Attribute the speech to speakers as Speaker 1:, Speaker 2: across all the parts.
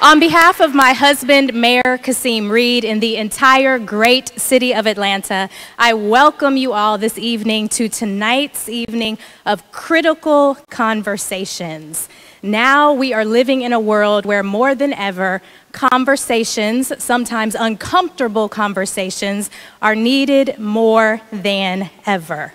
Speaker 1: On behalf of my husband, Mayor Kasim Reed, and the entire great city of Atlanta, I welcome you all this evening to tonight's evening of critical conversations. Now we are living in a world where more than ever, conversations, sometimes uncomfortable conversations, are needed more than ever.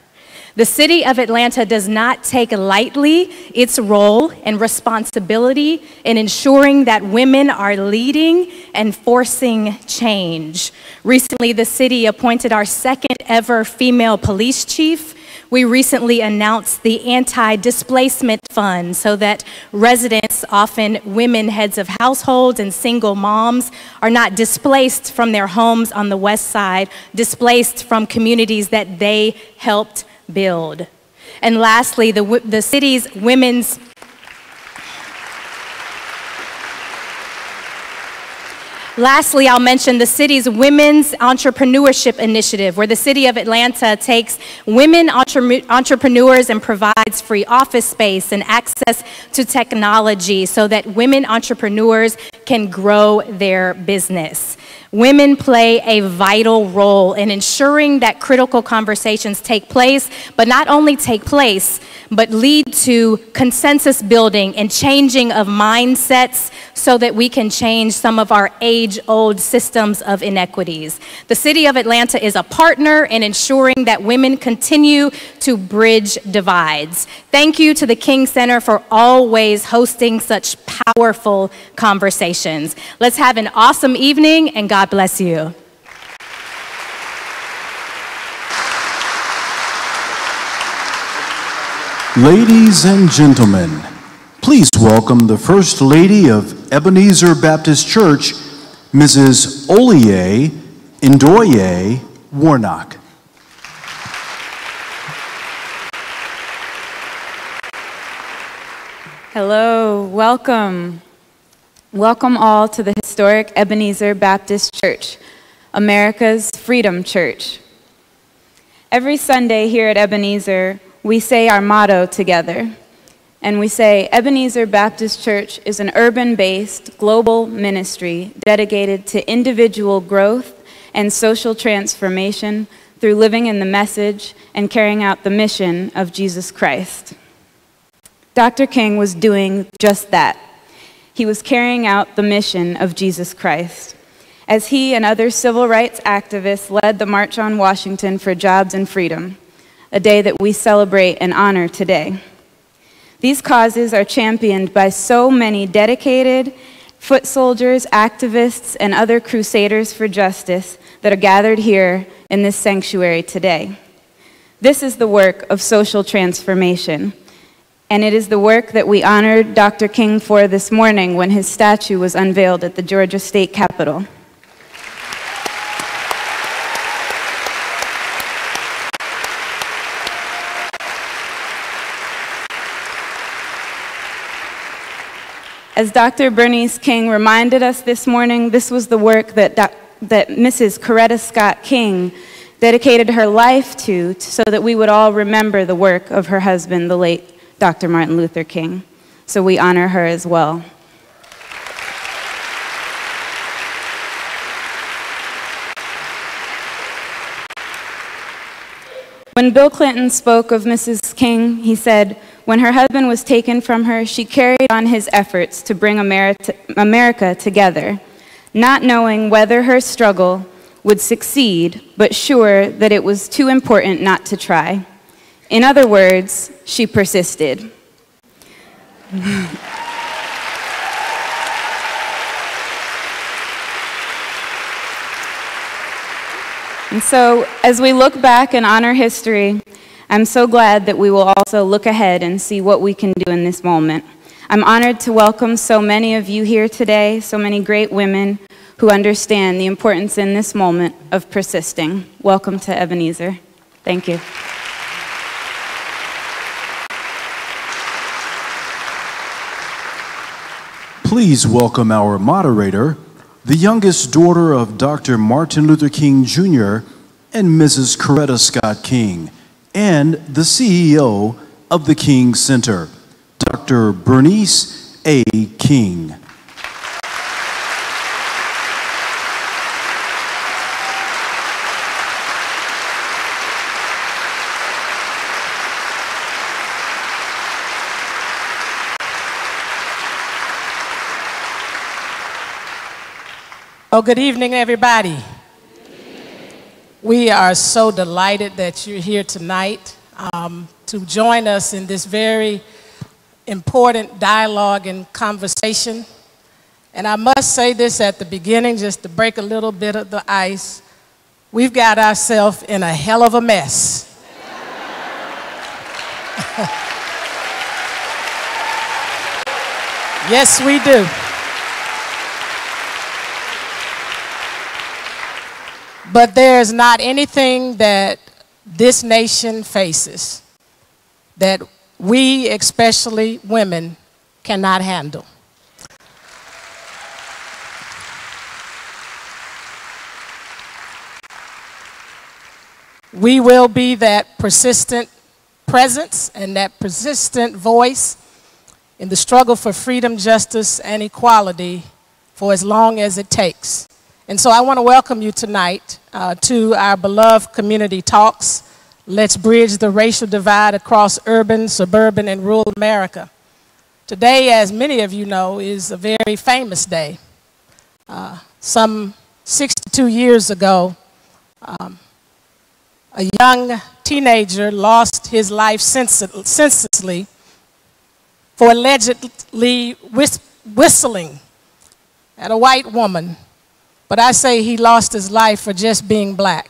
Speaker 1: The city of Atlanta does not take lightly its role and responsibility in ensuring that women are leading and forcing change. Recently, the city appointed our second ever female police chief. We recently announced the Anti Displacement Fund so that residents, often women heads of households and single moms, are not displaced from their homes on the west side, displaced from communities that they helped build. And lastly, the, the city's women's Lastly, I'll mention the city's Women's Entrepreneurship Initiative, where the city of Atlanta takes women entre entrepreneurs and provides free office space and access to technology so that women entrepreneurs can grow their business. Women play a vital role in ensuring that critical conversations take place, but not only take place, but lead to consensus building and changing of mindsets so that we can change some of our age old systems of inequities. The City of Atlanta is a partner in ensuring that women continue to bridge divides. Thank you to the King Center for always hosting such powerful conversations. Let's have an awesome evening and God bless you.
Speaker 2: Ladies and gentlemen, please welcome the First Lady of Ebenezer Baptist Church, Mrs. Ouleye Ndoye Warnock.
Speaker 3: Hello, welcome. Welcome all to the historic Ebenezer Baptist Church, America's Freedom Church. Every Sunday here at Ebenezer, we say our motto together. And we say Ebenezer Baptist Church is an urban based global ministry dedicated to individual growth and social transformation through living in the message and carrying out the mission of Jesus Christ. Dr. King was doing just that. He was carrying out the mission of Jesus Christ. As he and other civil rights activists led the March on Washington for Jobs and Freedom, a day that we celebrate and honor today. These causes are championed by so many dedicated foot soldiers, activists, and other crusaders for justice that are gathered here in this sanctuary today. This is the work of social transformation and it is the work that we honored Dr. King for this morning when his statue was unveiled at the Georgia State Capitol. As Dr. Bernice King reminded us this morning, this was the work that, that Mrs. Coretta Scott King dedicated her life to so that we would all remember the work of her husband, the late Dr. Martin Luther King. So we honor her as well. When Bill Clinton spoke of Mrs. King, he said, when her husband was taken from her, she carried on his efforts to bring America together, not knowing whether her struggle would succeed, but sure that it was too important not to try. In other words, she persisted. and so, as we look back and honor history, I'm so glad that we will also look ahead and see what we can do in this moment. I'm honored to welcome so many of you here today, so many great women who understand the importance in this moment of persisting. Welcome to Ebenezer. Thank you.
Speaker 2: Please welcome our moderator, the youngest daughter of Dr. Martin Luther King Jr. and Mrs. Coretta Scott King, and the CEO of the King Center, Dr. Bernice A. King.
Speaker 4: Oh, good evening, everybody. We are so delighted that you're here tonight um, to join us in this very important dialogue and conversation. And I must say this at the beginning, just to break a little bit of the ice. We've got ourselves in a hell of a mess. yes, we do. But there's not anything that this nation faces that we, especially women, cannot handle. We will be that persistent presence and that persistent voice in the struggle for freedom, justice, and equality for as long as it takes. And so I want to welcome you tonight uh, to our beloved community talks. Let's bridge the racial divide across urban, suburban, and rural America. Today, as many of you know, is a very famous day. Uh, some 62 years ago, um, a young teenager lost his life senselessly for allegedly whistling at a white woman but I say he lost his life for just being black,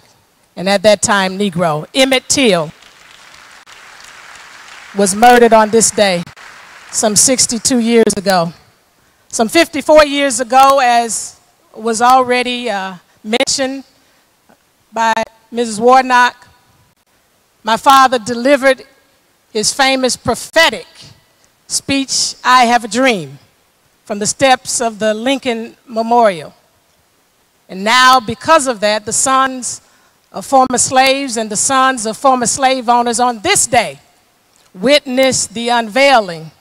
Speaker 4: and at that time, Negro. Emmett Till was murdered on this day, some 62 years ago. Some 54 years ago, as was already uh, mentioned by Mrs. Warnock, my father delivered his famous prophetic speech, I Have a Dream, from the steps of the Lincoln Memorial. And now, because of that, the sons of former slaves and the sons of former slave owners on this day witness the unveiling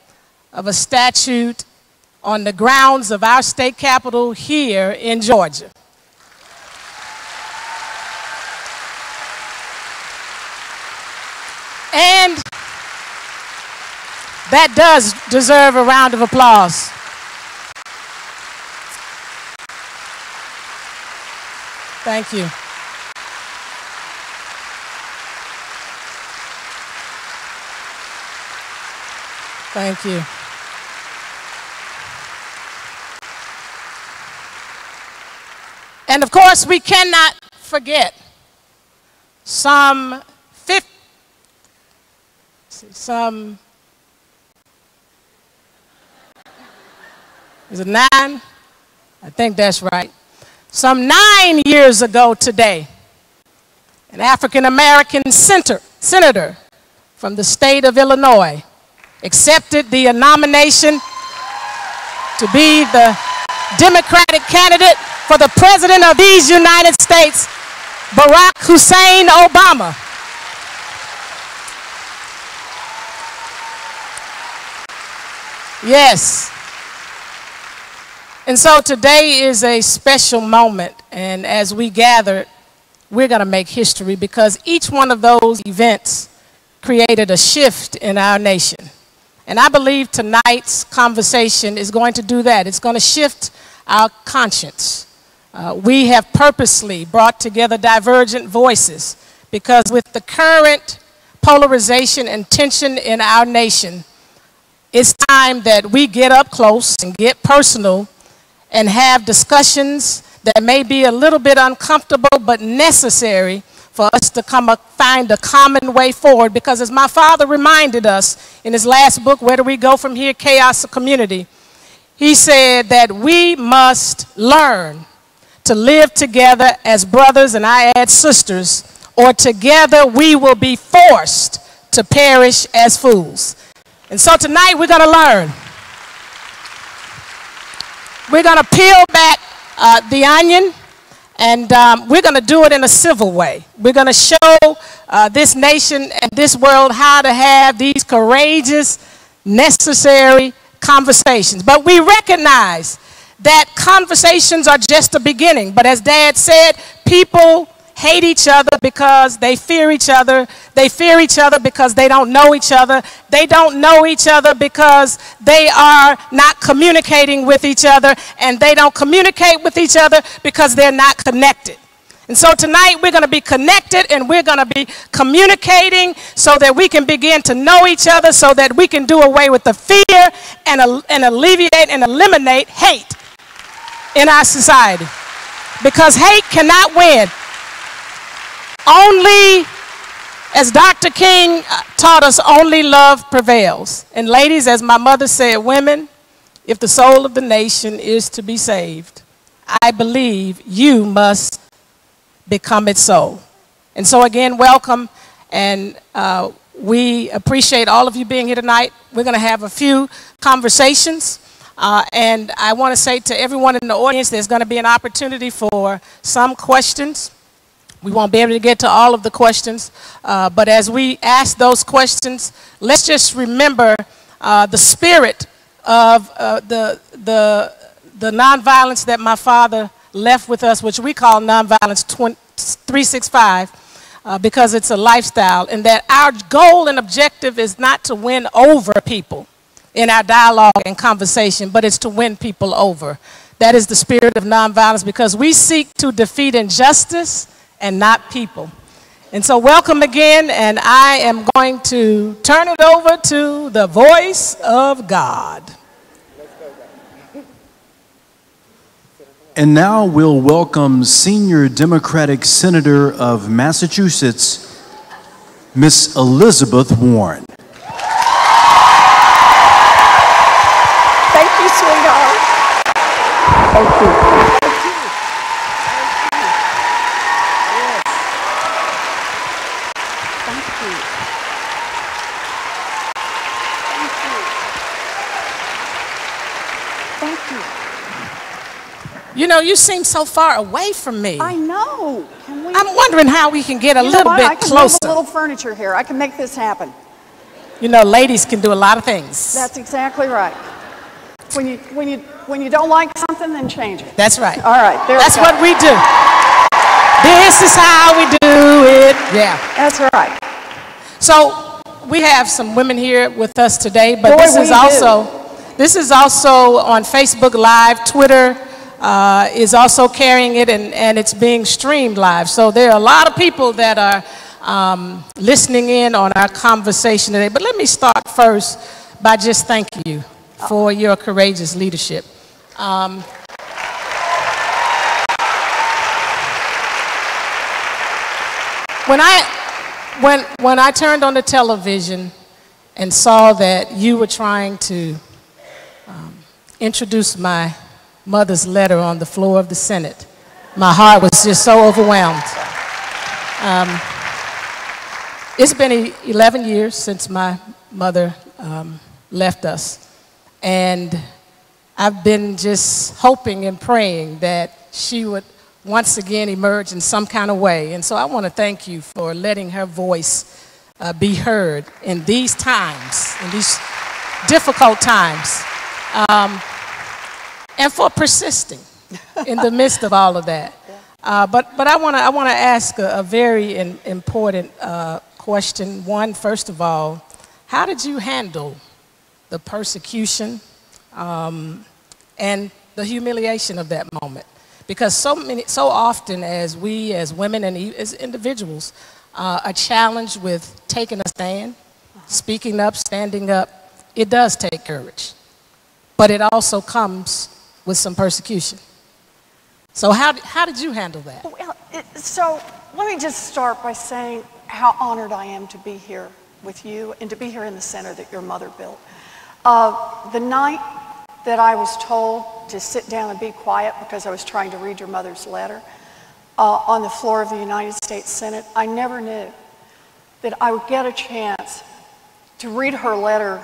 Speaker 4: of a statute on the grounds of our state capitol here in Georgia. And that does deserve a round of applause. Thank you. Thank you. And of course, we cannot forget some 50, some, is it nine? I think that's right. Some nine years ago today, an African American senator from the state of Illinois accepted the nomination to be the Democratic candidate for the President of these United States, Barack Hussein Obama. Yes, and so today is a special moment, and as we gather, we're going to make history because each one of those events created a shift in our nation. And I believe tonight's conversation is going to do that. It's going to shift our conscience. Uh, we have purposely brought together divergent voices because with the current polarization and tension in our nation, it's time that we get up close and get personal and have discussions that may be a little bit uncomfortable but necessary for us to come find a common way forward because as my father reminded us in his last book, Where Do We Go From Here? Chaos or Community, he said that we must learn to live together as brothers and I add sisters, or together we will be forced to perish as fools. And so tonight we're going to learn. We're going to peel back uh, the onion and um, we're going to do it in a civil way. We're going to show uh, this nation and this world how to have these courageous, necessary conversations. But we recognize that conversations are just a beginning. But as Dad said, people hate each other because they fear each other. They fear each other because they don't know each other. They don't know each other because they are not communicating with each other. And they don't communicate with each other because they're not connected. And so tonight we're going to be connected and we're going to be communicating so that we can begin to know each other, so that we can do away with the fear and, and alleviate and eliminate hate in our society. Because hate cannot win. Only, as Dr. King uh, taught us, only love prevails. And ladies, as my mother said, women, if the soul of the nation is to be saved, I believe you must become its soul. And so again, welcome. And uh, we appreciate all of you being here tonight. We're going to have a few conversations. Uh, and I want to say to everyone in the audience, there's going to be an opportunity for some questions. We won't be able to get to all of the questions, uh, but as we ask those questions, let's just remember uh, the spirit of uh, the, the, the nonviolence that my father left with us, which we call Nonviolence 365, uh, because it's a lifestyle, and that our goal and objective is not to win over people in our dialogue and conversation, but it's to win people over. That is the spirit of nonviolence because we seek to defeat injustice and not people. And so, welcome again, and I am going to turn it over to the voice of God.
Speaker 2: And now we'll welcome Senior Democratic Senator of Massachusetts, Miss Elizabeth Warren.
Speaker 5: Thank you, sweetheart. Thank you.
Speaker 4: You know, you seem so far away from me.
Speaker 5: I know. Can we?
Speaker 4: I'm wondering how we can get a little
Speaker 5: know
Speaker 4: bit
Speaker 5: I can
Speaker 4: closer.
Speaker 5: Move a little furniture here. I can make this happen.
Speaker 4: You know, ladies can do a lot of things.
Speaker 5: That's exactly right. When you when you when you don't like something, then change it.
Speaker 4: That's right.
Speaker 5: All right.
Speaker 4: That's
Speaker 5: we
Speaker 4: what we do. This is how we do it. Yeah.
Speaker 5: That's right.
Speaker 4: So we have some women here with us today, but
Speaker 5: Boy,
Speaker 4: this is
Speaker 5: do.
Speaker 4: also this is also on Facebook Live, Twitter uh, is also carrying it, and, and it's being streamed live. So there are a lot of people that are um, listening in on our conversation today. But let me start first by just thanking you for your courageous leadership. Um, when I when when I turned on the television and saw that you were trying to um, introduce my mother's letter on the floor of the Senate, my heart was just so overwhelmed. Um, it's been e- 11 years since my mother um, left us, and I've been just hoping and praying that she would once again emerge in some kind of way. And so I want to thank you for letting her voice uh, be heard in these times, in these difficult times, um, and for persisting in the midst of all of that. Uh, but, but I want to I wanna ask a, a very in, important uh, question. One, first of all, how did you handle the persecution um, and the humiliation of that moment? Because so, many, so often as we as women and as individuals uh, are challenged with taking a stand, speaking up, standing up, it does take courage. But it also comes with some persecution. So how, how did you handle that?
Speaker 5: Well, it, so let me just start by saying how honored I am to be here with you and to be here in the center that your mother built. Uh, the night that I was told to sit down and be quiet because I was trying to read your mother's letter uh, on the floor of the United States Senate, I never knew that I would get a chance to read her letter,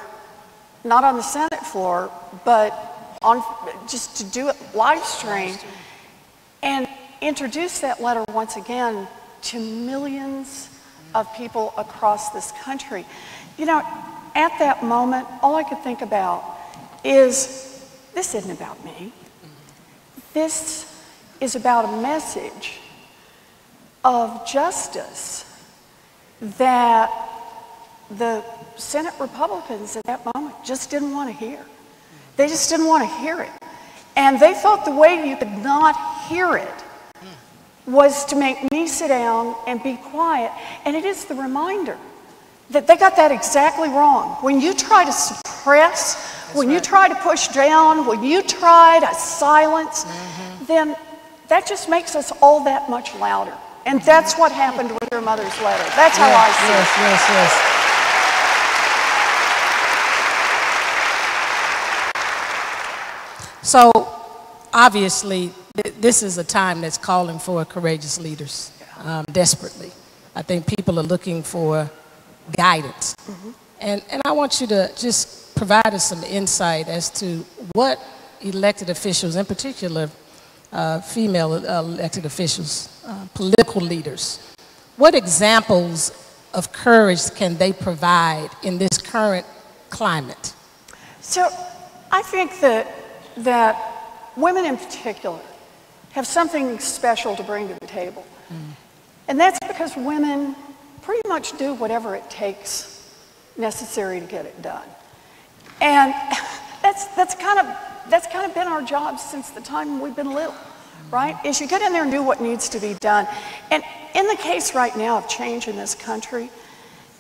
Speaker 5: not on the Senate floor, but on just to do it live stream and introduce that letter once again to millions of people across this country. You know, at that moment, all I could think about is this isn't about me. This is about a message of justice that the Senate Republicans at that moment just didn't want to hear. They just didn't want to hear it. And they thought the way you could not hear it was to make me sit down and be quiet. And it is the reminder that they got that exactly wrong. When you try to suppress, That's when right. you try to push down, when you try to silence, mm-hmm. then that just makes us all that much louder. And that's what happened with your mother's letter. That's how yes, I see it.
Speaker 4: Yes, yes, yes. So, obviously, this is a time that's calling for courageous leaders um, desperately. I think people are looking for guidance. Mm-hmm. And, and I want you to just provide us some insight as to what elected officials, in particular uh, female uh, elected officials, uh, political leaders, what examples of courage can they provide in this current climate?
Speaker 5: So I think that, that women in particular have something special to bring to the table. Mm. And that's because women pretty much do whatever it takes necessary to get it done. And that's, that's, kind of, that's kind of been our job since the time we've been little, right? Is you get in there and do what needs to be done. And in the case right now of change in this country,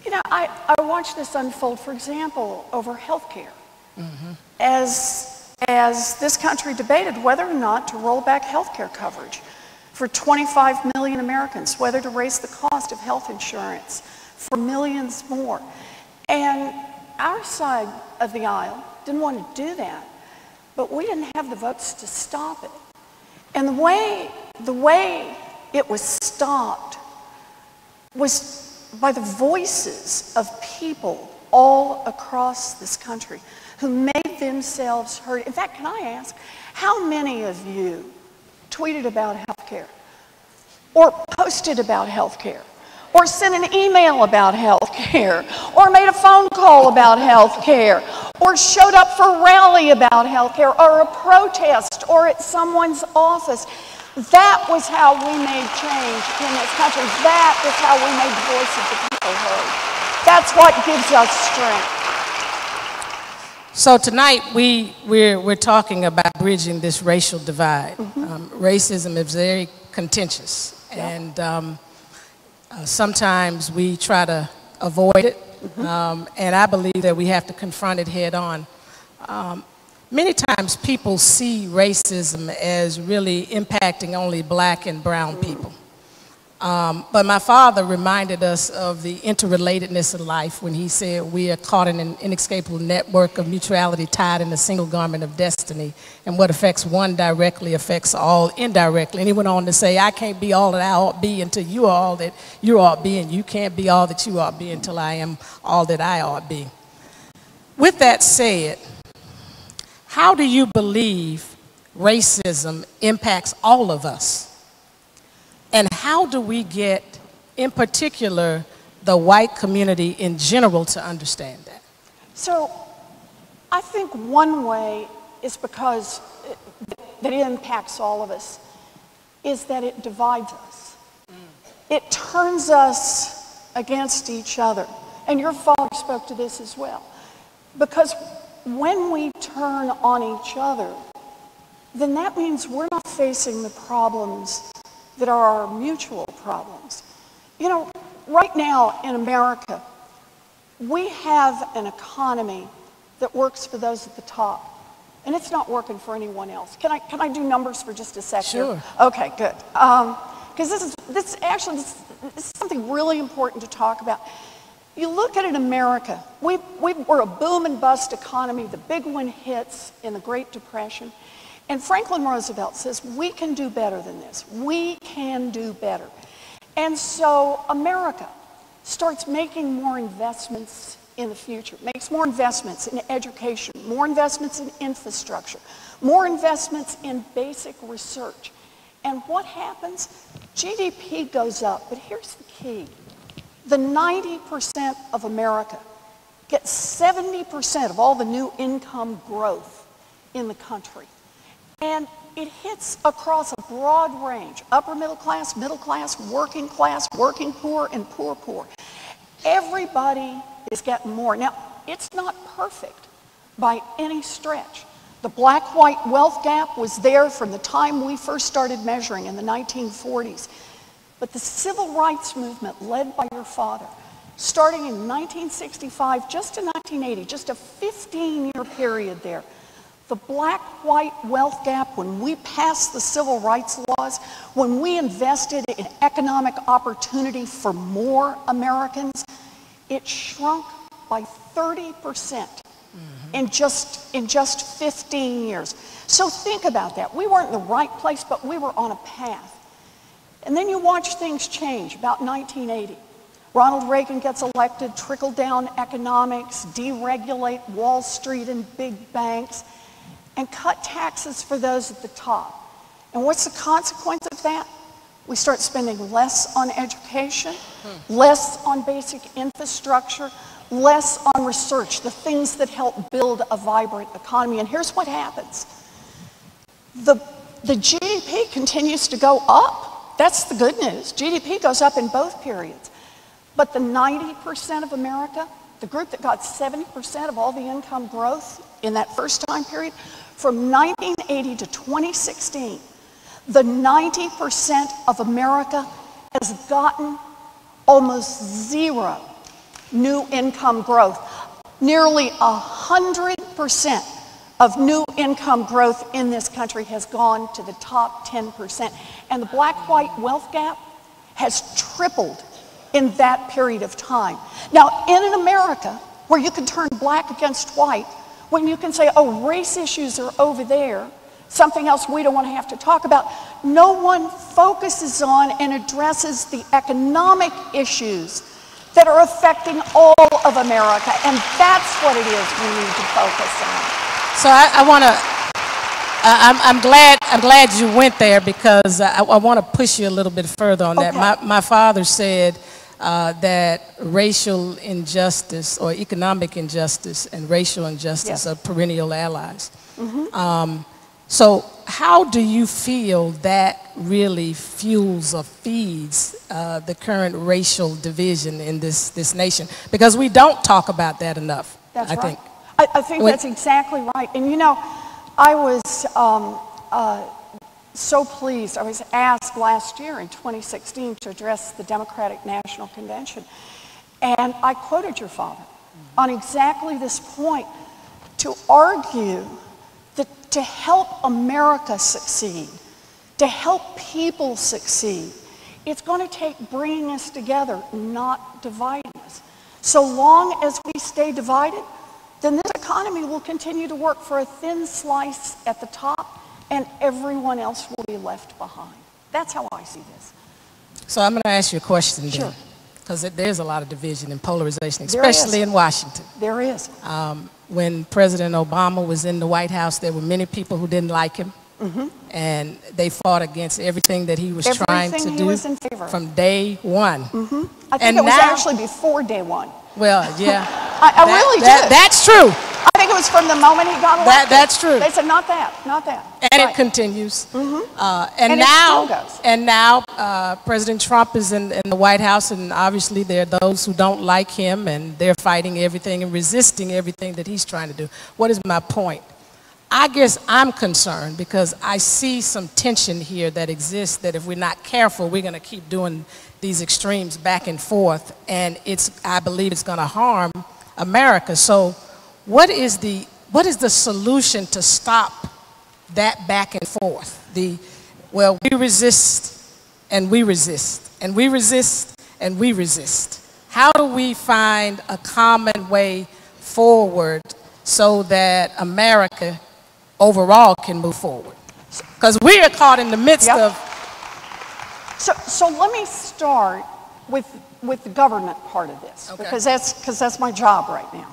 Speaker 5: you know, I, I watched this unfold, for example, over health care. Mm-hmm. As as this country debated whether or not to roll back health care coverage for 25 million Americans, whether to raise the cost of health insurance for millions more. And our side of the aisle didn't want to do that, but we didn't have the votes to stop it. And the way, the way it was stopped was by the voices of people all across this country who made themselves heard. In fact, can I ask, how many of you tweeted about health care or posted about health care? or sent an email about health care, or made a phone call about health care, or showed up for a rally about health care, or a protest, or at someone's office. That was how we made change in this country. That is how we made the voice of the people heard. That's what gives us strength.
Speaker 4: So tonight we, we're, we're talking about bridging this racial divide. Mm-hmm. Um, racism is very contentious, yeah. and um, uh, sometimes we try to avoid it, mm-hmm. um, and I believe that we have to confront it head on. Um, many times people see racism as really impacting only black and brown mm. people. Um, but my father reminded us of the interrelatedness of life when he said we are caught in an inescapable network of mutuality tied in a single garment of destiny, and what affects one directly affects all indirectly. And he went on to say, I can't be all that I ought to be until you are all that you ought to be, and you can't be all that you ought to be until I am all that I ought to be. With that said, how do you believe racism impacts all of us? And how do we get, in particular, the white community in general to understand that?
Speaker 5: So I think one way is because it, that it impacts all of us is that it divides us. Mm. It turns us against each other. And your father spoke to this as well. Because when we turn on each other, then that means we're not facing the problems that are our mutual problems. You know, right now in America, we have an economy that works for those at the top, and it's not working for anyone else. Can I, can I do numbers for just a second?
Speaker 4: Sure.
Speaker 5: Okay, good. Because um, this is this actually this, this is something really important to talk about. You look at it in America, we, we were a boom and bust economy. The big one hits in the Great Depression. And Franklin Roosevelt says, we can do better than this. We can do better. And so America starts making more investments in the future, makes more investments in education, more investments in infrastructure, more investments in basic research. And what happens? GDP goes up, but here's the key. The 90% of America gets 70% of all the new income growth in the country. And it hits across a broad range upper middle class, middle class, working class, working poor, and poor poor. Everybody is getting more. Now, it's not perfect by any stretch. The black white wealth gap was there from the time we first started measuring in the 1940s. But the civil rights movement led by your father, starting in 1965, just to 1980, just a 15 year period there, the black white wealth gap, when we passed the civil rights laws, when we invested in economic opportunity for more Americans, it shrunk by 30 percent in just, in just 15 years. So think about that. We weren't in the right place, but we were on a path. And then you watch things change about 1980. Ronald Reagan gets elected, trickle down economics, deregulate Wall Street and big banks, and cut taxes for those at the top. And what's the consequence of that? We start spending less on education, less on basic infrastructure, less on research, the things that help build a vibrant economy. And here's what happens the, the GDP continues to go up. That's the good news. GDP goes up in both periods. But the 90% of America, the group that got 70% of all the income growth in that first time period, from 1980 to 2016, the 90% of America has gotten almost zero new income growth. Nearly 100% of new income growth in this country has gone to the top 10%. And the black white wealth gap has tripled in that period of time. Now, in an America where you can turn black against white, when you can say, oh, race issues are over there, something else we don't want to have to talk about, no one focuses on and addresses the economic issues that are affecting all of America. And that's what it is we need to focus on.
Speaker 4: So I, I want to, I'm, I'm, glad, I'm glad you went there because I, I want to push you a little bit further on that. My, my father said uh, that racial injustice or economic injustice and racial injustice are perennial allies. Um, so how do you feel that really fuels or feeds uh, the current racial division in this, this nation? Because we don't talk about that enough,
Speaker 5: That's
Speaker 4: I
Speaker 5: right.
Speaker 4: think.
Speaker 5: I, I think
Speaker 4: When-
Speaker 5: that's exactly right. And you know, I was um, uh, so pleased. I was asked last year in 2016 to address the Democratic National Convention. And I quoted your father mm-hmm. on exactly this point to argue that to help America succeed, to help people succeed, it's going to take bringing us together, not dividing us. So long as we stay divided, then this economy will continue to work for a thin slice at the top, and everyone else will be left behind. That's how I see this.
Speaker 4: So I'm going to ask you a question
Speaker 5: Sure.
Speaker 4: Because there's a lot of division and polarization, especially in Washington.
Speaker 5: There is.
Speaker 4: Um, when President Obama was in the White House, there were many people who didn't like him. And they fought against everything that he was trying to do
Speaker 5: was in favor
Speaker 4: from day one. Mm -hmm.
Speaker 5: I think
Speaker 4: And
Speaker 5: it was
Speaker 4: now-
Speaker 5: actually before day one.
Speaker 4: Well, yeah.
Speaker 5: I, I
Speaker 4: That-
Speaker 5: really
Speaker 4: that-
Speaker 5: did.
Speaker 4: That's true.
Speaker 5: I think it was from the moment he got elected.
Speaker 4: That- that's true.
Speaker 5: They said, not that, not that.
Speaker 4: And
Speaker 5: Right.
Speaker 4: it continues. Uh, and,
Speaker 5: Mm-hmm. And
Speaker 4: now, and now, uh, President Trump is in, in the White House, and obviously there are those who don't like him, and they're fighting everything and resisting everything that he's trying to do. What is my point? I guess I'm concerned because I see some tension here that exists. That if we're not careful, we're going to keep doing these extremes back and forth, and it's I believe it's going to harm America. So, what is the what is the solution to stop that back and forth. The, well, we resist and we resist, and we resist and we resist. How do we find a common way forward so that America overall can move forward? Because we are caught in the midst
Speaker 5: Yep.
Speaker 4: of,
Speaker 5: So, so let me start with, with the government part of this,
Speaker 4: Okay.
Speaker 5: because that's, because that's my job right now,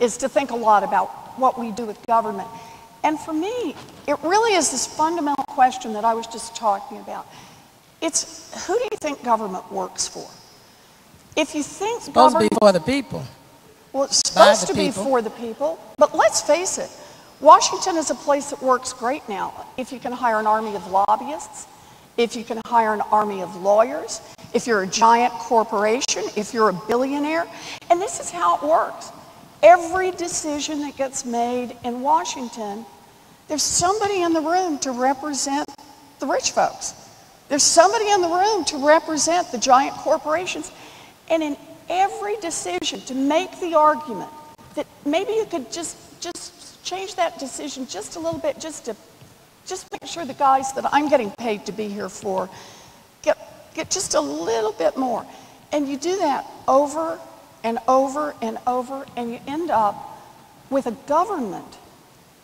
Speaker 5: is to think a lot about what we do with government. And for me, it really is this fundamental question that I was just talking about. It's who do you think government works for? If you think it's
Speaker 4: supposed to be for the people.
Speaker 5: well, it's supposed to be for the people, but let's face it, Washington is a place that works great now. If you can hire an army of lobbyists, if you can hire an army of lawyers, if you're a giant corporation, if you're a billionaire, and this is how it works. Every decision that gets made in Washington, there's somebody in the room to represent the rich folks. There's somebody in the room to represent the giant corporations. And in every decision, to make the argument that maybe you could just, just change that decision just a little bit, just to just make sure the guys that I'm getting paid to be here for get, get just a little bit more. And you do that over and over and over, and you end up with a government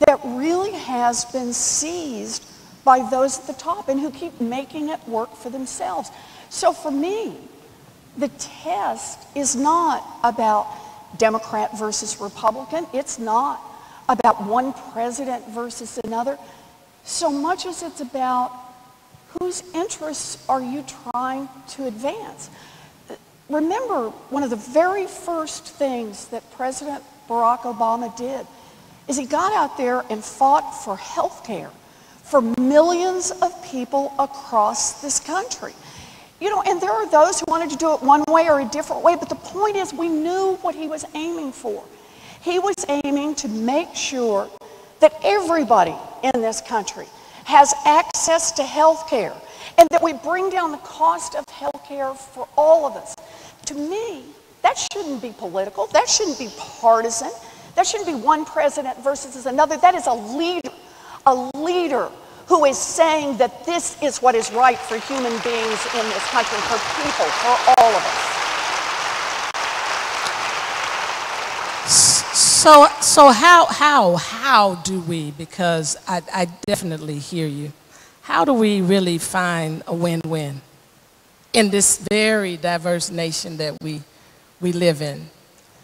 Speaker 5: that really has been seized by those at the top and who keep making it work for themselves. So for me, the test is not about Democrat versus Republican. It's not about one president versus another. So much as it's about whose interests are you trying to advance. Remember, one of the very first things that President Barack Obama did is he got out there and fought for health care for millions of people across this country. You know, and there are those who wanted to do it one way or a different way, but the point is we knew what he was aiming for. He was aiming to make sure that everybody in this country has access to health care and that we bring down the cost of health care for all of us. To me, that shouldn't be political. That shouldn't be partisan. That shouldn't be one president versus another. That is a leader, a leader who is saying that this is what is right for human beings in this country, for people, for all of us.
Speaker 4: So, so how, how, how do we, because I, I definitely hear you, how do we really find a win-win in this very diverse nation that we, we live in?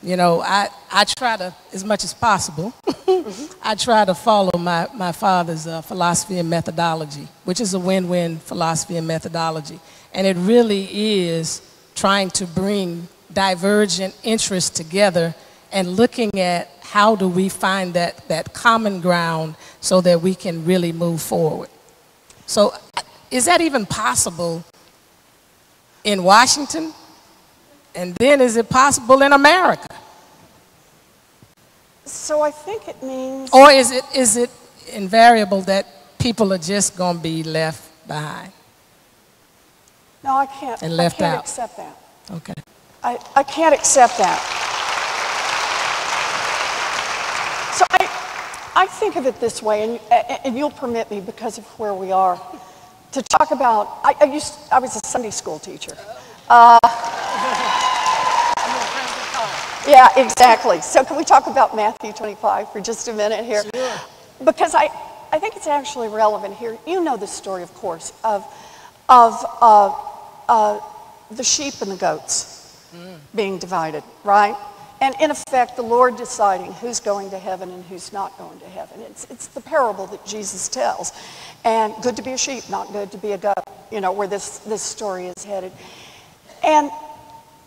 Speaker 4: You know, I, I try to, as much as possible, I try to follow my, my father's uh, philosophy and methodology, which is a win-win philosophy and methodology. And it really is trying to bring divergent interests together and looking at how do we find that, that common ground so that we can really move forward. So is that even possible in Washington? And then is it possible in America?
Speaker 5: So I think it means.
Speaker 4: Or is it, is it invariable that people are just going to be left behind?
Speaker 5: No, I can't.
Speaker 4: And left
Speaker 5: I can't
Speaker 4: out.
Speaker 5: accept that.
Speaker 4: Okay.
Speaker 5: I, I can't accept that. So I, I think of it this way, and, and you'll permit me because of where we are, to talk about. I, I used, I was a Sunday school teacher. Uh, yeah, exactly. So can we talk about Matthew 25 for just a minute here?
Speaker 4: Sure.
Speaker 5: Because I, I think it's actually relevant here. You know the story, of course, of, of uh, uh, the sheep and the goats being divided, right? And in effect, the Lord deciding who's going to heaven and who's not going to heaven. It's, it's the parable that Jesus tells. And good to be a sheep, not good to be a goat, you know, where this, this story is headed. And,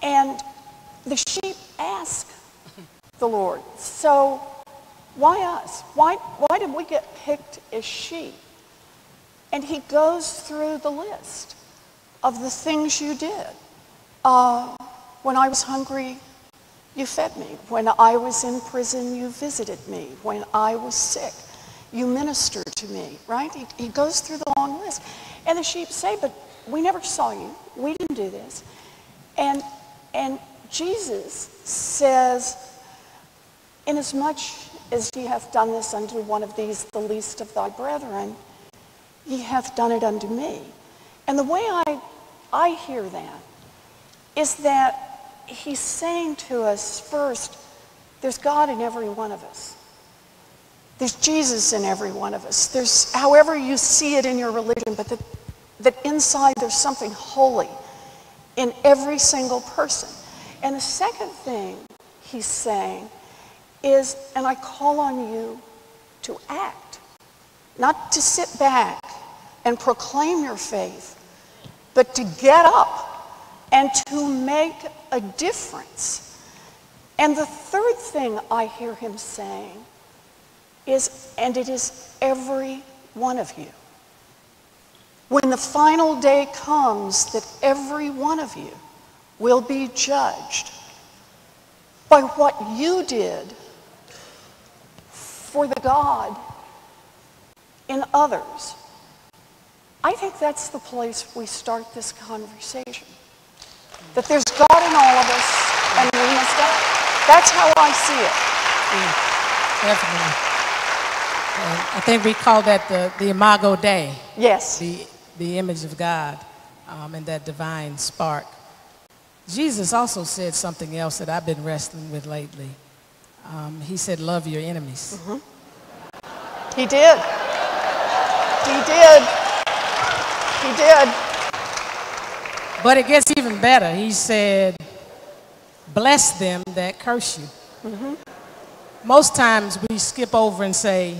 Speaker 5: and the sheep ask the Lord, so why us? Why, why did we get picked as sheep? And he goes through the list of the things you did. Uh, when I was hungry, you fed me. When I was in prison, you visited me. When I was sick, you ministered to me, right? He, he goes through the long list. And the sheep say, but we never saw you. We didn't do this. And, and Jesus says, Inasmuch as ye hath done this unto one of these, the least of thy brethren, ye hath done it unto me. And the way I, I hear that is that he's saying to us first, there's God in every one of us. There's Jesus in every one of us. There's however you see it in your religion, but that, that inside there's something holy in every single person. And the second thing he's saying is, and I call on you to act, not to sit back and proclaim your faith, but to get up and to make a difference. And the third thing I hear him saying is, and it is every one of you. When the final day comes, that every one of you will be judged by what you did for the God in others. I think that's the place we start this conversation. That there's God in all of us, and we must die. That's how I see it.
Speaker 4: Definitely. And I think we call that the, the Imago Dei,
Speaker 5: Yes.
Speaker 4: the, the image of God um, and that divine spark. Jesus also said something else that I've been wrestling with lately. Um, he said, Love your enemies.
Speaker 5: He did. He did. He did.
Speaker 4: But it gets even better. He said, Bless them that curse you. Mm-hmm. Most times we skip over and say,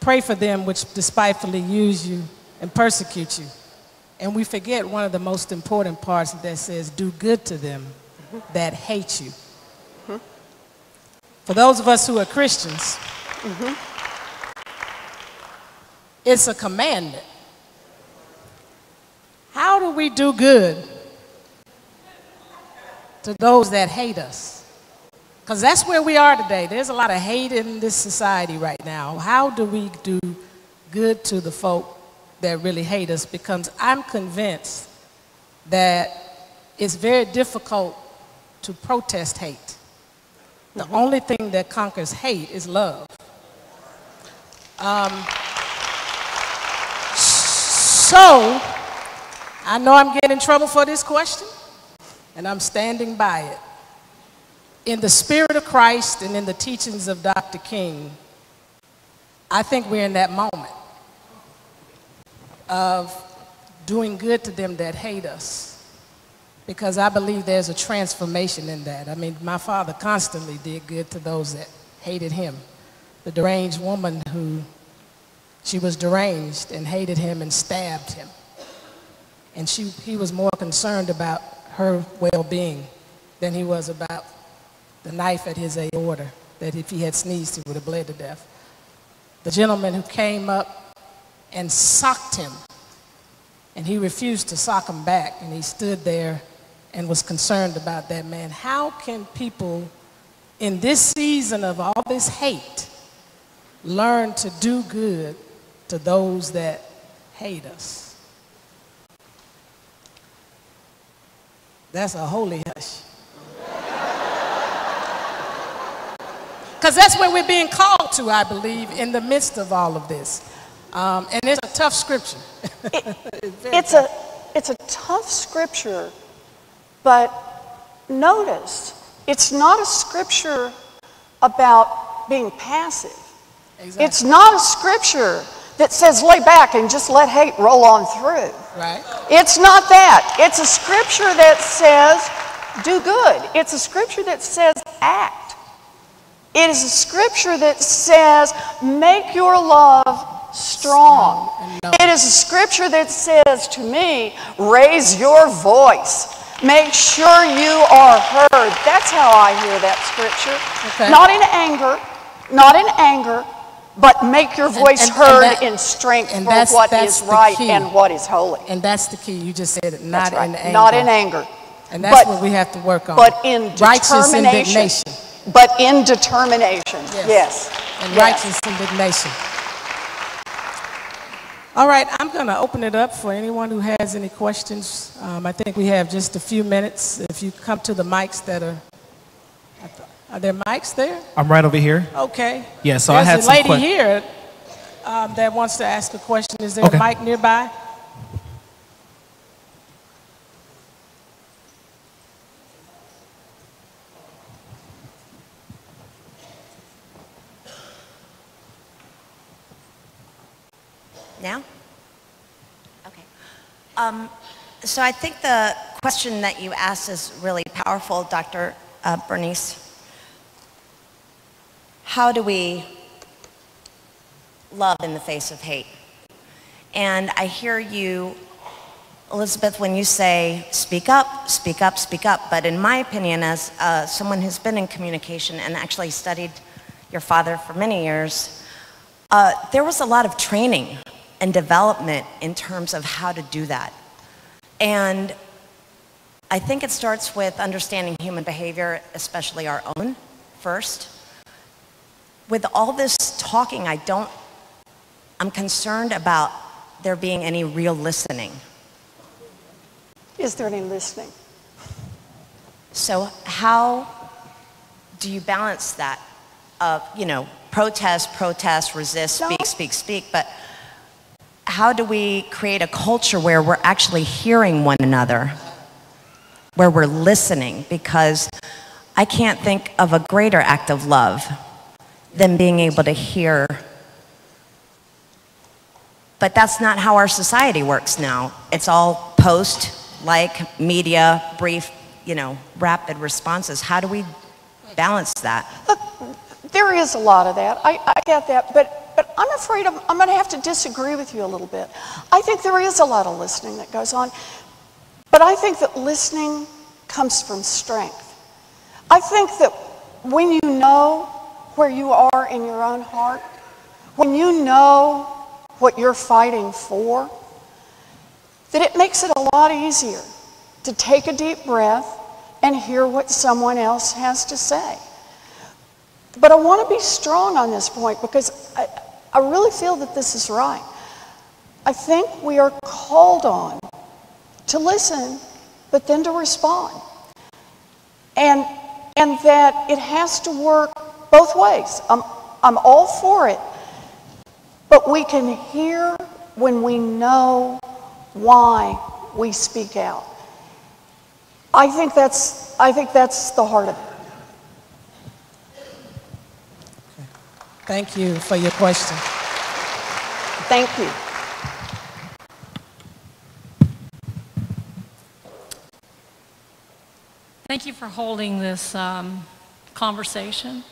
Speaker 4: Pray for them which despitefully use you and persecute you. And we forget one of the most important parts that says, Do good to them mm-hmm. that hate you. Mm-hmm. For those of us who are Christians, it's a commandment. How do we do good to those that hate us? Because that's where we are today. There's a lot of hate in this society right now. How do we do good to the folk that really hate us? Because I'm convinced that it's very difficult to protest hate. The only thing that conquers hate is love. Um, so, I know I'm getting in trouble for this question, and I'm standing by it. In the spirit of Christ and in the teachings of Dr. King, I think we're in that moment of doing good to them that hate us. Because I believe there's a transformation in that. I mean, my father constantly did good to those that hated him. The deranged woman who she was deranged and hated him and stabbed him. And she, he was more concerned about her well being than he was about the knife at his aorta, that if he had sneezed, he would have bled to death. The gentleman who came up and socked him, and he refused to sock him back, and he stood there and was concerned about that man. How can people in this season of all this hate learn to do good to those that hate us? That's a holy hush. Because that's where we're being called to, I believe, in the midst of all of this. Um, and it's a tough scripture.
Speaker 5: It's a, it's a tough scripture, but notice it's not a scripture about being passive.
Speaker 4: Exactly.
Speaker 5: It's not a scripture that says lay back and just let hate roll on through.
Speaker 4: right?
Speaker 5: It's not that. It's a scripture that says do good. It's a scripture that says act. It is a scripture that says make your love strong. It is a scripture that says to me raise your voice. Make sure you are heard. That's how I hear that scripture.
Speaker 4: Okay.
Speaker 5: Not in anger, not in anger, but make your voice
Speaker 4: and- and
Speaker 5: heard
Speaker 4: that-
Speaker 5: in strength
Speaker 4: and
Speaker 5: for
Speaker 4: that's-
Speaker 5: what is right
Speaker 4: key.
Speaker 5: and what is holy.
Speaker 4: And that's the key. You just said it, not
Speaker 5: right.
Speaker 4: in anger.
Speaker 5: Not in anger.
Speaker 4: And that's
Speaker 5: But-
Speaker 4: what we have to work on.
Speaker 5: But in
Speaker 4: righteous indignation.
Speaker 5: But in determination. Yes.
Speaker 4: And
Speaker 5: Yes.
Speaker 4: righteous indignation. All right, I'm going to open it up for anyone who has any questions. Um, I think we have just a few minutes. If you come to the mics that are, are there mics there?
Speaker 6: I'm right over here.
Speaker 4: Okay.
Speaker 6: Yeah, so I
Speaker 4: There's
Speaker 6: had
Speaker 4: a lady
Speaker 6: que-
Speaker 4: here um, that wants to ask a question. Is there
Speaker 6: Okay.
Speaker 4: a mic nearby?
Speaker 7: Now? Okay. Um, so I think the question that you asked is really powerful, Dr. Uh, Bernice. How do we love in the face of hate? And I hear you, Elizabeth, when you say, speak up, speak up, speak up. But in my opinion, as uh, someone who's been in communication and actually studied your father for many years, uh, there was a lot of training and development in terms of how to do that. And I think it starts with understanding human behavior, especially our own, first. With all this talking, I don't, I'm concerned about there being any real listening.
Speaker 5: Is there any listening?
Speaker 7: So how do you balance that of, you know, protest, protest, resist,
Speaker 5: No.
Speaker 7: speak, speak, speak, but how do we create a culture where we're actually hearing one another, where we're listening? Because I can't think of a greater act of love than being able to hear. But that's not how our society works now. It's all post, like, media, brief, you know, rapid responses. How do we balance that?
Speaker 5: Look, There is a lot of that. I, I get that. But, but I'm afraid I'm, I'm going to have to disagree with you a little bit. I think there is a lot of listening that goes on. But I think that listening comes from strength. I think that when you know where you are in your own heart, when you know what you're fighting for, that it makes it a lot easier to take a deep breath and hear what someone else has to say. But I want to be strong on this point because I, I really feel that this is right. I think we are called on to listen, but then to respond. And, and that it has to work both ways. I'm, I'm all for it. But we can hear when we know why we speak out. I think that's, I think that's the heart of it.
Speaker 4: Thank you for your question.
Speaker 5: Thank you.
Speaker 6: Thank you for holding this um, conversation.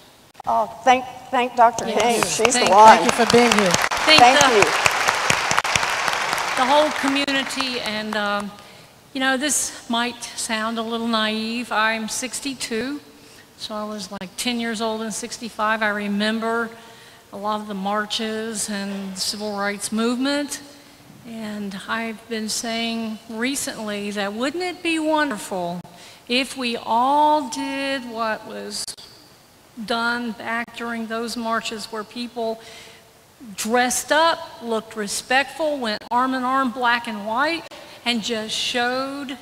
Speaker 5: Oh, thank, thank Dr.
Speaker 6: Thank
Speaker 5: King.
Speaker 6: you.
Speaker 5: She's
Speaker 6: Thank-
Speaker 5: the one.
Speaker 4: Thank you for being here.
Speaker 6: Thank,
Speaker 5: Thank
Speaker 6: the,
Speaker 5: you.
Speaker 6: the whole community, and um, you know, this might sound a little naive. I'm 62, so I was like 10 years old in 65. I remember a lot of the marches and the civil rights movement. And I've been saying recently that wouldn't it be wonderful if we all did what was done back during those marches where people dressed up, looked respectful, went arm in arm, black and white, and just showed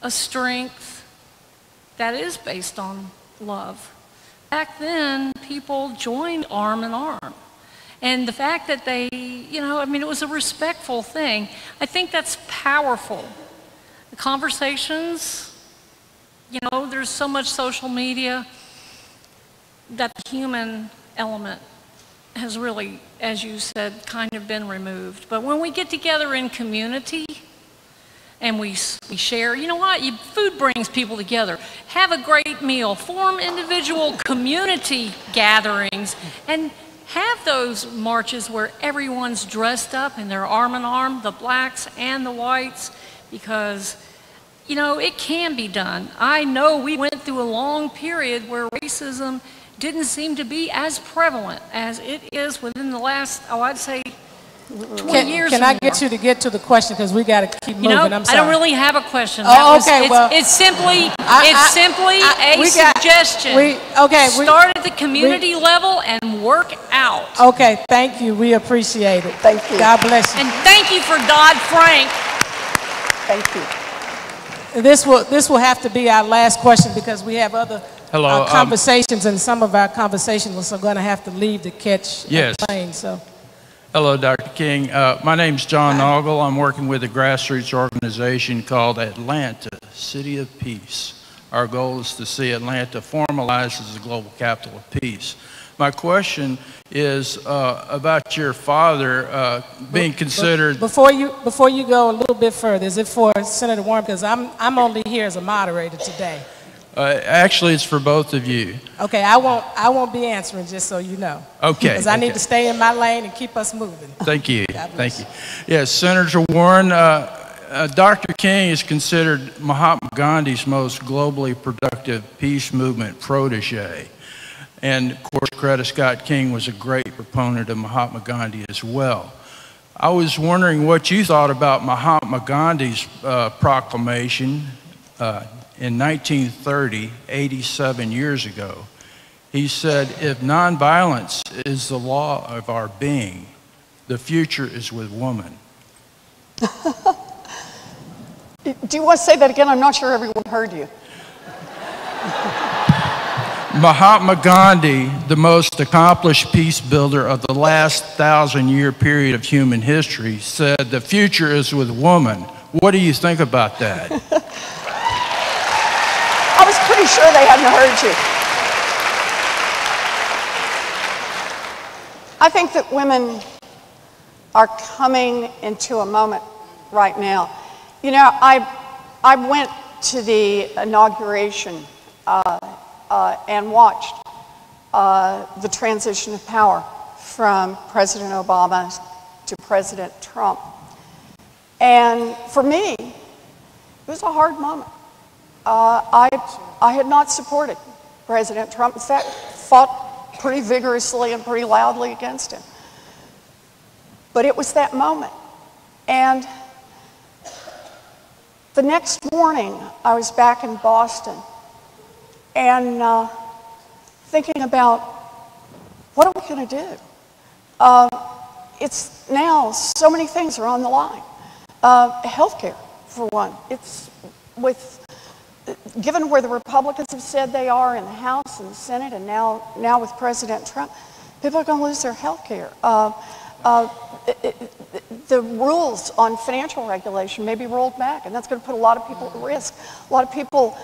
Speaker 6: a strength that is based on love. Back then, people joined arm in arm. And the fact that they, you know, I mean, it was a respectful thing. I think that's powerful. The conversations, you know, there's so much social media that the human element has really, as you said, kind of been removed. But when we get together in community and we, we share, you know what? You, food brings people together. Have a great meal, form individual community gatherings, and have those marches where everyone's dressed up and they're arm in arm, the blacks and the whites, because you know, it can be done. I know we went through a long period where racism didn't seem to be as prevalent as it is within the last, oh, I'd say 20
Speaker 4: Can,
Speaker 6: years
Speaker 4: can I
Speaker 6: more.
Speaker 4: get you to get to the question because we got to keep
Speaker 6: You
Speaker 4: moving?
Speaker 6: know,
Speaker 4: I'm sorry.
Speaker 6: I don't really have a question.
Speaker 4: Oh,
Speaker 6: was-
Speaker 4: okay,
Speaker 6: it's,
Speaker 4: well,
Speaker 6: it's simply,
Speaker 4: I-
Speaker 6: it's
Speaker 4: I-
Speaker 6: simply
Speaker 4: I-
Speaker 6: a
Speaker 4: we got-
Speaker 6: suggestion.
Speaker 4: we- okay, we-
Speaker 6: Start at the community level and work out.
Speaker 4: Okay, thank you. We appreciate it.
Speaker 5: Thank you.
Speaker 4: God bless you.
Speaker 6: And thank you for Dodd Frank.
Speaker 5: Thank you.
Speaker 4: This will, this will have to be our last question because we have other
Speaker 8: Hello,
Speaker 4: uh,
Speaker 8: um,
Speaker 4: conversations and some of our conversations are going to have to leave to catch a
Speaker 8: Yes.
Speaker 4: plane, so.
Speaker 8: Hello, Dr. King. Uh, my name's John Noggle. I'm working with a grassroots organization called Atlanta, City of Peace. Our goal is to see Atlanta formalized as a global capital of peace. My question is uh, about your father uh, being considered.
Speaker 4: Before you, before you go a little bit further, is it for Senator Warren? Because I'm, I'm only here as a moderator today.
Speaker 8: Uh, actually, it's for both of you.
Speaker 4: Okay, I won't, I won't be answering, just so you know.
Speaker 8: Okay,
Speaker 4: Because I need to stay in my lane and keep us moving.
Speaker 8: Thank you. Thank you. Yes, Senator Warren, uh, uh, Dr. King is considered Mahatma Gandhi's most globally productive peace movement protege. And of course, Coretta Scott King was a great proponent of Mahatma Gandhi as well. I was wondering what you thought about Mahatma Gandhi's uh, proclamation uh, in 1930, 87 years ago. He said, If nonviolence is the law of our being, the future is with woman.
Speaker 5: Do you want to say that again? I'm not sure everyone heard you.
Speaker 8: Mahatma Gandhi, the most accomplished peace builder of the last thousand year period of human history, said, The future is with woman. What do you think about that?
Speaker 5: Pretty sure they hadn't heard you. I think that women are coming into a moment right now. You know, I, I went to the inauguration uh, uh, and watched uh, the transition of power from President Obama to President Trump. And for me, it was a hard moment. Uh, I, I had not supported President Trump. In fact, fought pretty vigorously and pretty loudly against him. But it was that moment. And the next morning, I was back in Boston and uh, thinking about what are we going to do? Uh, it's now so many things are on the line. Uh, healthcare, for one. It's with, given where the Republicans have said they are in the House and the Senate, and now, now with President Trump, people are going to lose their health care. Uh, uh, the rules on financial regulation may be rolled back, and that's going to put a lot of people at risk. A lot of people,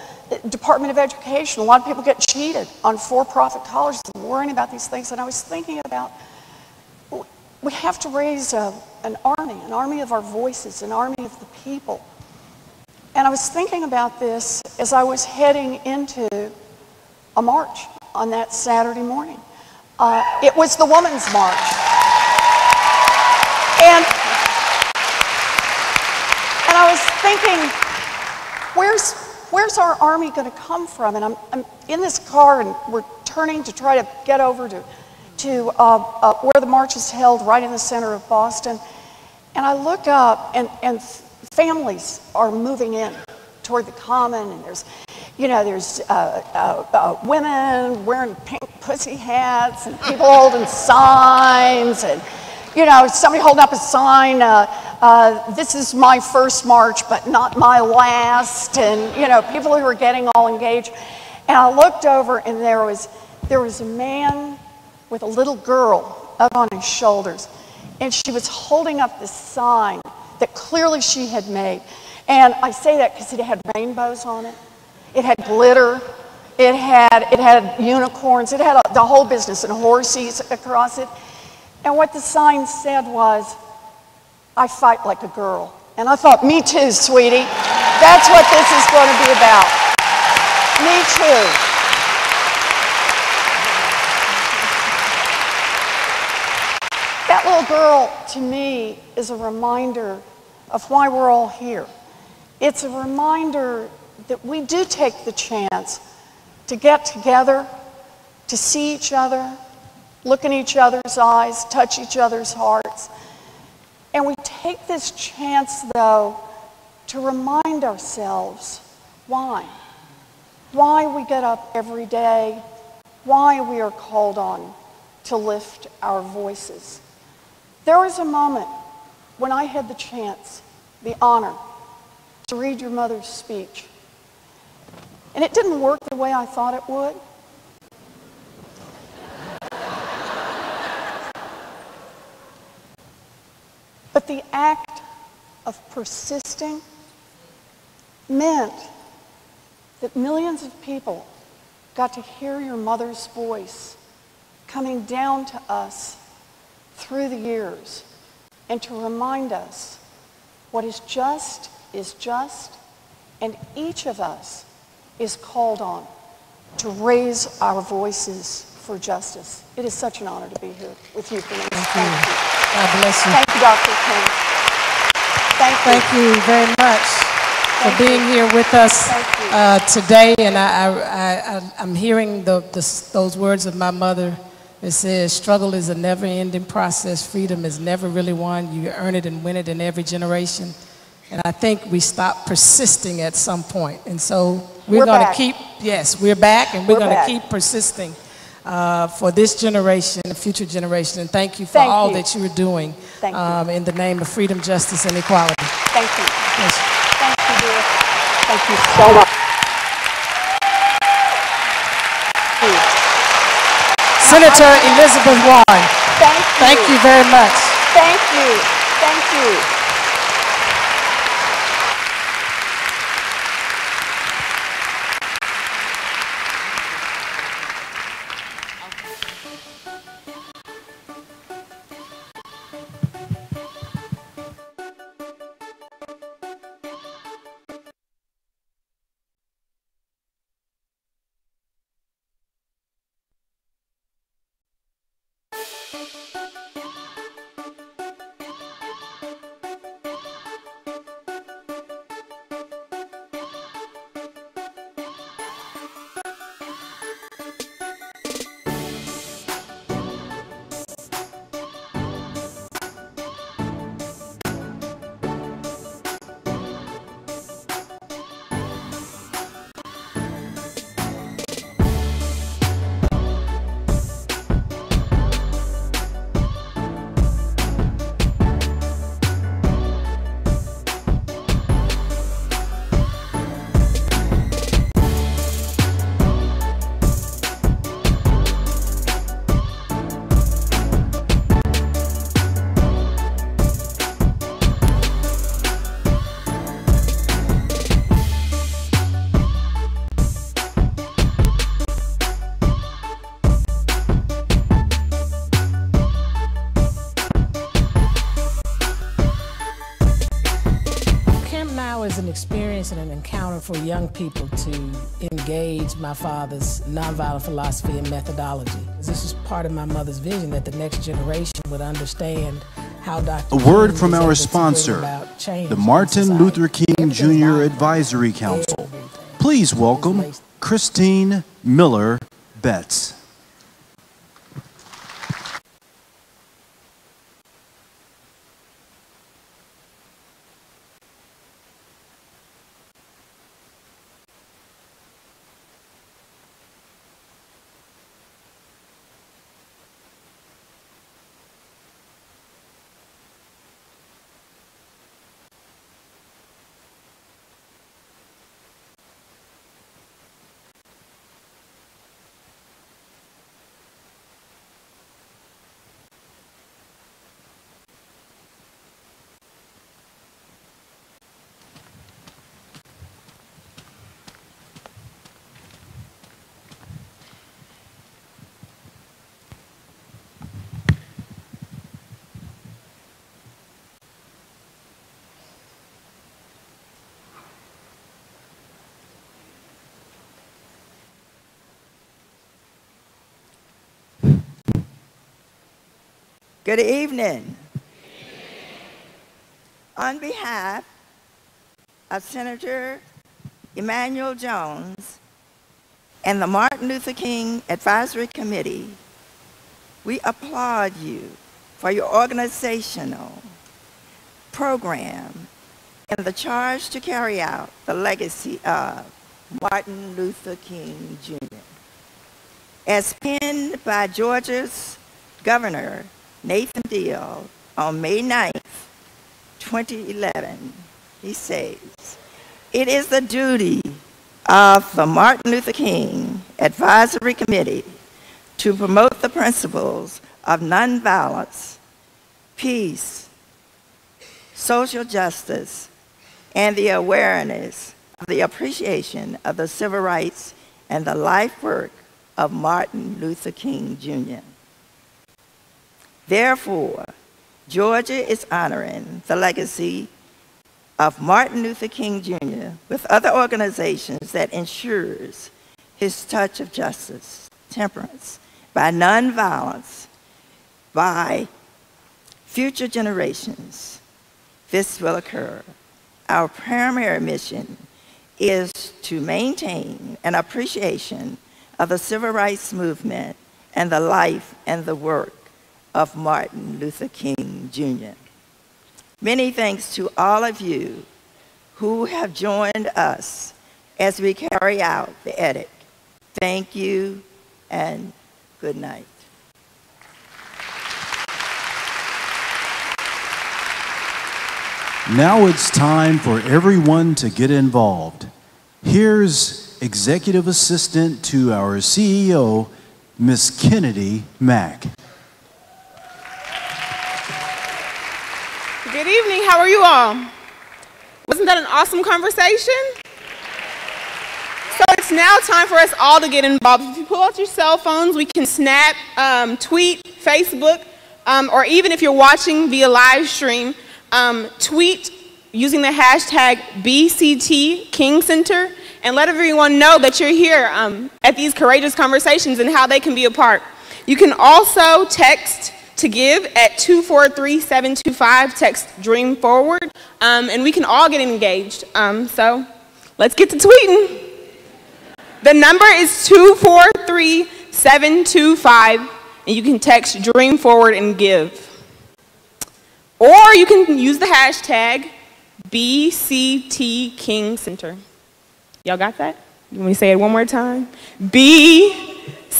Speaker 5: Department of Education, a lot of people get cheated on for-profit colleges and worrying about these things. And I was thinking about, we have to raise a, an army, an army of our voices, an army of the people. And I was thinking about this as I was heading into a march on that Saturday morning. Uh, it was the Women's March. And, and I was thinking, where's, where's our army going to come from? And I'm, I'm in this car and we're turning to try to get over to, to uh, uh, where the march is held, right in the center of Boston. And I look up and, and families are moving in toward the common and there's you know, there's uh, uh, uh, women wearing pink pussy hats and people holding signs and you know, somebody holding up a sign, uh, uh, this is my first march, but not my last, and, you know, people who were getting all engaged. And I looked over, and there was, there was a man with a little girl up on his shoulders, and she was holding up this sign that clearly she had made. And I say that because it had rainbows on it, it had glitter, it had, it had unicorns, it had a, the whole business, and horses across it. And what the sign said was, I fight like a girl. And I thought, me too, sweetie. That's what this is going to be about. Me too. Little girl, to me, is a reminder of why we're all here. It's a reminder that we do take the chance to get together, to see each other, look in each other's eyes, touch each other's hearts. And we take this chance, though, to remind ourselves why. Why we get up every day, why we are called on to lift our voices. There was a moment when I had the chance, the honor, to read your mother's speech. And it didn't work the way I thought it would. But the act of persisting meant that millions of people got to hear your mother's voice coming down to us through the years and to remind us what is just is just, and each of us is called on to raise our voices for justice. It is such an honor to be here with you, Thank, Thank you.
Speaker 4: God bless you.
Speaker 5: Thank you, Dr. King. Thank you.
Speaker 4: Thank you very much. for being here with us uh, today. And I, I, I, I'm hearing the, the, those words of my mother. It says, struggle is a never-ending process. Freedom is never really won. You earn it and win it in every generation. And I think we stop persisting at some point. And so we're,
Speaker 5: We're
Speaker 4: going to keep, yes, we're back and we're,
Speaker 5: We're
Speaker 4: going to keep persisting uh, for this generation and future generation. And thank you for
Speaker 5: Thank
Speaker 4: all
Speaker 5: you.
Speaker 4: that you are doing
Speaker 5: Thank you.
Speaker 4: um, in the name of freedom, justice, and equality.
Speaker 5: Thank you.
Speaker 4: Yes.
Speaker 5: Thank you, dear. Thank you so much.
Speaker 4: Senator Elizabeth Warren,
Speaker 5: Thank you.
Speaker 4: thank you very much.
Speaker 5: Thank you. Thank you.
Speaker 4: For young people to engage my father's nonviolent philosophy and methodology. This is part of my mother's vision that the next generation would understand how Dr.
Speaker 2: A word from our
Speaker 4: able to bring
Speaker 2: sponsor, the Martin. Luther King Jr. Advisory Council.
Speaker 4: everything.
Speaker 2: Please welcome Christine Miller Betts.
Speaker 9: Good evening. On behalf of Senator Emanuel Jones and the Martin Luther King Advisory Committee, we applaud you for your organizational program and the charge to carry out the legacy of Martin Luther King Jr. As penned by Georgia's Governor Nathan Deal on May 9th, 2011, he says, it is the duty of the Martin Luther King Advisory Committee to promote the principles of nonviolence, peace, social justice, and the awareness of the appreciation of the civil rights and the life work of Martin Luther King Jr. Therefore, Georgia is honoring the legacy of Martin Luther King Jr. with other organizations that ensures his touch of justice, temperance, by nonviolence, by future generations. This will occur our primary mission is to maintain an appreciation of the civil rights movement and the life and the work of Martin Luther King Jr. Many thanks to all of you who have joined us as we carry out the edit. Thank you and good night.
Speaker 2: Now it's time for everyone to get involved. Here's Executive Assistant to our CEO, Ms. Kennedy Mack.
Speaker 10: Good evening. How are you all? Wasn't that an awesome conversation? So it's now time for us all to get involved. If you pull out your cell phones, we can snap, um, tweet, Facebook, um, or even if you're watching via live stream, um, tweet using the hashtag BCT King Center and let everyone know that you're here um, at these courageous conversations and how they can be a part. You can also text to give at 243-725, text Dream Forward, um, and we can all get engaged. Um, so let's get to tweeting. The number is 243-725, and you can text Dream Forward and give. Or you can use the hashtag BCT King Center. Y'all got that? Let me say it one more time? BCT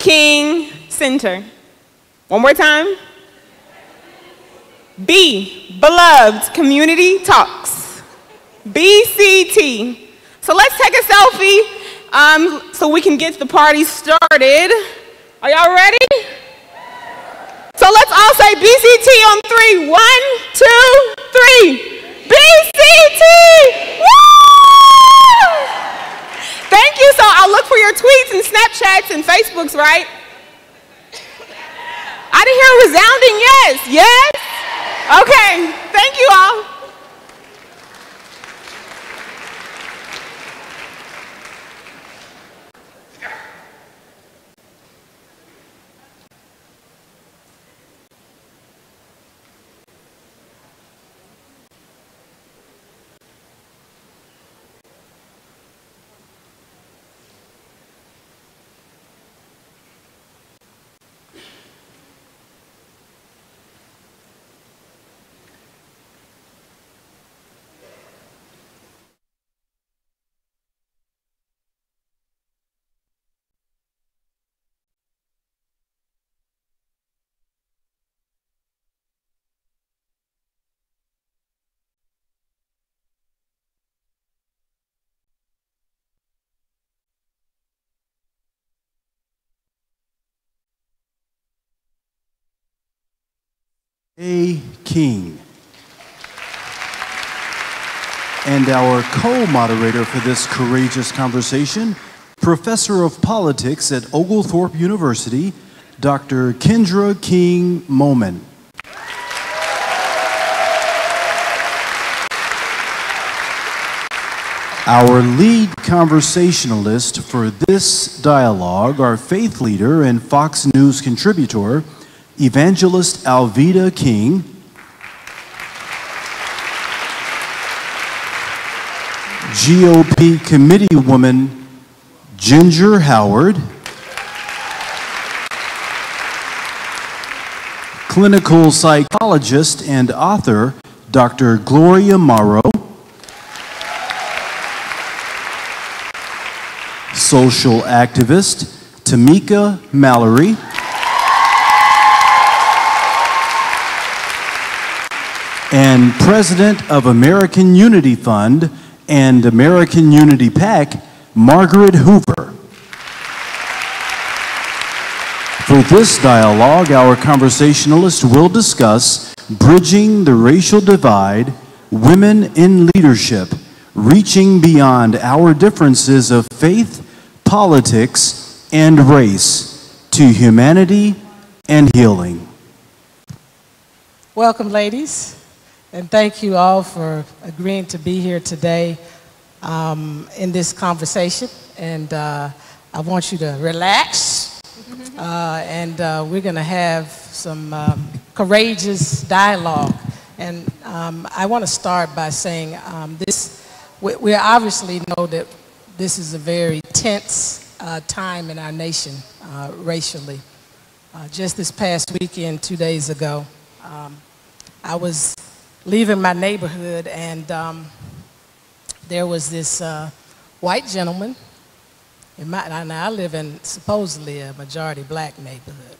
Speaker 10: King Center. One more time? B, Beloved Community Talks. BCT. So let's take a selfie um, so we can get the party started. Are y'all ready? So let's all say BCT on three. One, two, three. BCT! Woo! Thank you. So I'll look for your tweets and Snapchats and Facebooks, right? I didn't hear a resounding yes. Yes? Okay. Thank you all.
Speaker 2: A. King. And our co moderator for this courageous conversation, Professor of Politics at Oglethorpe University, Dr. Kendra King Momon. Our lead conversationalist for this dialogue, our faith leader and Fox News contributor, Evangelist Alveda King, GOP committee woman Ginger Howard, clinical psychologist and author Dr. Gloria Morrow, social activist Tamika Mallory, and president of American Unity Fund and American Unity PAC, Margaret Hoover. For this dialogue, our conversationalist will discuss bridging the racial divide, women in leadership, reaching beyond our differences of faith, politics, and race to humanity and healing.
Speaker 4: Welcome, ladies, and thank you all for agreeing to be here today um, in this conversation. And uh, I want you to relax, uh, and uh, we're going to have some um, courageous dialogue And um, I want to start by saying um, this, we, we, obviously know that this is a very tense uh, time in our nation uh, racially. Uh, just this past weekend, two days ago, um, I was leaving my neighborhood and um, there was this uh, white gentleman. In my, now I live in supposedly a majority black neighborhood.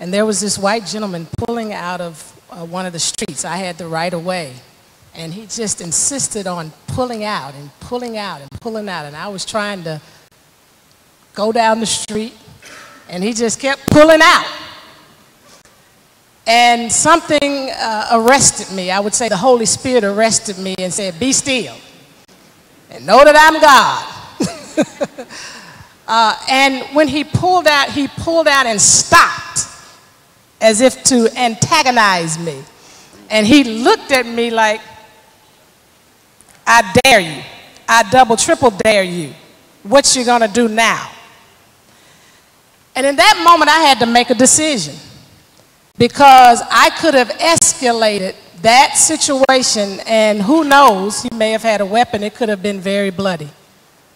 Speaker 4: And there was this white gentleman pulling out of uh, one of the streets. I had the right of way. And he just insisted on pulling out and pulling out and pulling out. And I was trying to go down the street, and he just kept pulling out. And something uh, arrested me. I would say the Holy Spirit arrested me and said, Be still and know that I'm God. uh, and when he pulled out, he pulled out and stopped as if to antagonize me. And he looked at me like, I dare you. I double, triple dare you. What you gonna do now? And in that moment, I had to make a decision because I could have escalated that situation, and who knows, he may have had a weapon, it could have been very bloody.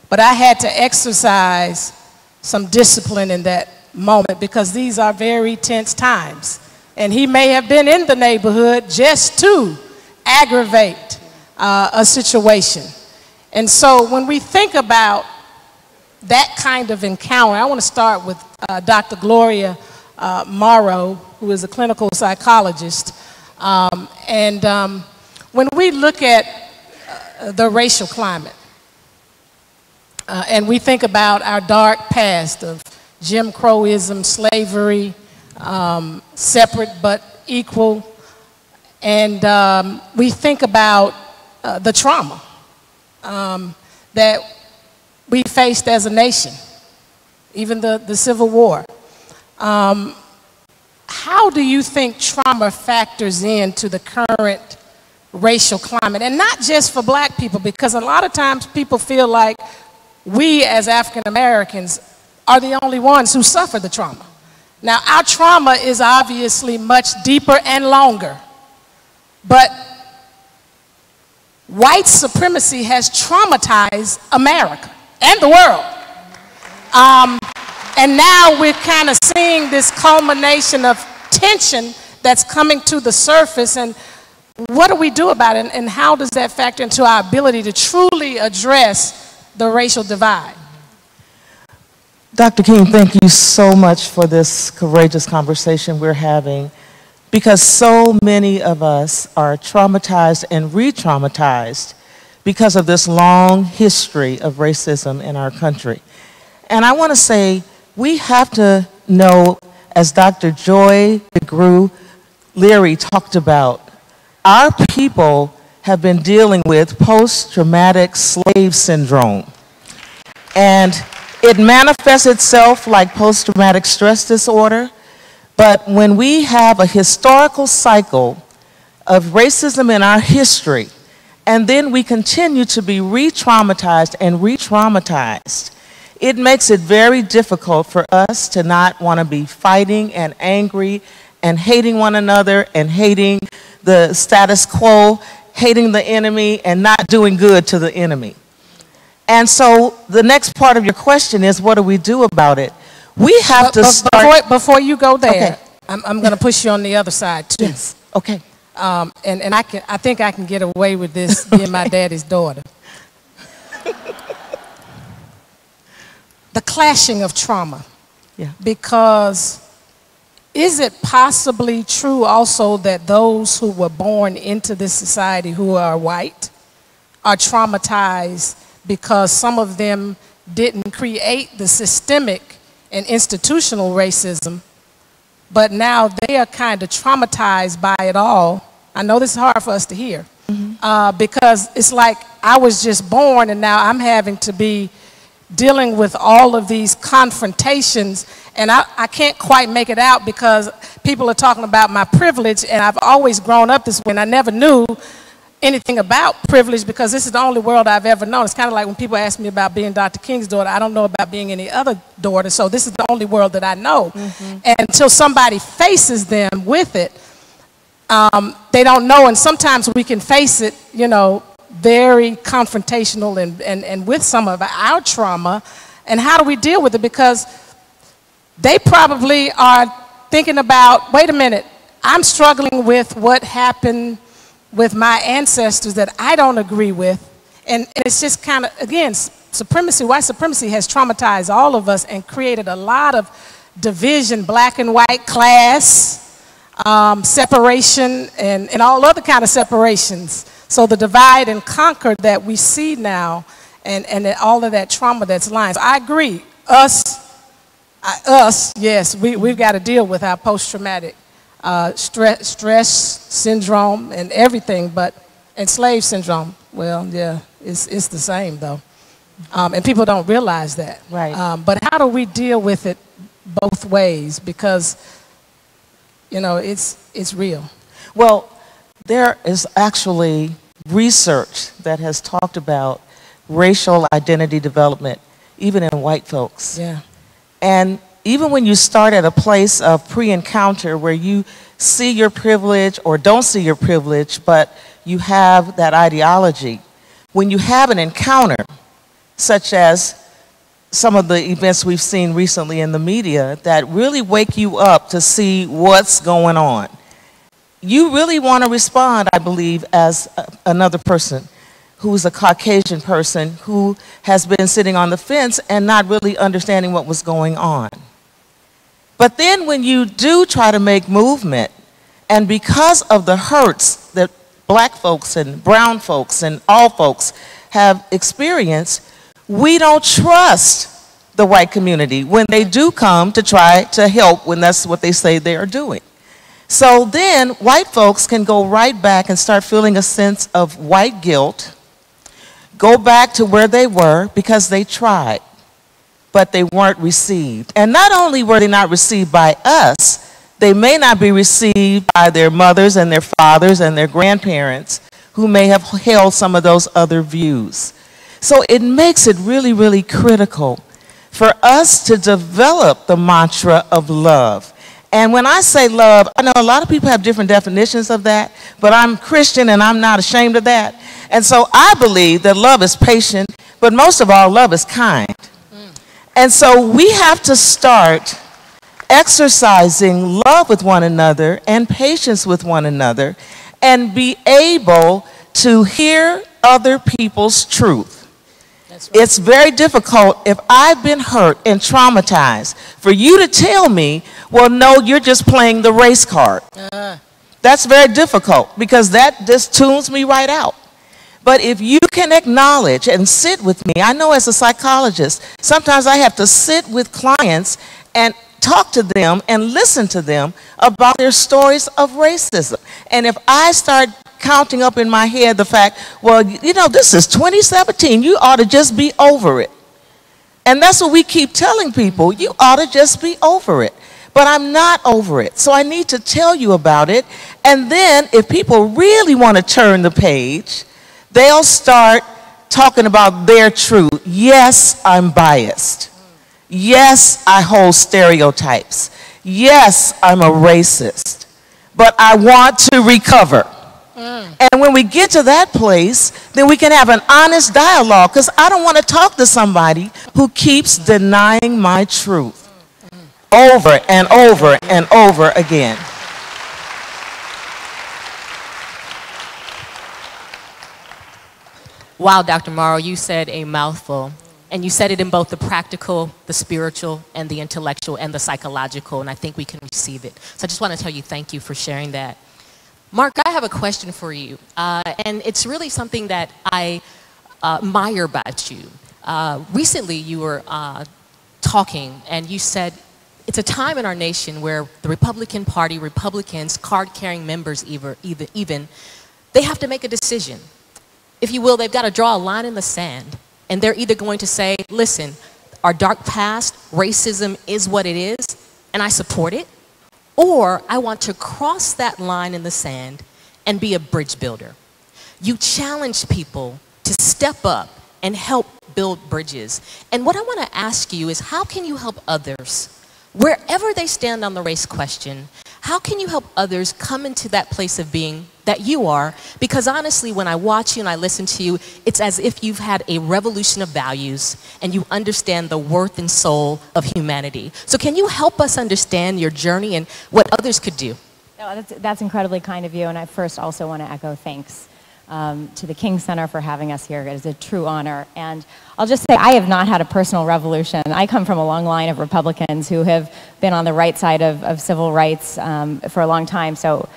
Speaker 4: But I had to exercise some discipline in that moment because these are very tense times. And he may have been in the neighborhood just to aggravate uh, a situation. And so when we think about that kind of encounter, I want to start with uh, Dr. Gloria uh, Morrow, who is a clinical psychologist. Um, and um, when we look at uh, the racial climate, uh, and we think about our dark past of Jim Crowism, slavery, um, separate but equal. And um, we think about uh, the trauma um, that we faced as a nation, even the, the Civil War. Um, how do you think trauma factors into the current racial climate? And not just for black people, because a lot of times people feel like we as African Americans are the only ones who suffer the trauma. Now, our trauma is obviously much deeper and longer, but white supremacy has traumatized America and the world. Um, and now we're kind of seeing this culmination of tension that's coming to the surface. And what do we do about it? And how does that factor into our ability to truly address the racial divide?
Speaker 11: Dr. King, thank you so much for this courageous conversation we're having because so many of us are traumatized and re traumatized because of this long history of racism in our country. And I want to say we have to know, as Dr. Joy DeGruy Leary talked about, our people have been dealing with post traumatic slave syndrome. And it manifests itself like post-traumatic stress disorder, but when we have a historical cycle of racism in our history, and then we continue to be re-traumatized and re-traumatized, it makes it very difficult for us to not want to be fighting and angry and hating one another and hating the status quo, hating the enemy, and not doing good to the enemy. And so the next part of your question is, what do we do about it? We have but, to
Speaker 4: but
Speaker 11: start.
Speaker 4: Before, before, you go there, okay. I'm, I'm going to push you on the other side too.
Speaker 11: Yes. Okay.
Speaker 4: Um, and and I can I think I can get away with this being my daddy's daughter. The clashing of trauma.
Speaker 11: Yeah.
Speaker 4: Because is it possibly true also that those who were born into this society who are white are traumatized because some of them didn't create the systemic and institutional racism, but now they are kind of traumatized by it all. I know this is hard for us to hear mm-hmm. uh, because it's like I was just born and now I'm having to be dealing with all of these confrontations and I, I can't quite make it out because people are talking about my privilege and I've always grown up this way and I never knew anything about privilege because this is the only world I've ever known. It's kind of like when people ask me about being Dr. King's daughter, I don't know about being any other daughter, so this is the only world that I know. Mm-hmm. And until somebody faces them with it, um, they don't know, and sometimes we can face it, you know, very confrontational and, and, and with some of our trauma. And how do we deal with it? Because they probably are thinking about wait a minute, I'm struggling with what happened with my ancestors that I don't agree with. And, and it's just kind of, again, supremacy, white supremacy has traumatized all of us and created a lot of division, black and white, class, um, separation, and, and all other kind of separations. So the divide and conquer that we see now and, and all of that trauma that's lying. So I agree. Us, I, us, yes, we, we've got to deal with our post-traumatic uh, stress, stress syndrome and everything, but enslaved syndrome, well, yeah, it's, it's the same though. Um, and people don't realize that.
Speaker 11: Right.
Speaker 4: Um, but how do we deal with it both ways? Because, you know, it's, it's real.
Speaker 11: Well, there is actually research that has talked about racial identity development, even in white folks.
Speaker 4: Yeah.
Speaker 11: And even when you start at a place of pre-encounter where you see your privilege or don't see your privilege, but you have that ideology, when you have an encounter, such as some of the events we've seen recently in the media that really wake you up to see what's going on. You really want to respond, I believe, as a, another person who's a Caucasian person who has been sitting on the fence and not really understanding what was going on. But then when you do try to make movement, and because of the hurts that black folks and brown folks and all folks have experienced, we don't trust the white community when they do come to try to help when that's what they say they are doing. So then white folks can go right back and start feeling a sense of white guilt, go back to where they were because they tried but they weren't received. And not only were they not received by us, they may not be received by their mothers and their fathers and their grandparents who may have held some of those other views. So it makes it really, really critical for us to develop the mantra of love. And when I say love, I know a lot of people have different definitions of that, but I'm Christian and I'm not ashamed of that. And so I believe that love is patient, but most of all, love is kind. Mm. And so we have to start exercising love with one another and patience with one another and be able to hear other people's truth. Right. It's very difficult if I've been hurt and traumatized for you to tell me, well, no, you're just playing the race card. Uh. That's very difficult because that just tunes me right out. But if you can acknowledge and sit with me, I know as a psychologist, sometimes I have to sit with clients and talk to them and listen to them about their stories of racism. And if I start counting up in my head the fact, well, you know, this is 2017, you ought to just be over it. And that's what we keep telling people, you ought to just be over it. But I'm not over it. So I need to tell you about it. And then if people really want to turn the page, they'll start talking about their truth. Yes, I'm biased. Yes, I hold stereotypes. Yes, I'm a racist. But I want to recover. Mm. And when we get to that place, then we can have an honest dialogue because I don't want to talk to somebody who keeps denying my truth over and over and over again.
Speaker 12: Wow, Dr. Morrow, you said a mouthful. And you said it in both the practical, the spiritual, and the intellectual, and the psychological, and I think we can receive it. So I just want to tell you thank you for sharing that. Mark, I have a question for you, uh, and it's really something that I uh, admire about you. Uh, recently, you were uh, talking, and you said it's a time in our nation where the Republican Party, Republicans, card-carrying members even, even, even, they have to make a decision if you will, they've got to draw a line in the sand. And they're either going to say, listen, our dark past, racism is what it is, and I support it, or I want to cross that line in the sand and be a bridge builder. You challenge people to step up and help build bridges. And what I want to ask you is how can you help others, wherever they stand on the race question, How can you help others come into that place of being that you are? Because honestly, when I watch you and I listen to you, it's as if you've had a revolution of values and you understand the worth and soul of humanity. So can you help us understand your journey and what others could do?
Speaker 13: No, that's, that's incredibly kind of you, and I first also want to echo thanks um, to the King Center for having us here. It is a true honor. And I'll just say, I have not had a personal revolution. I come from a long line of Republicans who have been on the right side of, of civil rights um, for a long time. So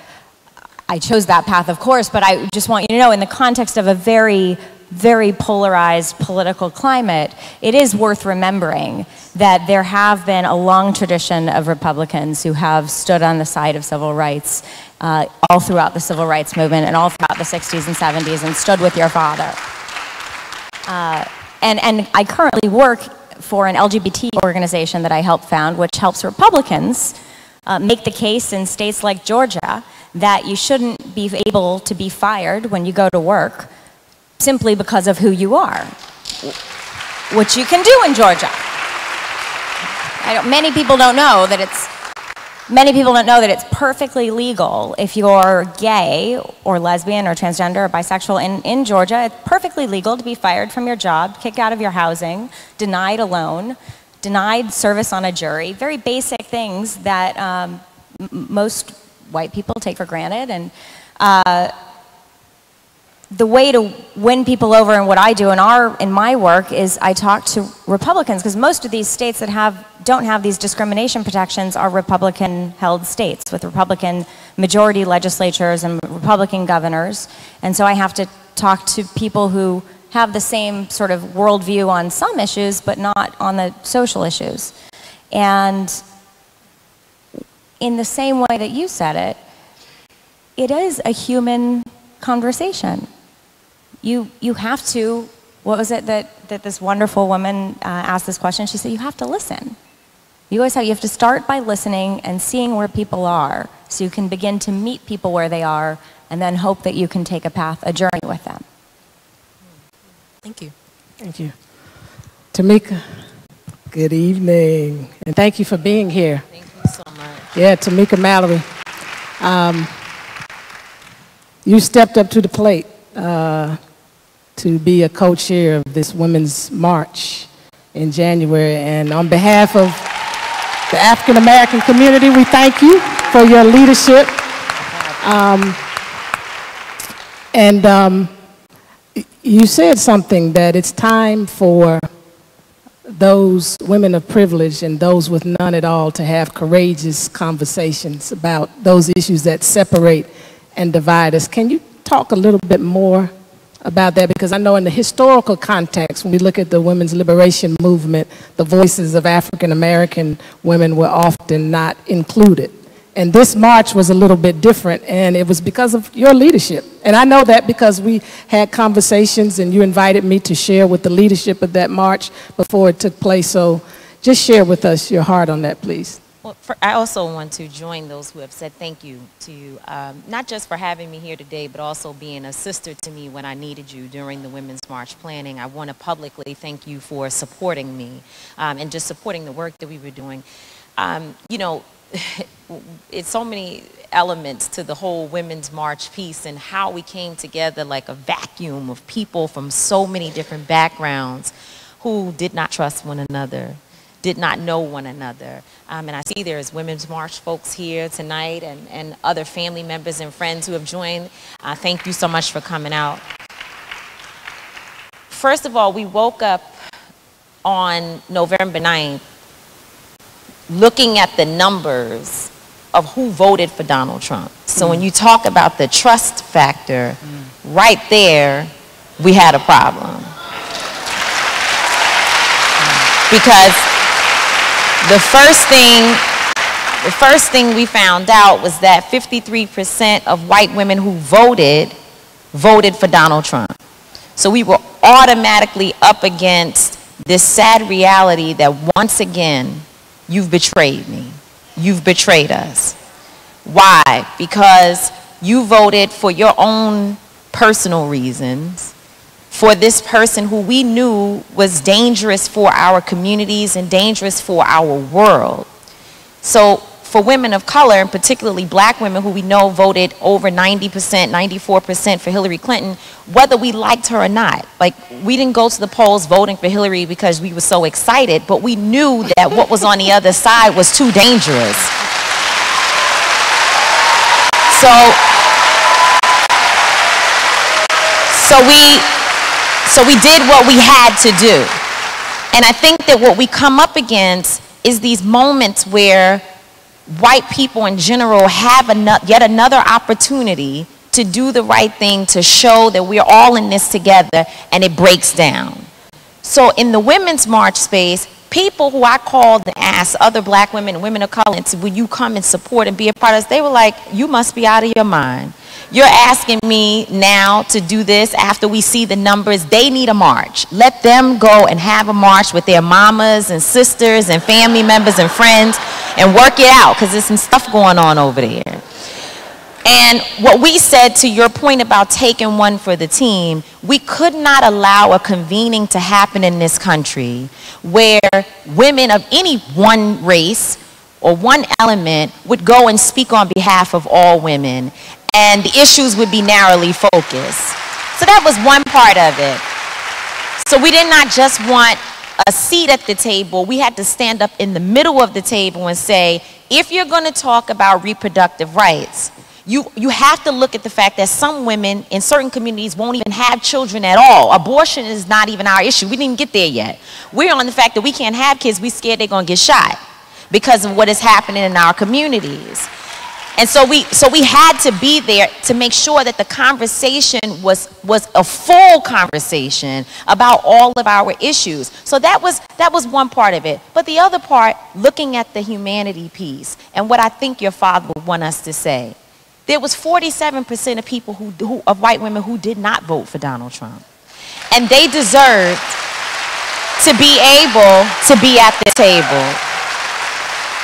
Speaker 13: I chose that path, of course, but I just want you to know, in the context of a very very polarized political climate, it is worth remembering that there have been a long tradition of Republicans who have stood on the side of civil rights uh, all throughout the civil rights movement and all throughout the 60s and 70s and stood with your father. Uh, and, and I currently work for an LGBT organization that I helped found, which helps Republicans uh, make the case in states like Georgia that you shouldn't be able to be fired when you go to work simply because of who you are, which you can do in Georgia. many people don't know that it's many people don't know that it's perfectly legal if you're gay or lesbian or transgender or bisexual in, in Georgia. It's perfectly legal to be fired from your job, kicked out of your housing, denied a loan, denied service on a jury. Very basic things that um, most white people take for granted and. Uh, the way to win people over and what I do in our in my work is I talk to Republicans because most of these states that have don't have these discrimination protections are Republican held states with Republican majority legislatures and Republican governors and so I have to talk to people who have the same sort of worldview on some issues but not on the social issues and in the same way that you said it it is a human conversation you, you have to, what was it that, that this wonderful woman uh, asked this question? She said, you have to listen. You always have, you have to start by listening and seeing where people are so you can begin to meet people where they are and then hope that you can take a path, a journey with them.
Speaker 12: Thank you.
Speaker 4: Thank you. Tamika, good evening. And thank you for being here.
Speaker 12: Thank so much.
Speaker 4: Yeah, Tamika Mallory. Um, you stepped up to the plate. Uh, to be a co-chair of this Women's March in January. And on behalf of the African American community, we thank you for your leadership. Um, and um, you said something that it's time for those women of privilege and those with none at all to have courageous conversations about those issues that separate and divide us. Can you talk a little bit more about that because I know in the historical context, when we look at the women's liberation movement, the voices of African American women were often not included. And this march was a little bit different, and it was because of your leadership. And I know that because we had conversations and you invited me to share with the leadership of that march before it took place. So just share with us your heart on that, please.
Speaker 14: Well, for, I also want to join those who have said thank you to you, um, not just for having me here today, but also being a sister to me when I needed you during the Women's March planning. I want to publicly thank you for supporting me um, and just supporting the work that we were doing. Um, you know, it's so many elements to the whole Women's March piece and how we came together like a vacuum of people from so many different backgrounds who did not trust one another, did not know one another. Um, and I see there's Women's March folks here tonight and, and other family members and friends who have joined. Uh, thank you so much for coming out. First of all, we woke up on November 9th looking at the numbers of who voted for Donald Trump. So mm. when you talk about the trust factor, mm. right there, we had a problem. Because the first thing, the first thing we found out was that 53% of white women who voted, voted for Donald Trump. So we were automatically up against this sad reality that once again, you've betrayed me. You've betrayed us. Why? Because you voted for your own personal reasons for this person who we knew was dangerous for our communities and dangerous for our world. So for women of color, and particularly black women who we know voted over 90%, 94% for Hillary Clinton, whether we liked her or not. Like, we didn't go to the polls voting for Hillary because we were so excited, but we knew that what was on the other side was too dangerous. So, so we, so we did what we had to do. And I think that what we come up against is these moments where white people in general have enough, yet another opportunity to do the right thing, to show that we're all in this together, and it breaks down. So in the Women's March space, people who I called and asked, other black women and women of color, will you come and support and be a part of this? They were like, you must be out of your mind. You're asking me now to do this after we see the numbers. They need a march. Let them go and have a march with their mamas and sisters and family members and friends and work it out because there's some stuff going on over there. And what we said to your point about taking one for the team, we could not allow a convening to happen in this country where women of any one race or one element would go and speak on behalf of all women and the issues would be narrowly focused. So that was one part of it. So we did not just want a seat at the table, we had to stand up in the middle of the table and say, if you're going to talk about reproductive rights, you, you have to look at the fact that some women in certain communities won't even have children at all. Abortion is not even our issue. We didn't get there yet. We're on the fact that we can't have kids. We're scared they're going to get shot because of what is happening in our communities. And so we, so we had to be there to make sure that the conversation was, was a full conversation about all of our issues. So that was, that was one part of it. But the other part, looking at the humanity piece and what I think your father would want us to say. There was 47% of people who, who, of white women who did not vote for Donald Trump. And they deserved to be able to be at the table.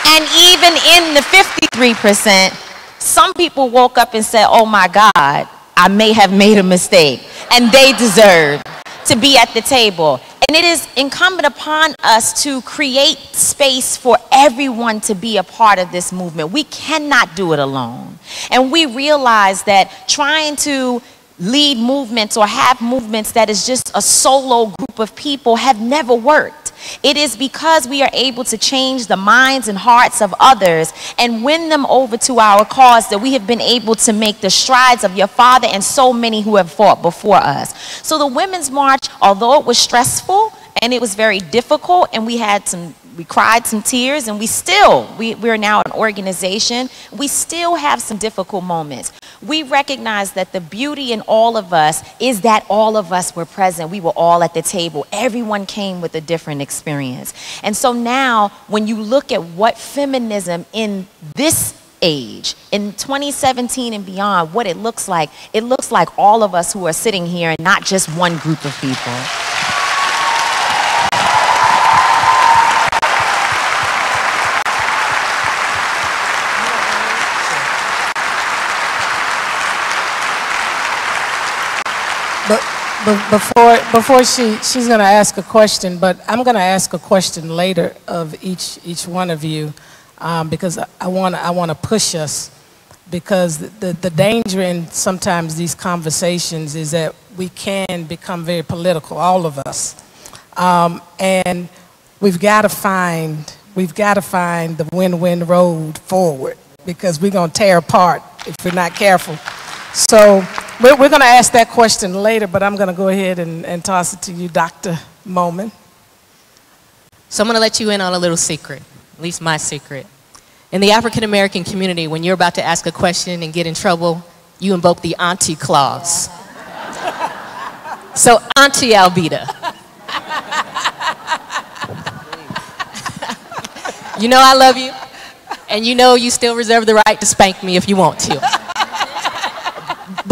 Speaker 14: And even in the 53%, some people woke up and said, oh my God, I may have made a mistake. And they deserve to be at the table. And it is incumbent upon us to create space for everyone to be a part of this movement. We cannot do it alone. And we realize that trying to lead movements or have movements that is just a solo group of people have never worked. It is because we are able to change the minds and hearts of others and win them over to our cause that we have been able to make the strides of your father and so many who have fought before us. So the Women's March, although it was stressful and it was very difficult and we had some we cried some tears and we still we, we're now an organization we still have some difficult moments we recognize that the beauty in all of us is that all of us were present. We were all at the table. Everyone came with a different experience. And so now when you look at what feminism in this age in 2017 and beyond what it looks like it looks like all of us who are sitting here and not just one group of people
Speaker 4: But before, before she, she's going to ask a question, but I'm going to ask a question later of each, each one of you um, because I want I want to push us because the, the danger in sometimes these conversations is that we can become very political, all of us. Um, and we've got to find, we've got to find the win-win road forward because we're going to tear apart if we're not careful. So we're, we're going to ask that question later, but I'm going to go ahead and, and toss it to you, Dr. Momon.
Speaker 12: So I'm going to let you in on a little secret, at least my secret. In the African American community, when you're about to ask a question and get in trouble, you invoke the auntie clause. so, Auntie Alveda. you know I love you, and you know you still reserve the right to spank me if you want to.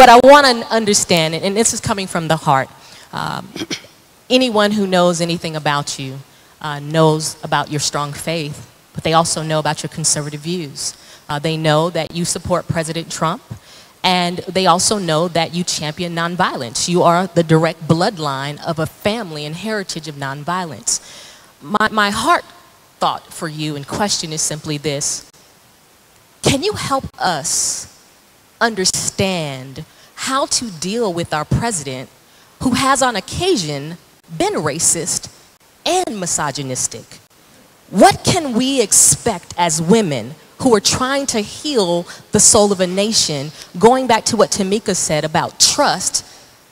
Speaker 12: But I want to understand, and this is coming from the heart. Um, anyone who knows anything about you uh, knows about your strong faith, but they also know about your conservative views. Uh, they know that you support President Trump, and they also know that you champion nonviolence. You are the direct bloodline of a family and heritage of nonviolence. My, my heart thought for you and question is simply this. Can you help us understand how to deal with our president who has on occasion been racist and misogynistic? What can we expect as women who are trying to heal the soul of a nation, going back to what Tamika said about trust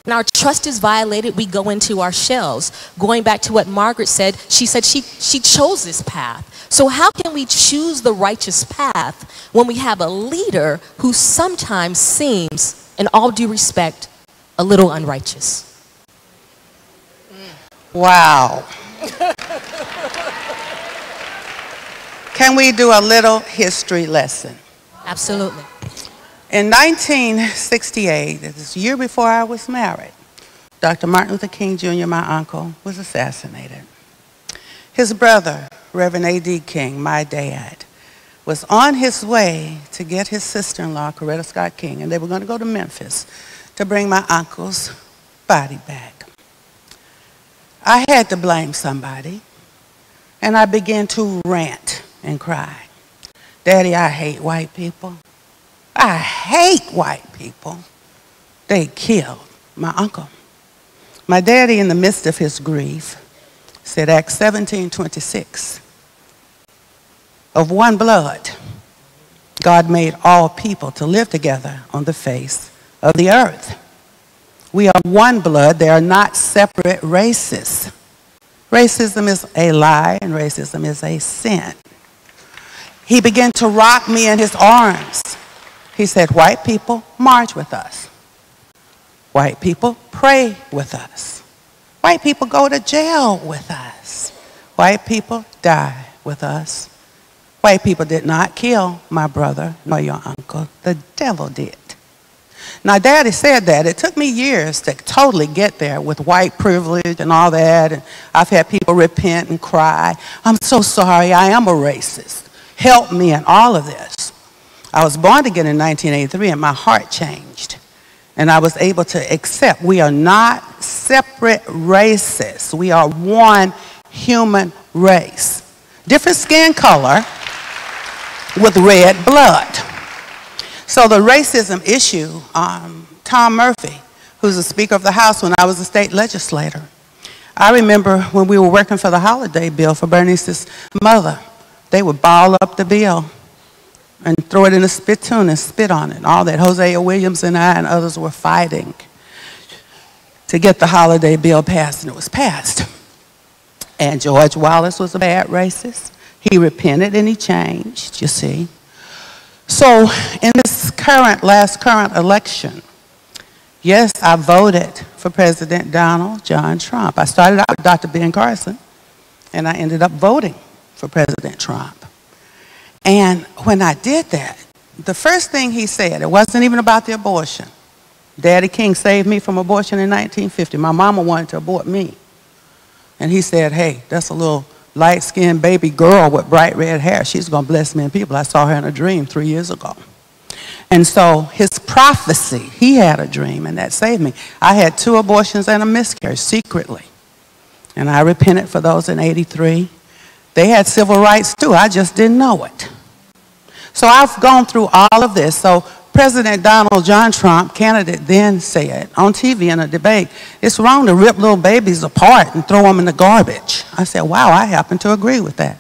Speaker 12: and our trust is violated, we go into our shells. Going back to what Margaret said, she said she, she chose this path. So how can we choose the righteous path when we have a leader who sometimes seems, in all due respect, a little unrighteous?
Speaker 15: Wow. Can we do a little history lesson?
Speaker 12: Absolutely.
Speaker 15: In 1968, this year before I was married, Dr. Martin Luther King Jr., my uncle, was assassinated. His brother, Reverend A.D. King, my dad, was on his way to get his sister-in-law, Coretta Scott King, and they were going to go to Memphis to bring my uncle's body back. I had to blame somebody, and I began to rant and cry. Daddy, I hate white people. I hate white people. They killed my uncle. My daddy, in the midst of his grief, said, Acts 17 26, of one blood, God made all people to live together on the face of the earth. We are one blood. They are not separate races. Racism is a lie and racism is a sin. He began to rock me in his arms. He said, white people march with us. White people pray with us. White people go to jail with us. White people die with us. White people did not kill my brother nor your uncle. The devil did. Now, Daddy said that. It took me years to totally get there with white privilege and all that. And I've had people repent and cry. I'm so sorry. I am a racist. Help me in all of this. I was born again in 1983 and my heart changed. And I was able to accept we are not separate races. We are one human race. Different skin color with red blood. So the racism issue, um, Tom Murphy, who's the Speaker of the House when I was a state legislator, I remember when we were working for the holiday bill for Bernice's mother, they would ball up the bill and throw it in a spittoon and spit on it. All that. Hosea Williams and I and others were fighting to get the holiday bill passed, and it was passed. And George Wallace was a bad racist. He repented and he changed, you see. So in this current, last current election, yes, I voted for President Donald John Trump. I started out with Dr. Ben Carson, and I ended up voting for President Trump. And when I did that, the first thing he said, it wasn't even about the abortion. Daddy King saved me from abortion in 1950. My mama wanted to abort me. And he said, hey, that's a little light-skinned baby girl with bright red hair. She's going to bless many people. I saw her in a dream three years ago. And so his prophecy, he had a dream, and that saved me. I had two abortions and a miscarriage secretly. And I repented for those in 83. They had civil rights too. I just didn't know it. So I've gone through all of this. So President Donald John Trump, candidate, then said on TV in a debate, it's wrong to rip little babies apart and throw them in the garbage. I said, wow, I happen to agree with that.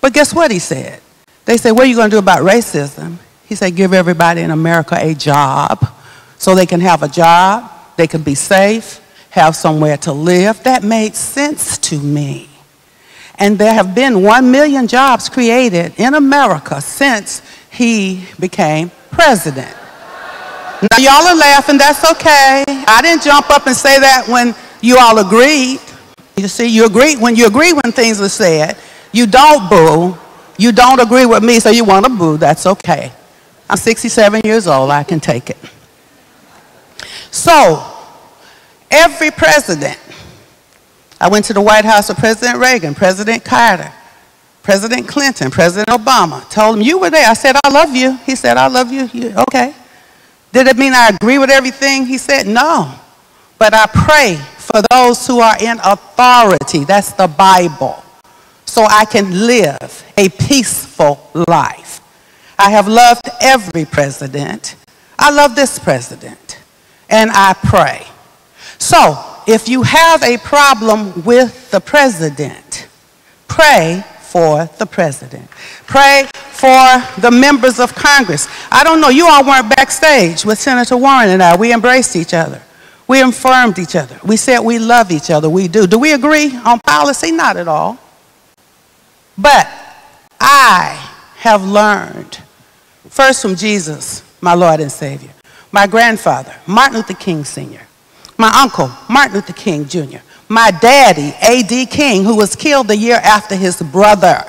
Speaker 15: But guess what he said? They said, what are you going to do about racism? He said, give everybody in America a job so they can have a job, they can be safe, have somewhere to live. That made sense to me. And there have been 1 million jobs created in America since he became president. Now, y'all are laughing. That's okay. I didn't jump up and say that when you all agreed. You see, you agree when you agree when things are said. You don't boo. You don't agree with me, so you want to boo. That's okay. I'm 67 years old. I can take it. So, every president I went to the White House with President Reagan, President Carter, President Clinton, President Obama. Told him, you were there. I said, I love you. He said, I love you. you okay. Did it mean I agree with everything? He said, no. But I pray for those who are in authority. That's the Bible. So I can live a peaceful life. I have loved every president. I love this president. And I pray. So, if you have a problem with the president, pray for the president. Pray for the members of Congress. I don't know, you all weren't backstage with Senator Warren and I. We embraced each other. We affirmed each other. We said we love each other. We do. Do we agree on policy? Not at all. But I have learned, first from Jesus, my Lord and Savior, my grandfather, Martin Luther King Sr., my uncle, Martin Luther King Jr., my daddy, A.D. King, who was killed the year after his brother.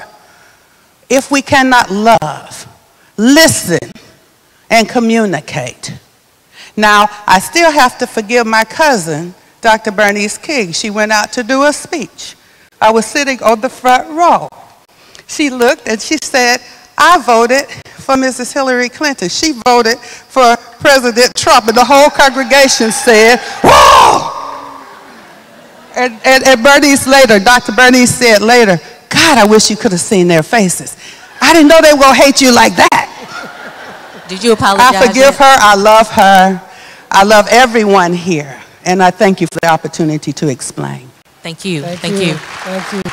Speaker 15: If we cannot love, listen, and communicate. Now, I still have to forgive my cousin, Dr. Bernice King. She went out to do a speech. I was sitting on the front row. She looked and she said, I voted for Mrs. Hillary Clinton. She voted for President Trump. And the whole congregation said, Whoa! And, and, and Bernice later, Dr. Bernice said later, God, I wish you could have seen their faces. I didn't know they were going to hate you like that.
Speaker 12: Did you apologize?
Speaker 15: I forgive her. I love her. I love everyone here. And I thank you for the opportunity to explain.
Speaker 12: Thank you.
Speaker 4: Thank,
Speaker 12: Thank,
Speaker 4: you.
Speaker 12: you.
Speaker 4: Thank you.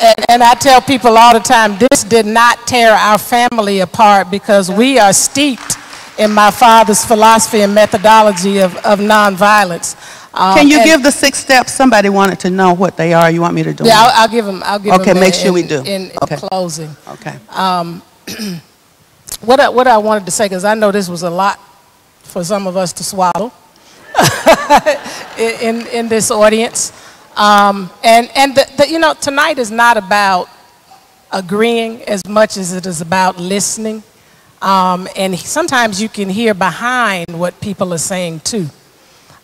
Speaker 4: And, and I tell people all the time, this did not tear our family apart because we are steeped in my father's philosophy and methodology of, of nonviolence. Um,
Speaker 15: Can you give the six steps? Somebody wanted to know what they are. You want me to do
Speaker 4: Yeah. I'll, I'll give them. I'll give
Speaker 15: Okay,
Speaker 4: them
Speaker 15: make
Speaker 4: in-
Speaker 15: sure we do.
Speaker 4: In, in
Speaker 15: Okay.
Speaker 4: closing.
Speaker 15: Okay.
Speaker 4: Um, what I, what I wanted to say, because I know this was a lot for some of us to swallow in, in, in this audience. Um, and and the, the, you know, tonight is not about agreeing as much as it is about listening. Um, and sometimes you can hear behind what people are saying too.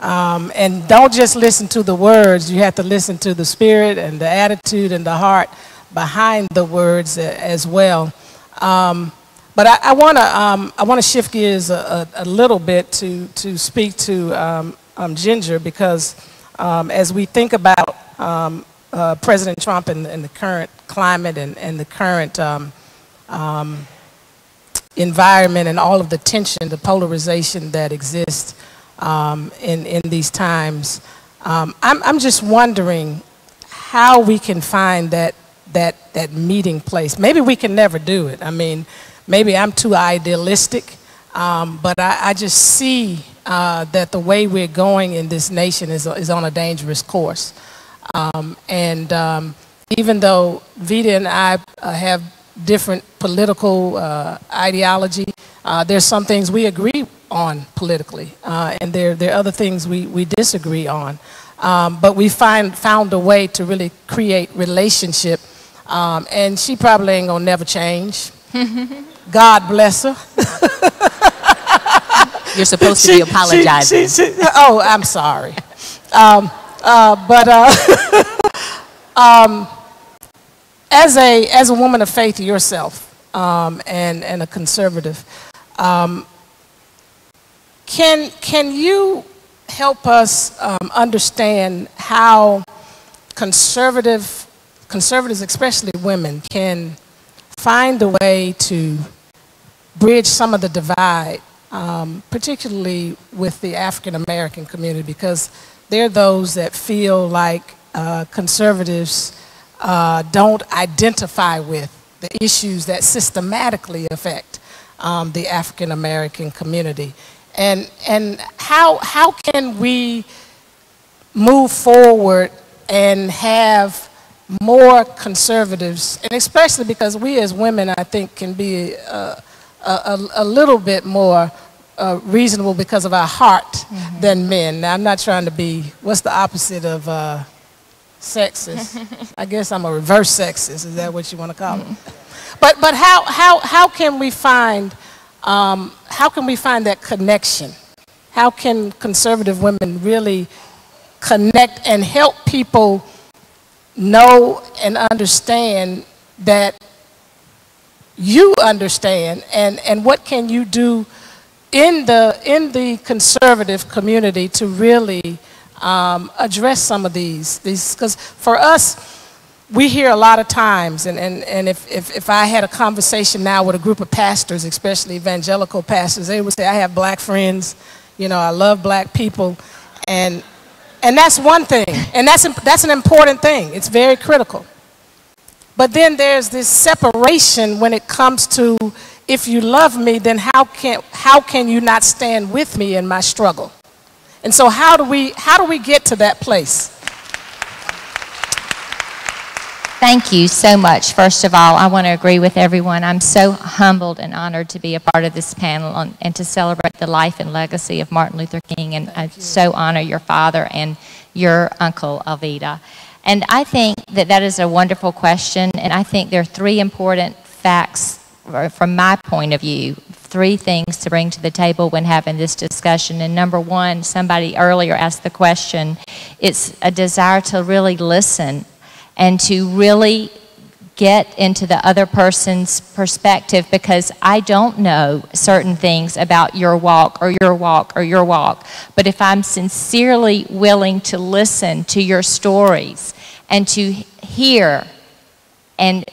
Speaker 4: Um, and don't just listen to the words, you have to listen to the spirit and the attitude and the heart behind the words as well. Um, but I, I want to um, I want to shift gears a, a, a little bit to to speak to um, um, Ginger because as we think about uh, President Trump and, and the current climate and, and the current um, um, environment and all of the tension, the polarization that exists um, in, in these times. Um, I'm, I'm just wondering how we can find that, that, that meeting place. Maybe we can never do it. I mean, maybe I'm too idealistic, um, but I, I just see uh, that the way we're going in this nation is, is on a dangerous course. Um, and um, even though Vita and I uh, have different political uh, ideology, uh, there's some things we agree on politically, uh, and there, there are other things we, we disagree on. Um, but we find, found a way to really create relationship, um, and she probably ain't gonna never change. God bless her.
Speaker 12: You're supposed to be apologizing.
Speaker 4: she- she- oh, I'm sorry. Um, uh, but uh, um, as a as a woman of faith yourself, um, and and a conservative, um, can can you help us um, understand how conservative conservatives, especially women, can find a way to bridge some of the divide, um, particularly with the African American community, because they're those that feel like uh, conservatives uh, don't identify with the issues that systematically affect um, the African American community. And, and how, how can we move forward and have more conservatives, and especially because we as women, I think, can be uh, a, a, a little bit more uh, reasonable because of our heart than men. Now, I'm not trying to be, what's the opposite of uh, sexist? I guess I'm a reverse sexist. Is that what you want to call it? But, but how, how, how can we find, um, how can we find that connection? How can conservative women really connect and help people know and understand that you understand and, and what can you do in the, in the conservative community to really um, address some of these. Because for us, we hear a lot of times, and, and, and if, if, if I had a conversation now with a group of pastors, especially evangelical pastors, they would say, I have black friends, you know, I love black people. And, and that's one thing, and that's, that's an important thing. It's very critical. But then there's this separation when it comes to if you love me, then how can, how can you not stand with me in my struggle? And so how do we, how do we get to that place?
Speaker 16: Thank you so much. First of all, I want to agree with everyone. I'm so humbled and honored to be a part of this panel and, and to celebrate the life and legacy of Martin Luther King. And I so honor your father and your uncle, Alveda. And I think that that is a wonderful question. And I think there are three important facts from my point of view, three things to bring to the table when having this discussion. And number one, somebody earlier asked the question, it's a desire to really listen and to really get into the other person's perspective because I don't know certain things about your walk or your walk or your walk. But if I'm sincerely willing to listen to your stories and to hear and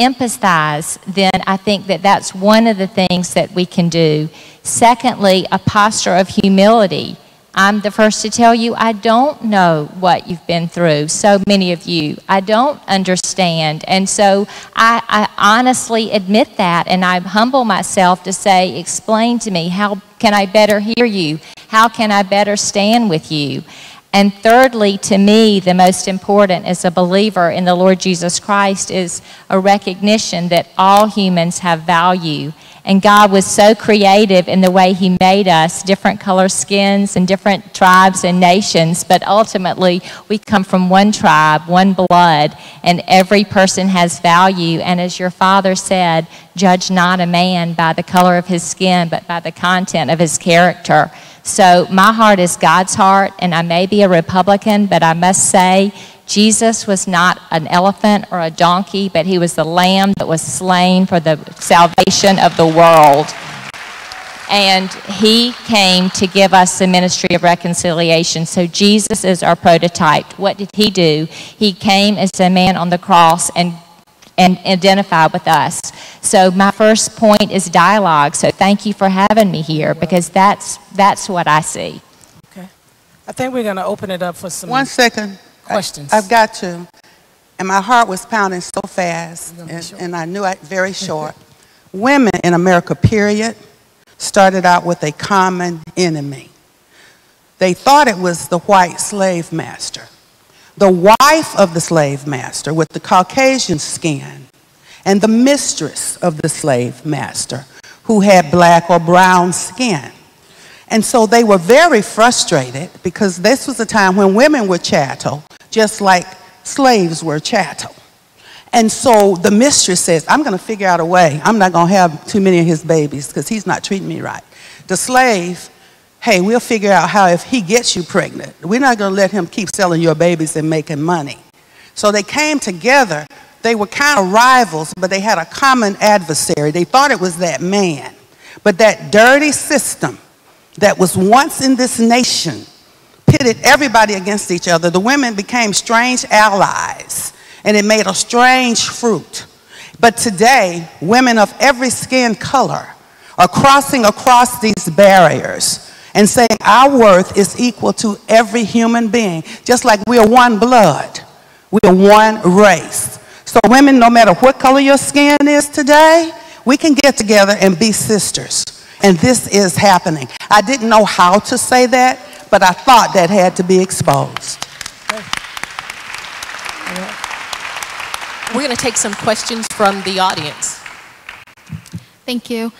Speaker 16: empathize, then I think that that's one of the things that we can do. Secondly, a posture of humility I'm the first to tell you, I don't know what you've been through, so many of you. I don't understand. And so I, I, honestly admit that, and I humble myself to say, explain to me, how can I better hear you? How can I better stand with you? And thirdly, to me, the most important as a believer in the Lord Jesus Christ is a recognition that all humans have value and God was so creative in the way He made us, different color skins and different tribes and nations. But ultimately, we come from one tribe, one blood, and every person has value. And as your father said, judge not a man by the color of his skin, but by the content of his character. So my heart is God's heart, and I may be a Republican, but I must say Jesus was not an elephant or a donkey, but he was the lamb that was slain for the salvation of the world. And he came to give us the ministry of reconciliation. So Jesus is our prototype. What did he do? He came as a man on the cross and and identify with us. So my first point is dialogue. So thank you for having me here because that's that's what I see.
Speaker 4: Okay. I think we're going to open it up for some
Speaker 15: One second
Speaker 4: questions.
Speaker 15: I, have got to. And my heart was pounding so fast, and, and I knew it very short. Women in America, period, started out with a common enemy. They thought it was the white slave master. The wife of the slave master with the Caucasian skin, and the mistress of the slave master who had black or brown skin. And so they were very frustrated because this was a time when women were chattel just like slaves were chattel. And so the mistress says, I'm going to figure out a way. I'm not going to have too many of his babies because he's not treating me right. The slave, hey, we'll figure out how if he gets you pregnant, we're not going to let him keep selling your babies and making money. So they came together. They were kind of rivals, but they had a common adversary. They thought it was that man. But that dirty system that was once in this nation pitted everybody against each other. The women became strange allies, and it made a strange fruit. But today, women of every skin color are crossing across these barriers and saying our worth is equal to every human being, just like we are one blood, we are one race. So, women, no matter what color your skin is today, we can get together and be sisters. And this is happening. I didn't know how to say that, but I thought that had to be exposed.
Speaker 12: We're going to take some questions from the audience.
Speaker 17: Thank you.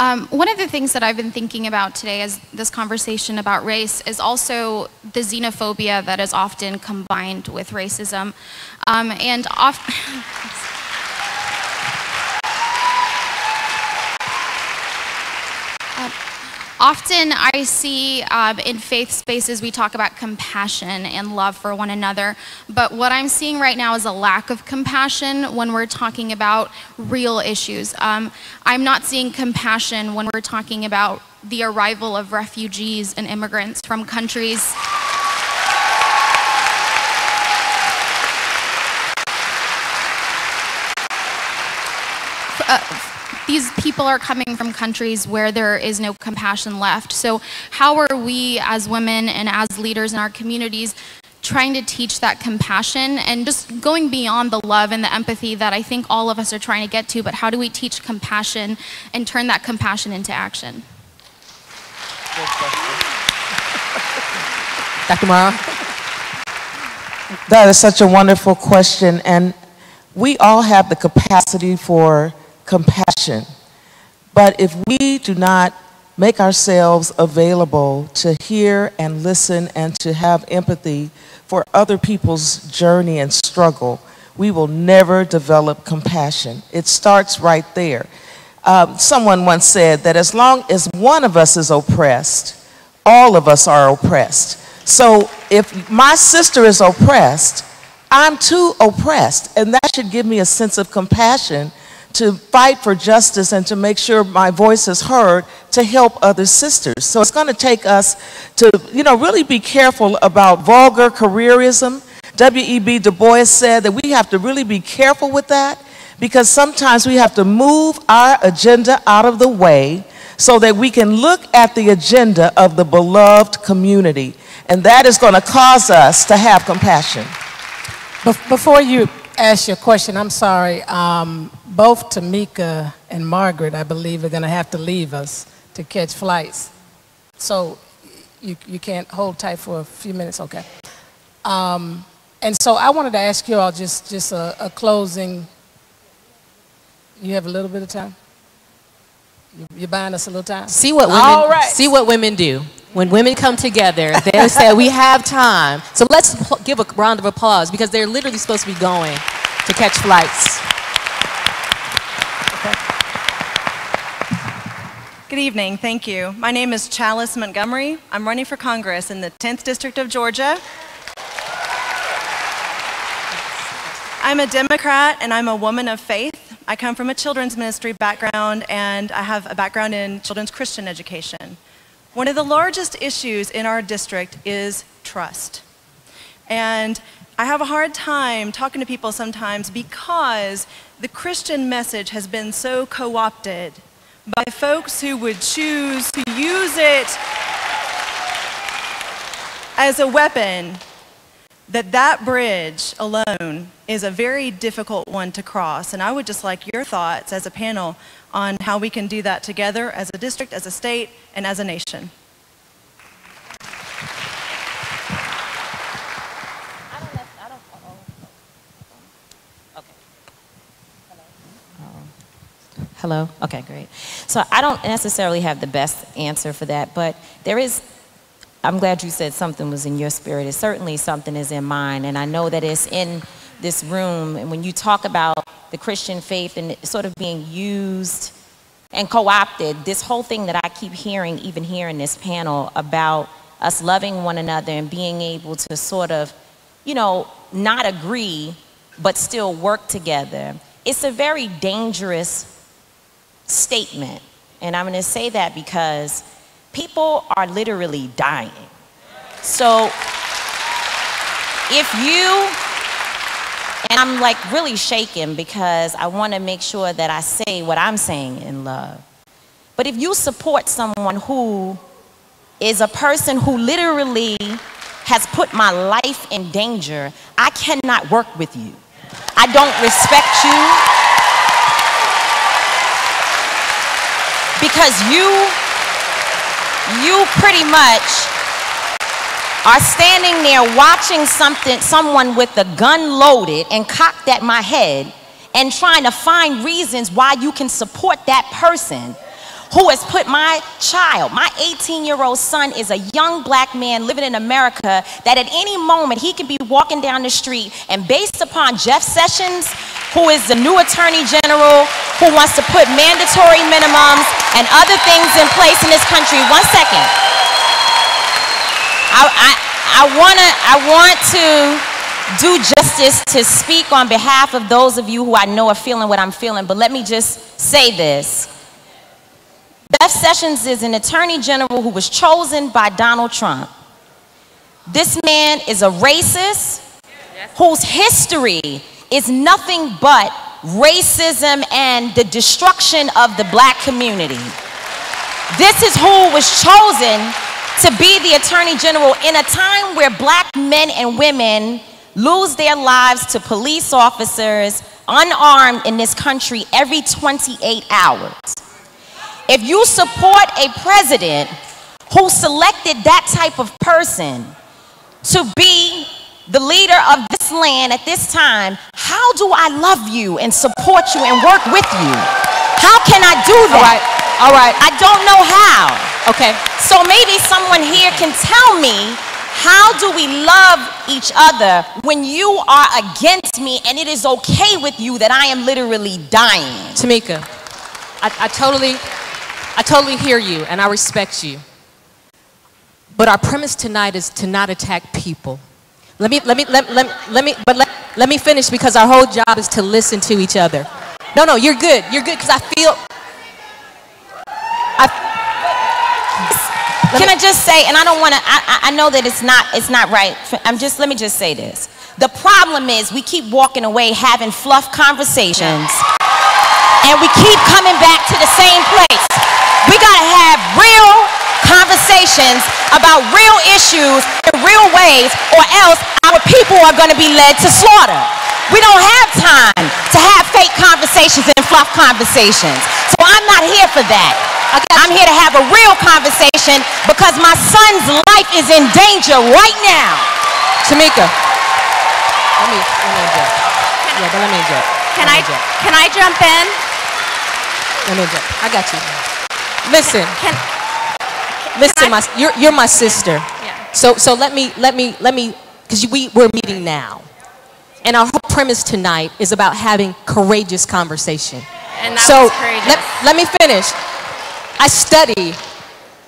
Speaker 17: Um, one of the things that I've been thinking about today as this conversation about race is also the xenophobia that is often combined with racism. Um, and often. Often I see uh, in faith spaces we talk about compassion and love for one another, but what I'm seeing right now is a lack of compassion when we're talking about real issues. Um, I'm not seeing compassion when we're talking about the arrival of refugees and immigrants from countries. Uh, these people are coming from countries where there is no compassion left. So, how are we as women and as leaders in our communities trying to teach that compassion and just going beyond the love and the empathy that I think all of us are trying to get to, but how do we teach compassion and turn that compassion into action?
Speaker 12: Dr. Morrow?
Speaker 11: That is such a wonderful question, and we all have the capacity for compassion. But if we do not make ourselves available to hear and listen and to have empathy for other people's journey and struggle, we will never develop compassion. It starts right there. Um, someone once said that as long as one of us is oppressed, all of us are oppressed. So if my sister is oppressed, I'm too oppressed, and that should give me a sense of compassion to fight for justice and to make sure my voice is heard to help other sisters. So it's going to take us to, you know, really be careful about vulgar careerism. W.E.B. Du Bois said that we have to really be careful with that because sometimes we have to move our agenda out of the way so that we can look at the agenda of the beloved community. And that is going to cause us to have compassion.
Speaker 4: Before you ask your question, I'm sorry. Um, both Tamika and Margaret, I believe, are going to have to leave us to catch flights. So you, you can't hold tight for a few minutes, okay? Um, and so I wanted to ask you all just, just a, a closing. You have a little bit of time? You're buying us a little time?
Speaker 12: See what women,
Speaker 4: All right.
Speaker 12: see what women do. When women come together, they say, we have time. So let's give a round of applause because they're literally supposed to be going to catch flights.
Speaker 18: Good evening, thank you. My name is Chalice Montgomery. I'm running for Congress in the 10th District of Georgia. I'm a Democrat and I'm a woman of faith. I come from a children's ministry background and I have a background in children's Christian education. One of the largest issues in our district is trust. And I have a hard time talking to people sometimes because the Christian message has been so co opted by folks who would choose to use it as a weapon that that bridge alone is a very difficult one to cross and i would just like your thoughts as a panel on how we can do that together as a district as a state and as a nation
Speaker 14: Hello? Okay, great. So I don't necessarily have the best answer for that, but there is, I'm glad you said something was in your spirit. It's certainly something is in mine, and I know that it's in this room. And when you talk about the Christian faith and sort of being used and co opted, this whole thing that I keep hearing, even here in this panel, about us loving one another and being able to sort of, you know, not agree, but still work together. It's a very dangerous statement. And I'm going to say that because people are literally dying. So if you, and I'm like really shaken because I want to make sure that I say what I'm saying in love. But if you support someone who is a person who literally has put my life in danger, I cannot work with you. I don't respect you. because you you pretty much are standing there watching something someone with a gun loaded and cocked at my head and trying to find reasons why you can support that person who has put my child, my 18 year old son, is a young black man living in America that at any moment he could be walking down the street and based upon Jeff Sessions, who is the new attorney general, who wants to put mandatory minimums and other things in place in this country. One second. I, I, wanna, I want to do justice to speak on behalf of those of you who I know are feeling what I'm feeling, but let me just say this. Jeff Sessions is an attorney general who was chosen by Donald Trump. This man is a racist whose history is nothing but racism and the destruction of the black community. This is who was chosen to be the Attorney General in a time where black men and women lose their lives to police officers unarmed in this country every 28 hours. If you support a president who selected that type of person to be the leader of this land at this time, how do I love you and support you and work with you? How can I do that?
Speaker 12: All right, all right.
Speaker 14: I don't know how. Okay. So maybe someone here can tell me how do we love each other when you are against me and it is okay with you that I am literally dying?
Speaker 12: Tamika, I, I totally, I totally hear you and I respect you. But our premise tonight is to not attack people. Let me, let me, let, let, let me, but let, let me finish because our whole job is to listen to each other. No, no, you're good. You're good because I feel.
Speaker 14: I, Can I just say, and I don't want to, I, I know that it's not, it's not right. I'm just, let me just say this. The problem is we keep walking away having fluff conversations and we keep coming back to the same place. We got to have real conversations about real issues in real ways or else our people are going to be led to slaughter. We don't have time to have fake conversations and fluff conversations. So I'm not here for that. I'm here to have a real conversation because my son's life is in danger right now.
Speaker 12: Tamika, let me, let me inject. Yeah, but let me inject.
Speaker 19: Can
Speaker 12: Let me
Speaker 19: I,
Speaker 12: inject.
Speaker 19: can I jump in?
Speaker 12: Let me inject. I got you. Listen. Listen, my, you're, you're my sister. Yeah. So, so let me, let me, let me, because we, we're meeting now. And our whole premise tonight is about having courageous conversation.
Speaker 19: And that
Speaker 12: so
Speaker 19: was courageous.
Speaker 12: let, let me finish. I study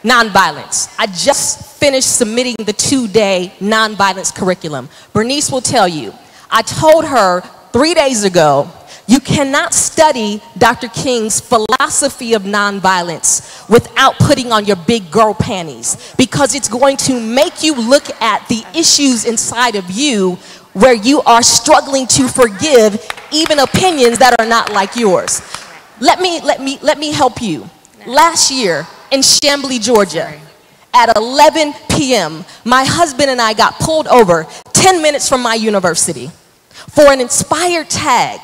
Speaker 12: nonviolence. I just finished submitting the two-day nonviolence curriculum. Bernice will tell you, I told her three days ago, you cannot study Dr. King's philosophy of nonviolence without putting on your big girl panties because it's going to make you look at the issues inside of you where you are struggling to forgive even opinions that are not like yours. Let me, let me, let me help you. Last year in Chamblee, Georgia, at 11 p.m., my husband and I got pulled over 10 minutes from my university for an inspired tag.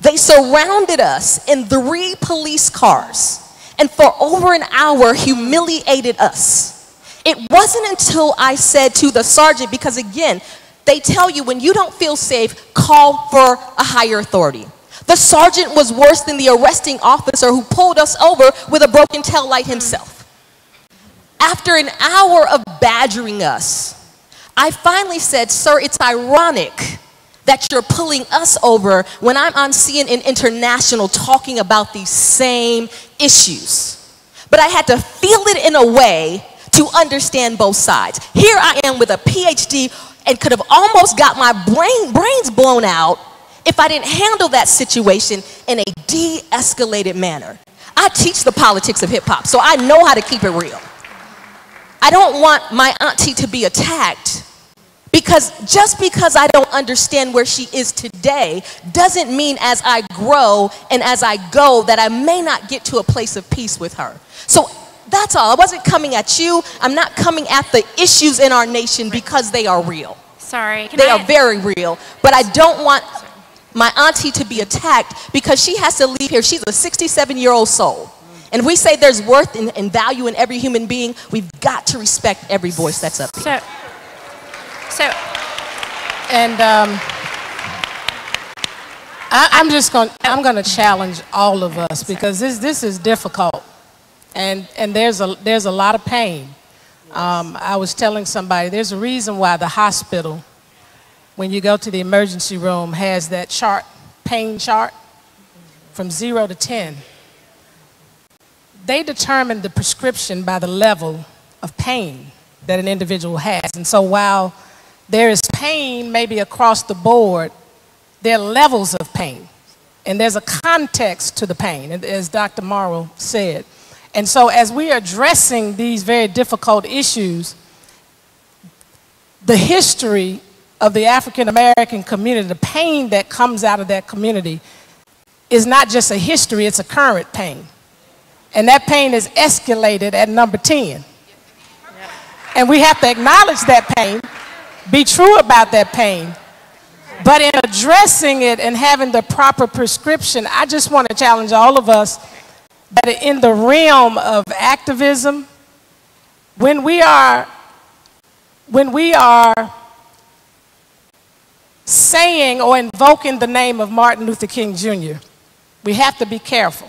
Speaker 12: They surrounded us in three police cars and for over an hour humiliated us. It wasn't until I said to the sergeant, because again, they tell you when you don't feel safe, call for a higher authority. The sergeant was worse than the arresting officer who pulled us over with a broken tail light himself. After an hour of badgering us, I finally said, Sir, it's ironic that you're pulling us over when I'm on CNN International talking about these same issues. But I had to feel it in a way to understand both sides. Here I am with a PhD and could have almost got my brain, brains blown out if I didn't handle that situation in a de escalated manner. I teach the politics of hip hop, so I know how to keep it real. I don't want my auntie to be attacked because just because I don't understand where she is today doesn't mean as I grow and as I go that I may not get to a place of peace with her. So that's all. I wasn't coming at you. I'm not coming at the issues in our nation because they are real.
Speaker 19: Sorry. Can
Speaker 12: They
Speaker 19: I,
Speaker 12: are very real. But I don't want my auntie to be attacked because she has to leave here. She's a 67 year old soul. And we say there's worth and, and value in every human being, we've got to respect every voice that's up here.
Speaker 19: So, so
Speaker 4: And um, I, I'm just going. I'm going to challenge all of us because this this is difficult, and and there's a there's a lot of pain. Um, I was telling somebody there's a reason why the hospital, when you go to the emergency room, has that chart, pain chart, from zero to ten. They determine the prescription by the level of pain that an individual has, and so while there is pain maybe across the board, there are levels of pain. And there's a context to the pain, as Dr. Morrow said. And so, as we are addressing these very difficult issues, the history of the African American community, the pain that comes out of that community, is not just a history, it's a current pain. And that pain is escalated at number 10. And we have to acknowledge that pain, be true about that pain. But in addressing it and having the proper prescription, I just want to challenge all of us that in the realm of activism, when we are when we are saying or invoking the name of Martin Luther King Jr., we have to be careful.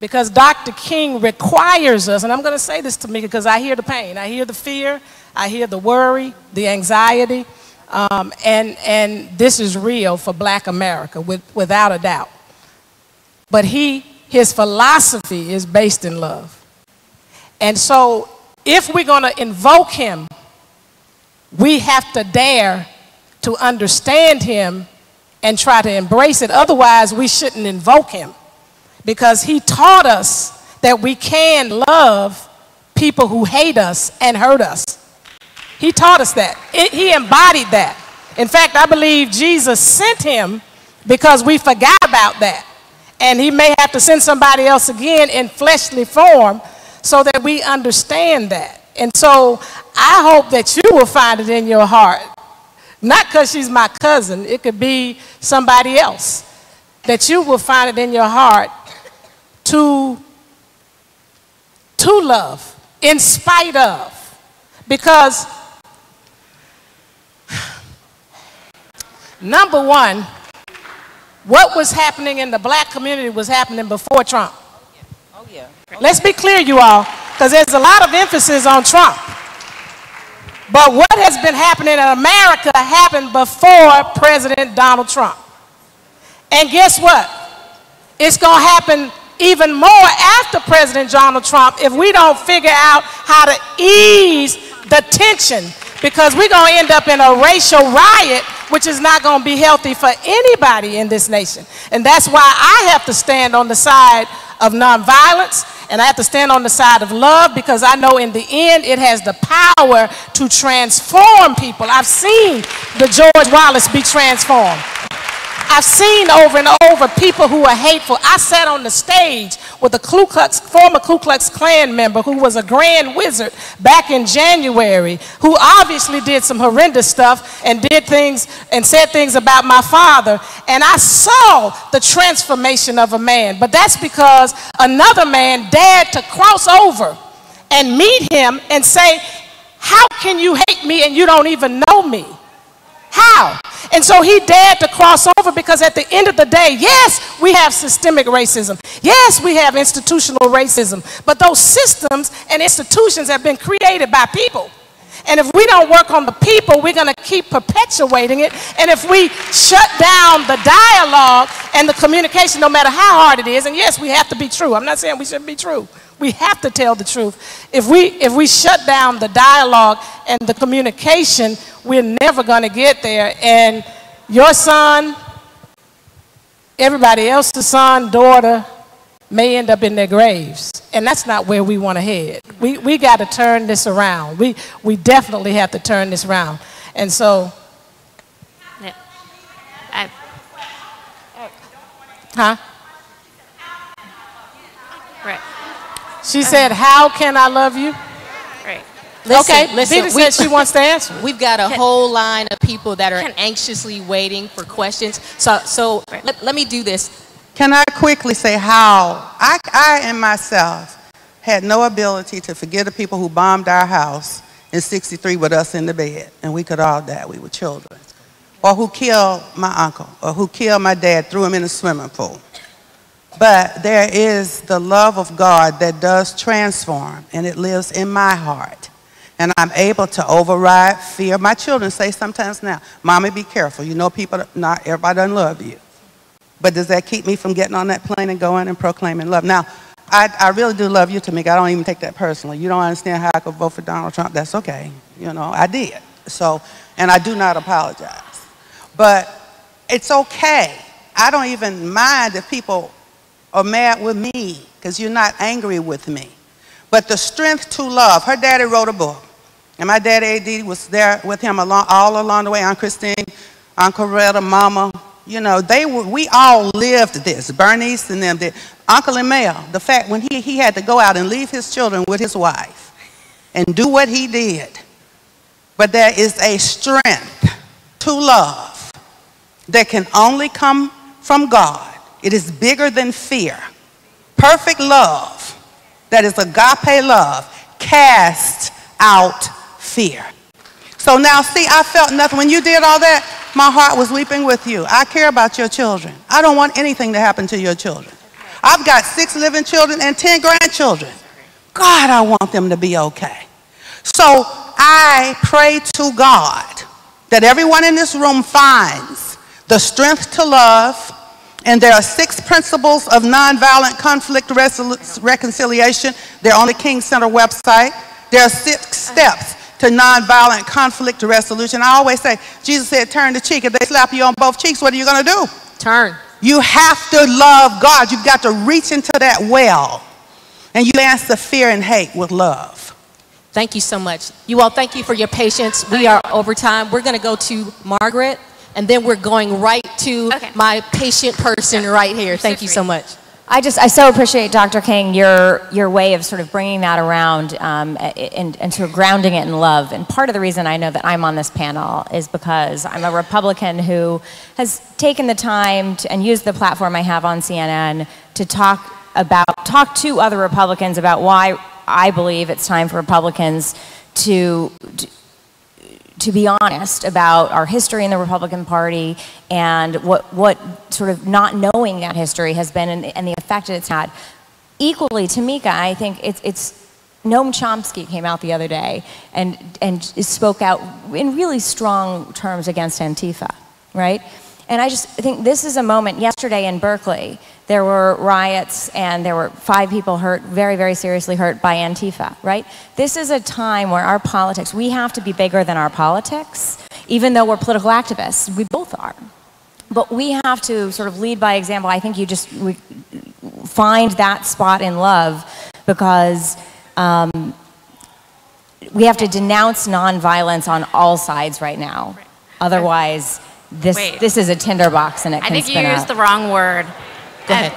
Speaker 4: Because Dr. King requires us, and I'm going to say this to me because I hear the pain, I hear the fear, I hear the worry, the anxiety, um, and, and this is real for black America with, without a doubt. But he, his philosophy is based in love. And so if we're going to invoke him, we have to dare to understand him and try to embrace it. Otherwise, we shouldn't invoke him because he taught us that we can love people who hate us and hurt us. He taught us that. It, he embodied that. In fact, I believe Jesus sent him because we forgot about that. And he may have to send somebody else again in fleshly form so that we understand that. And so I hope that you will find it in your heart. Not because she's my cousin, it could be somebody else. That you will find it in your heart to, to love in spite of. Because, number one, what was happening in the black community was happening before Trump. Oh, yeah. oh yeah. Let's be clear, you all, because there's a lot of emphasis on Trump. But what has been happening in America happened before President Donald Trump. And guess what? It's going to happen even more after President Donald Trump if we don't figure out how to ease the tension because we're going to end up in a racial riot which is not going to be healthy for anybody in this nation. And that's why I have to stand on the side of nonviolence and I have to stand on the side of love because I know in the end it has the power to transform people. I've seen the George Wallace be transformed. I've seen over and over people who are hateful. I sat on the stage with a Ku Klux, former Ku Klux Klan member who was a grand wizard back in January, who obviously did some horrendous stuff and did things and said things about my father. And I saw the transformation of a man. But that's because another man dared to cross over and meet him and say, How can you hate me and you don't even know me? How? And so he dared to cross over because at the end of the day, yes, we have systemic racism. Yes, we have institutional racism. But those systems and institutions have been created by people. And if we don't work on the people, we're going to keep perpetuating it. And if we shut down the dialogue and the communication, no matter how hard it is, and yes, we have to be true. I'm not saying we shouldn't be true. We have to tell the truth. If we, if we shut down the dialogue and the communication, we're never going to get there. And your son, everybody else's son, daughter, may end up in their graves. And that's not where we want to head. We, we got to turn this around. We, we definitely have to turn this around. And so.
Speaker 20: Yeah. I,
Speaker 4: huh?
Speaker 20: Right.
Speaker 4: She said, How can I love you?
Speaker 20: Right.
Speaker 12: Listen,
Speaker 4: okay,
Speaker 12: listen,
Speaker 4: Vita said she wants to answer.
Speaker 12: We've got a
Speaker 20: Can-
Speaker 12: whole line of people that are anxiously waiting for questions. So, so let, let me do this.
Speaker 15: Can I quickly say how I, I and myself had no ability to forget the people who bombed our house in 63 with us in the bed, and we could all die. We were children. Or who killed my uncle, or who killed my dad, threw him in a swimming pool. But there is the love of God that does transform, and it lives in my heart. And I'm able to override fear. My children say sometimes now, Mommy, be careful. You know, people, not everybody doesn't love you. But does that keep me from getting on that plane and going and proclaiming love? Now, I, I really do love you, Tamika. I don't even take that personally. You don't understand how I could vote for Donald Trump. That's okay. You know, I did. So, and I do not apologize. But it's okay. I don't even mind if people are mad with me because you're not angry with me. But the strength to love. Her daddy wrote a book. And my daddy, AD, was there with him along, all along the way. Aunt Christine, Aunt Coretta, Mama, you know, they were, we all lived this. Bernice and them did. Uncle M.L., the fact when he, he had to go out and leave his children with his wife and do what he did. But there is a strength to love that can only come from God. It is bigger than fear. Perfect love, that is agape love, casts out fear. So now, see, I felt nothing. When you did all that, my heart was weeping with you. I care about your children. I don't want anything to happen to your children. I've got six living children and 10 grandchildren. God, I want them to be okay. So I pray to God that everyone in this room finds the strength to love, and there are six principles of nonviolent conflict reconciliation. They're on the King Center website. There are six steps to nonviolent conflict resolution. I always say, Jesus said, turn the cheek. If they slap you on both cheeks, what are you going to do?
Speaker 12: Turn.
Speaker 15: You have to love God. You've got to reach into that well. And you answer fear and hate with love.
Speaker 12: Thank you so much. You all, thank you for your patience. We are over time. We're going to go to Margaret, and then we're going right to okay. my patient person right here. Thank you so much.
Speaker 13: I just, I so appreciate, Dr. King, your, your way of sort of bringing that around um, and, and sort of grounding it in love. And part of the reason I know that I'm on this panel is because I'm a Republican who has taken the time to, and used the platform I have on CNN to talk about, talk to other Republicans about why I believe it's time for Republicans to, to to be honest about our history in the Republican Party and what, what sort of not knowing that history has been and, and the effect it's had. Equally, Tamika, I think it's, it's Noam Chomsky came out the other day and, and spoke out in really strong terms against Antifa, right? And I just think this is a moment, yesterday in Berkeley, there were riots and there were five people hurt, very, very seriously hurt by Antifa, right? This is a time where our politics, we have to be bigger than our politics, even though we're political activists. We both are. But we have to sort of lead by example. I think you just find that spot in love because um, we have to denounce nonviolence on all sides right now. Otherwise, this,
Speaker 19: Wait.
Speaker 13: this is a tinderbox and it
Speaker 19: I
Speaker 13: can
Speaker 19: think
Speaker 13: spin
Speaker 19: you used the wrong word.
Speaker 13: Go uh, ahead.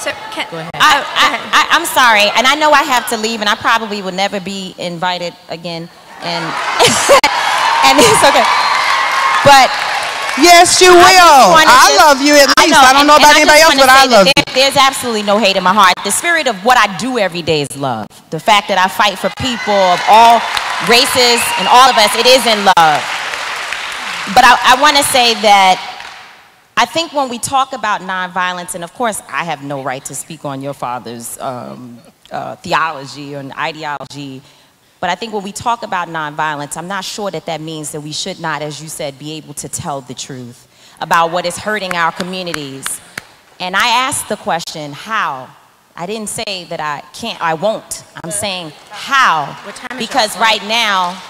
Speaker 19: So can,
Speaker 12: Go ahead.
Speaker 14: I, I, I, I'm sorry, and I know I have to leave, and I probably will never be invited again, and and it's okay. But
Speaker 15: yes, you will. I,
Speaker 14: just,
Speaker 15: love you at least. I, don't
Speaker 14: and,
Speaker 15: know about anybody else, but I love you.
Speaker 14: there, There's absolutely no hate in my heart. The spirit of what I do every day is love. The fact that I fight for people of all races and all of us, it is in love. But I, I want to say that I think when we talk about nonviolence, and of course, I have no right to speak on your father's um, uh, theology or ideology, but I think when we talk about nonviolence, I'm not sure that that means that we should not, as you said, be able to tell the truth about what is hurting our communities. And I asked the question, how? I didn't say that I can't, I won't. I'm saying how. Because right now,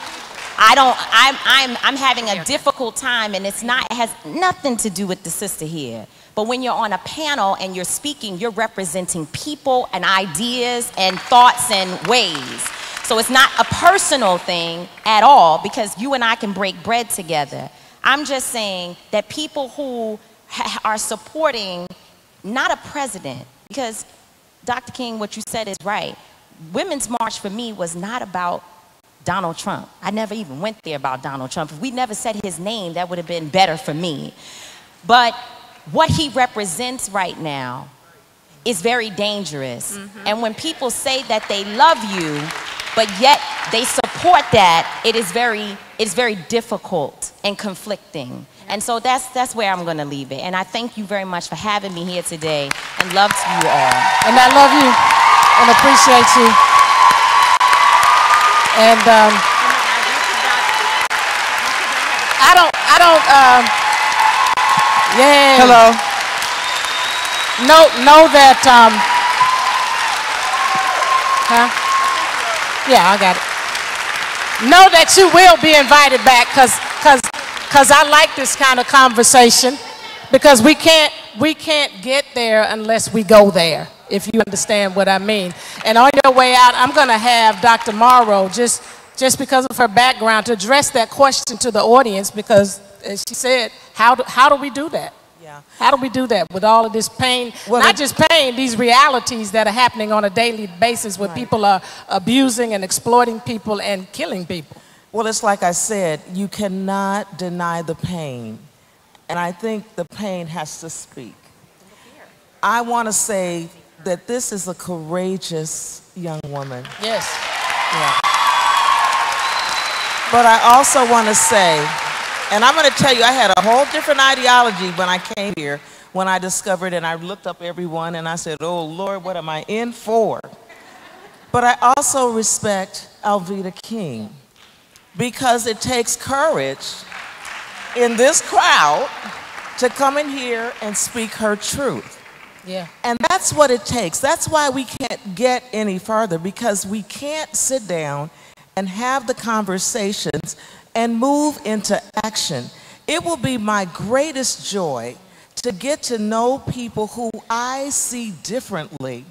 Speaker 14: I don't, I'm, I'm, I'm having a difficult time and it's not, it has nothing to do with the sister here. But when you're on a panel and you're speaking, you're representing people and ideas and thoughts and ways. So it's not a personal thing at all because you and I can break bread together. I'm just saying that people who are supporting not a president, because Dr. King, what you said is right. Women's March for me was not about Donald Trump. I never even went there about Donald Trump. If we never said his name, that would have been better for me. But what he represents right now is very dangerous. Mm-hmm. And when people say that they love you, but yet they support that, it is very, it's very difficult and conflicting. And so that's, that's where I'm going to leave it. And I thank you very much for having me here today and love to you all.
Speaker 4: And I love you and appreciate you. And um, I don't, I don't, um, yeah.
Speaker 15: Hello.
Speaker 4: Know, know that, um, huh? Yeah, I got it. Know that you will be invited back because cause, cause I like this kind of conversation because we can't, we can't get there unless we go there if you understand what I mean. And on your way out, I'm going to have Dr. Morrow, just, just because of her background, to address that question to the audience because, as she said, how do, how do we do that?
Speaker 15: Yeah.
Speaker 4: How do we do that with all of this pain?
Speaker 11: Well,
Speaker 4: Not just pain, these realities that are happening on a daily basis where people are abusing and exploiting people and killing people.
Speaker 11: Well, it's like I said, you cannot deny the pain. And I think the pain has to speak. I want to say that this is a courageous young woman.
Speaker 4: Yes.
Speaker 11: Yeah. But I also want to say, and I'm going to tell you, I had a whole different ideology when I came here, when I discovered and I looked up everyone and I said, oh Lord, what am I in for? But I also respect Alveda King because it takes courage in this crowd to come in here and speak her truth.
Speaker 4: Yeah.
Speaker 11: And that's what it takes. That's why we can't get any further because we can't sit down and have the conversations and move into action. It will be my greatest joy to get to know people who I see differently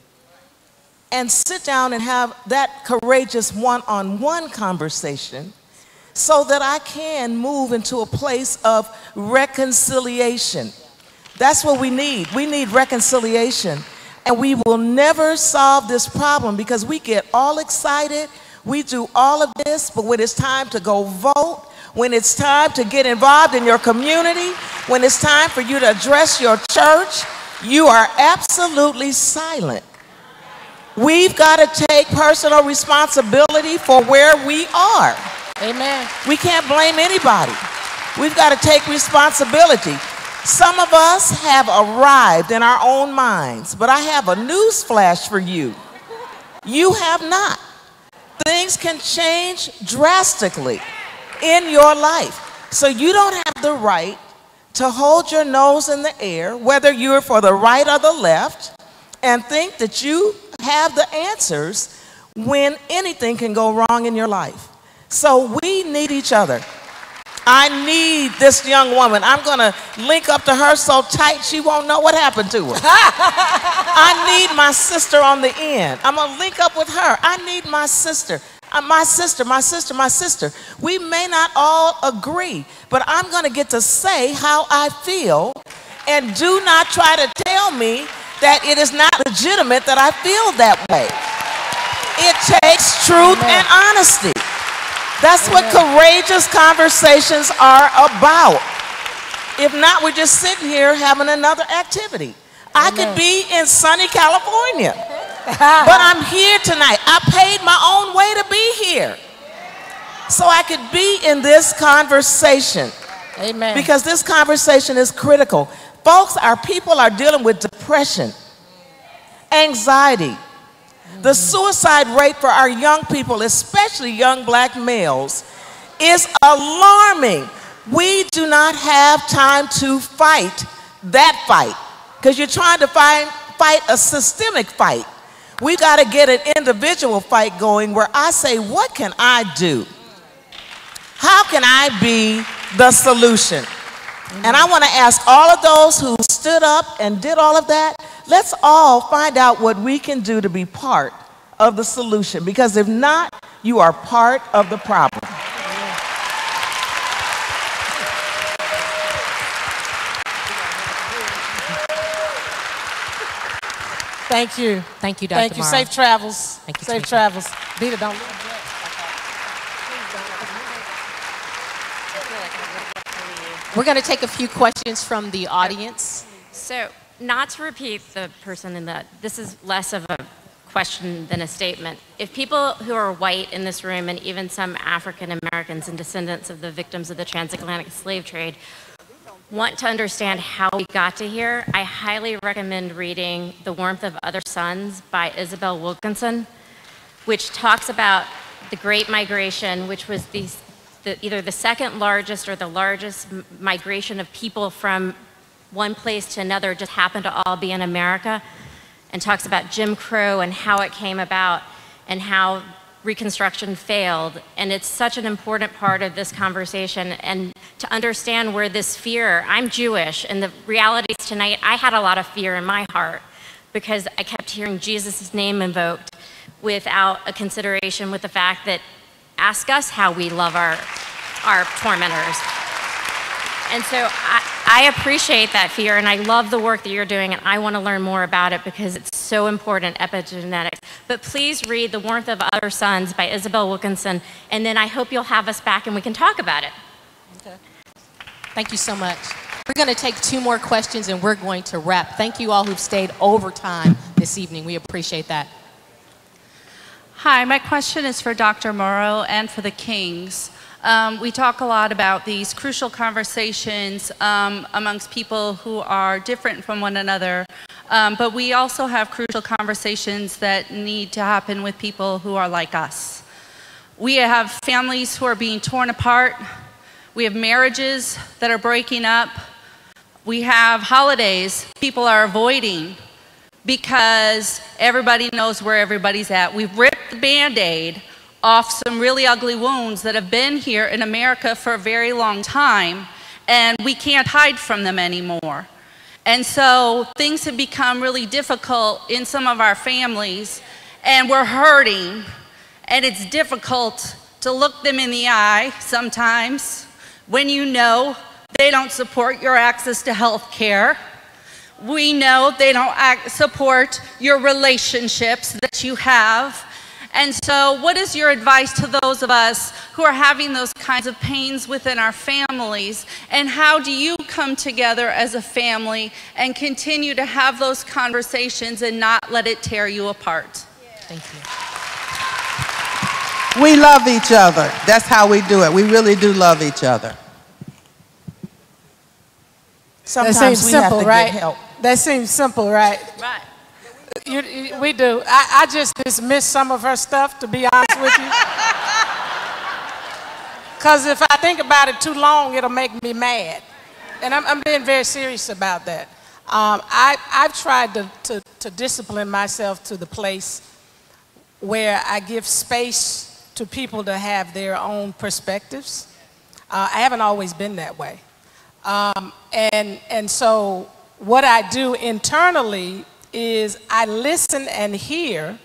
Speaker 11: and sit down and have that courageous one on one conversation so that I can move into a place of reconciliation. That's what we need. We need reconciliation. And we will never solve this problem because we get all excited. We do all of this, but when it's time to go vote, when it's time to get involved in your community, when it's time for you to address your church, you are absolutely silent. We've got to take personal responsibility for where we are.
Speaker 4: Amen.
Speaker 11: We can't blame anybody. We've got to take responsibility. Some of us have arrived in our own minds, but I have a news flash for you. You have not. Things can change drastically in your life. So you don't have the right to hold your nose in the air, whether you're for the right or the left, and think that you have the answers when anything can go wrong in your life. So we need each other. I need this young woman. I'm going to link up to her so tight she won't know what happened to her. I need my sister on the end. I'm going to link up with her. I need my sister. Uh, my sister, my sister, my sister. We may not all agree, but I'm going to get to say how I feel and do not try to tell me that it is not legitimate that I feel that way. It takes truth and honesty. That's what courageous conversations are about. If not, we're just sitting here having another activity. I could be in sunny California, but I'm here tonight. I paid my own way to be here. So I could be in this conversation.
Speaker 4: Amen.
Speaker 11: Because this conversation is critical. Folks, our people are dealing with depression, anxiety, the suicide rate for our young people, especially young black males, is alarming. We do not have time to fight that fight because you're trying to find, fight a systemic fight. We got to get an individual fight going where I say, what can I do? How can I be the solution? And I want to ask all of those who stood up and did all of that, let's all find out what we can do to be part of the solution. Because if not, you are part of the problem.
Speaker 4: Thank you.
Speaker 12: Thank you, Dr.
Speaker 4: Thank you.
Speaker 12: Morrow.
Speaker 4: Safe travels.
Speaker 12: Thank you,
Speaker 4: Safe
Speaker 12: Teresa.
Speaker 4: travels. Beta, don't.
Speaker 12: We're going to take a few questions from the audience.
Speaker 19: So, not to repeat the person in the, this is less of a question than a statement. If people who are white in this room, and even some African Americans and descendants of the victims of the transatlantic slave trade, want to understand how we got to here, I highly recommend reading The Warmth of Other Suns by Isabel Wilkerson, which talks about the Great Migration, which was the, the, either the second largest or the largest migration of people from one place to another, just happened to all be in America, and talks about Jim Crow and how it came about and how Reconstruction failed. And it's such an important part of this conversation. And to understand where this fear, I'm Jewish, and the realities tonight, I had a lot of fear in my heart because I kept hearing Jesus' name invoked without a consideration with the fact that ask us how we love our, our tormentors. And so I, I appreciate that fear and I love the work that you're doing and I want to learn more about it because it's so important, epigenetics. But please read The Warmth of Other Suns by Isabel Wilkerson and then I hope you'll have us back and we can talk about it.
Speaker 12: Okay. Thank you so much. We're going to take two more questions and we're going to wrap. Thank you all who've stayed over time this evening. We appreciate that.
Speaker 21: Hi, my question is for Dr. Morrow and for the Kings. Um, we talk a lot about these crucial conversations um, amongst people who are different from one another, um, but we also have crucial conversations that need to happen with people who are like us. We have families who are being torn apart. We have marriages that are breaking up. We have holidays people are avoiding because everybody knows where everybody's at. We've ripped the band-aid off some really ugly wounds that have been here in America for a very long time, and we can't hide from them anymore. And so things have become really difficult in some of our families, and we're hurting, and it's difficult to look them in the eye sometimes when you know they don't support your access to health care. We know they don't support your relationships that you have. And so, what is your advice to those of us who are having those kinds of pains within our families? And how do you come together as a family and continue to have those conversations and not let it tear you apart?
Speaker 12: Thank you.
Speaker 15: We love each other. That's how we do it. We really do love each other.
Speaker 11: Sometimes
Speaker 4: that seems
Speaker 11: we
Speaker 4: simple,
Speaker 11: have to
Speaker 4: right?
Speaker 11: get help.
Speaker 4: That seems simple, right?
Speaker 21: Right.
Speaker 4: You, you- we do. I, I just dismiss some of her stuff, to be honest with you. Because if I think about it too long, it'll make me mad. And I'm, I'm being very serious about that. Um, I, I've tried to, to, to discipline myself to the place where I give space to people to have their own perspectives. Uh, I haven't always been that way. Um, and, and so what I do internally is I listen and hear,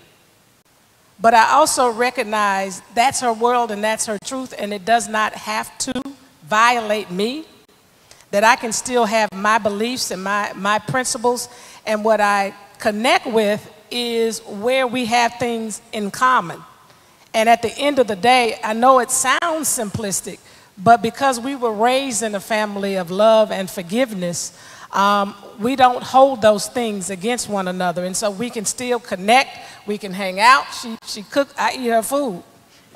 Speaker 4: but I also recognize that's her world and that's her truth, and it does not have to violate me. That I can still have my beliefs and my, my principles, and what I connect with is where we have things in common. And at the end of the day, I know it sounds simplistic, but because we were raised in a family of love and forgiveness, um, we don't hold those things against one another. And so we can still connect, we can hang out. She, she cooked, I eat her food.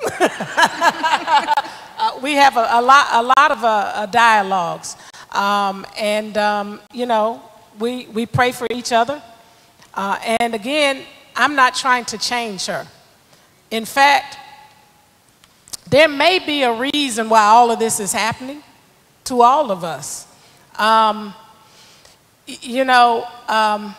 Speaker 4: Uh, we have a, a, lot, a lot of uh, uh, dialogues. Um, and, um, you know, we, we pray for each other. Uh, and again, I'm not trying to change her. In fact, there may be a reason why all of this is happening to all of us. Um, you know, um,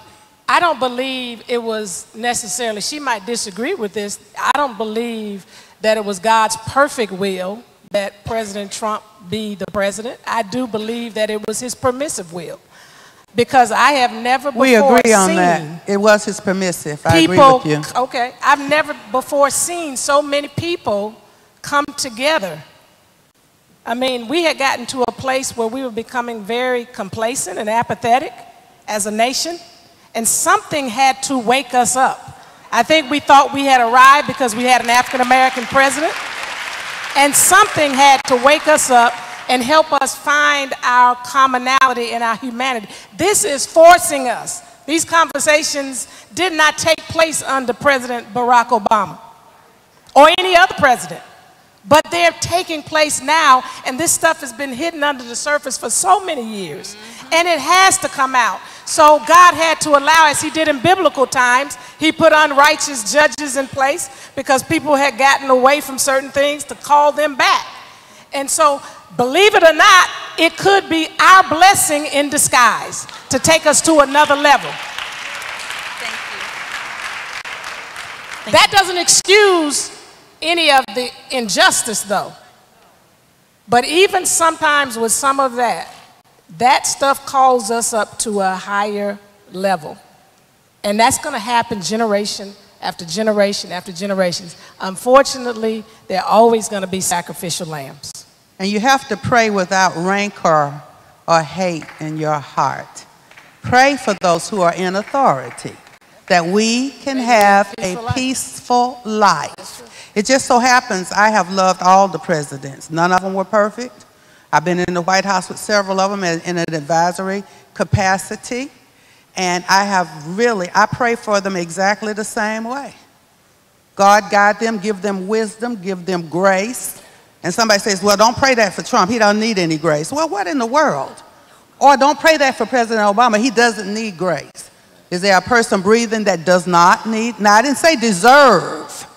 Speaker 4: I don't believe it was necessarily, she might disagree with this, I don't believe that it was God's perfect will that President Trump be the president. I do believe that it was his permissive will. Because I have never before
Speaker 15: We agree on
Speaker 4: seen
Speaker 15: that. It was his permissive. I agree
Speaker 4: people,
Speaker 15: with you.
Speaker 4: okay, I've never before seen so many people come together. I mean, we had gotten to a place where we were becoming very complacent and apathetic as a nation, and something had to wake us up. I think we thought we had arrived because we had an African American president, and something had to wake us up and help us find our commonality and our humanity. This is forcing us. These conversations did not take place under President Barack Obama or any other president. But they're taking place now, and this stuff has been hidden under the surface for so many years. And it has to come out. So God had to allow, as He did in biblical times, He put unrighteous judges in place because people had gotten away from certain things to call them back. And so, believe it or not, it could be our blessing in disguise to take us to another level. That doesn't excuse any of the injustice, though. But even sometimes with some of that, that stuff calls us up to a higher level. And that's going to happen generation after generation after generations. Unfortunately, there are always going to be sacrificial lambs.
Speaker 15: And you have to pray without rancor or hate in your heart. Pray for those who are in authority that we can have a peaceful life. It just so happens I have loved all the presidents. None of them were perfect. I've been in the White House with several of them in an advisory capacity. And I have really, I pray for them exactly the same way. God guide them, give them wisdom, give them grace. And somebody says, well, don't pray that for Trump. He don't need any grace. Well, what in the world? Or don't pray that for President Obama. He doesn't need grace. Is there a person breathing that does not need? Now, I didn't say deserve,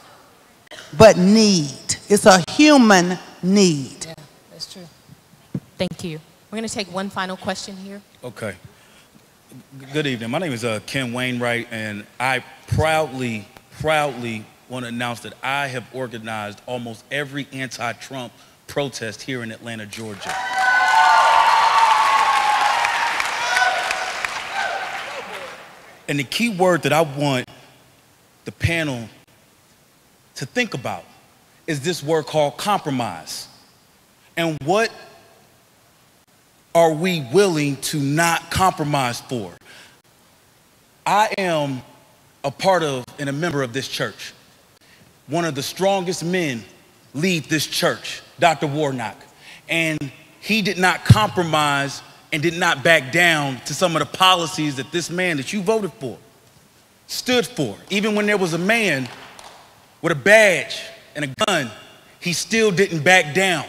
Speaker 15: but need. It's a human need.
Speaker 12: Yeah, that's true. Thank you. We're going to take one final question here.
Speaker 22: Okay. Good evening. My name is uh, Ken Wainwright, and I proudly, proudly want to announce that I have organized almost every anti-Trump protest here in Atlanta, Georgia. And the key word that I want the panel to think about is this word called compromise. And what are we willing to not compromise for? I am a part of and a member of this church. One of the strongest men lead this church, Dr. Warnock. And he did not compromise and did not back down to some of the policies that this man that you voted for stood for. Even when there was a man with a badge and a gun, he still didn't back down.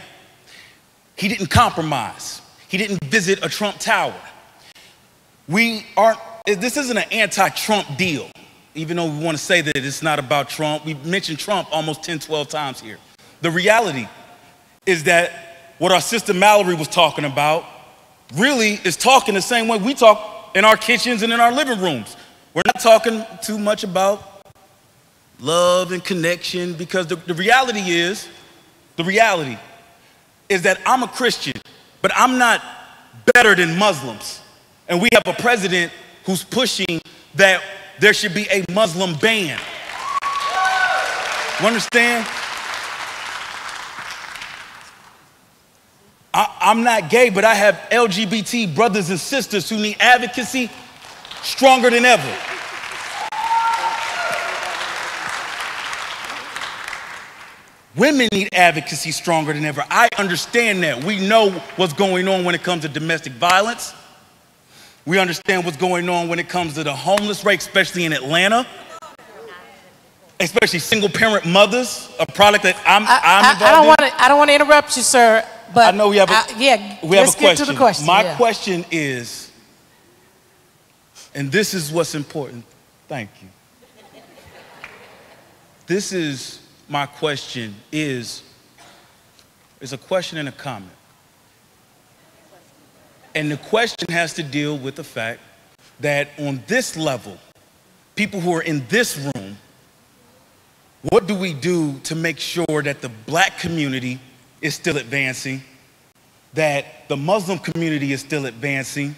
Speaker 22: He didn't compromise. He didn't visit a Trump tower. We aren't, this isn't an anti Trump deal, even though we want to say that it's not about Trump. We mentioned Trump almost 10, 12 times here. The reality is that what our sister Mallory was talking about really is talking the same way we talk in our kitchens and in our living rooms. We're not talking too much about love and connection because the, the reality is, the reality is that I'm a Christian, but I'm not better than Muslims. And we have a president who's pushing that there should be a Muslim ban. You understand? I, am not gay, but I have LGBT brothers and sisters who need advocacy stronger than ever. Women need advocacy stronger than ever. I understand that. We know what's going on when it comes to domestic violence. We understand what's going on when it comes to the homeless rate, especially in Atlanta. Especially single parent mothers, a product that I'm, I, am involved
Speaker 4: I, I don't want to. I don't want to interrupt you, sir. But
Speaker 22: I know we have a,
Speaker 4: I, yeah,
Speaker 22: we have
Speaker 4: let's
Speaker 22: a question.
Speaker 4: get to the question.
Speaker 22: My
Speaker 4: yeah.
Speaker 22: question is, and this is what's important. Thank you. This is my question is is a question and a comment. And the question has to deal with the fact that on this level, people who are in this room, what do we do to make sure that the black community is still advancing, that the Muslim community is still advancing,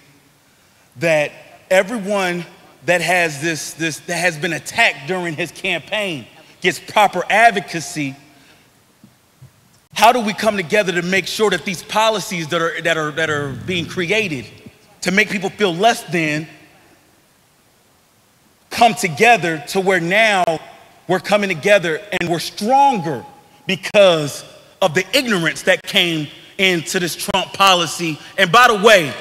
Speaker 22: that everyone that has this, this that has been attacked during his campaign gets proper advocacy how do we come together to make sure that these policies that are, that are, that are being created to make people feel less than come together to where now we're coming together and we're stronger because of the ignorance that came into this Trump policy. And by the way,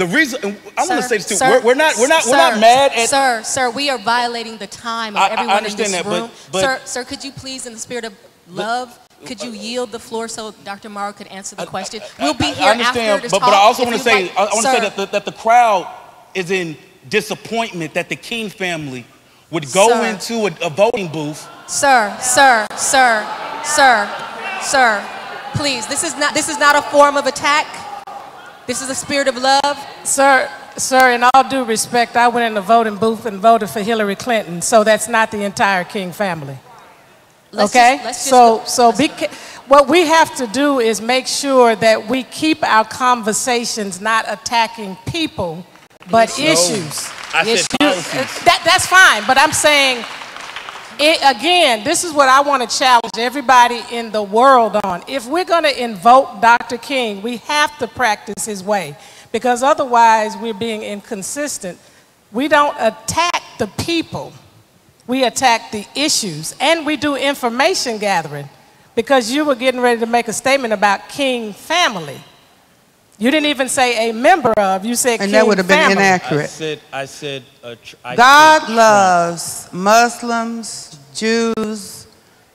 Speaker 22: the reason I want to say this too,
Speaker 12: sir,
Speaker 22: we're, we're, not we're not
Speaker 12: sir,
Speaker 22: we're not mad at
Speaker 12: Sir, sir, we are violating the time of
Speaker 22: I- I
Speaker 12: everyone
Speaker 22: understand
Speaker 12: in this
Speaker 22: that, but-
Speaker 12: room.
Speaker 22: but-
Speaker 12: sir, sir, could you please in the spirit of love could you yield the floor so Dr. Morrow could answer the question? We'll be here
Speaker 22: I understand,
Speaker 12: after to
Speaker 22: but,
Speaker 12: talk.
Speaker 22: but I also want to say
Speaker 12: like-
Speaker 22: I want to say that the, that the crowd is in disappointment that the King family would go
Speaker 12: Sir.
Speaker 22: into a, a voting booth.
Speaker 12: Sir, sir, sir, sir, sir, please. This is not this is not a form of attack. This is a spirit of love.
Speaker 4: Sir, sir, in all due respect, I went in the voting booth and voted for Hillary Clinton, so that's not the entire King family.
Speaker 12: Let's
Speaker 4: okay?
Speaker 12: just- let's just
Speaker 4: so,
Speaker 12: go-
Speaker 4: so be, what we have to do is make sure that we keep our conversations not attacking people, but
Speaker 22: No.
Speaker 4: issues.
Speaker 22: I said
Speaker 4: Issues-
Speaker 22: policies.
Speaker 4: That, that's fine, but I'm saying, it, again, this is what I want to challenge everybody in the world on. If we're going to invoke Dr. King, we have to practice his way. because otherwise we're being inconsistent. We don't attack the people, we attack the issues, and we do information gathering because you were getting ready to make a statement about King family. You didn't even say a member of, you said
Speaker 15: And
Speaker 4: King
Speaker 15: that would have been
Speaker 4: family.
Speaker 15: inaccurate.
Speaker 22: I said, I said, uh, tr- I
Speaker 15: God
Speaker 22: said
Speaker 15: loves Muslims, Jews,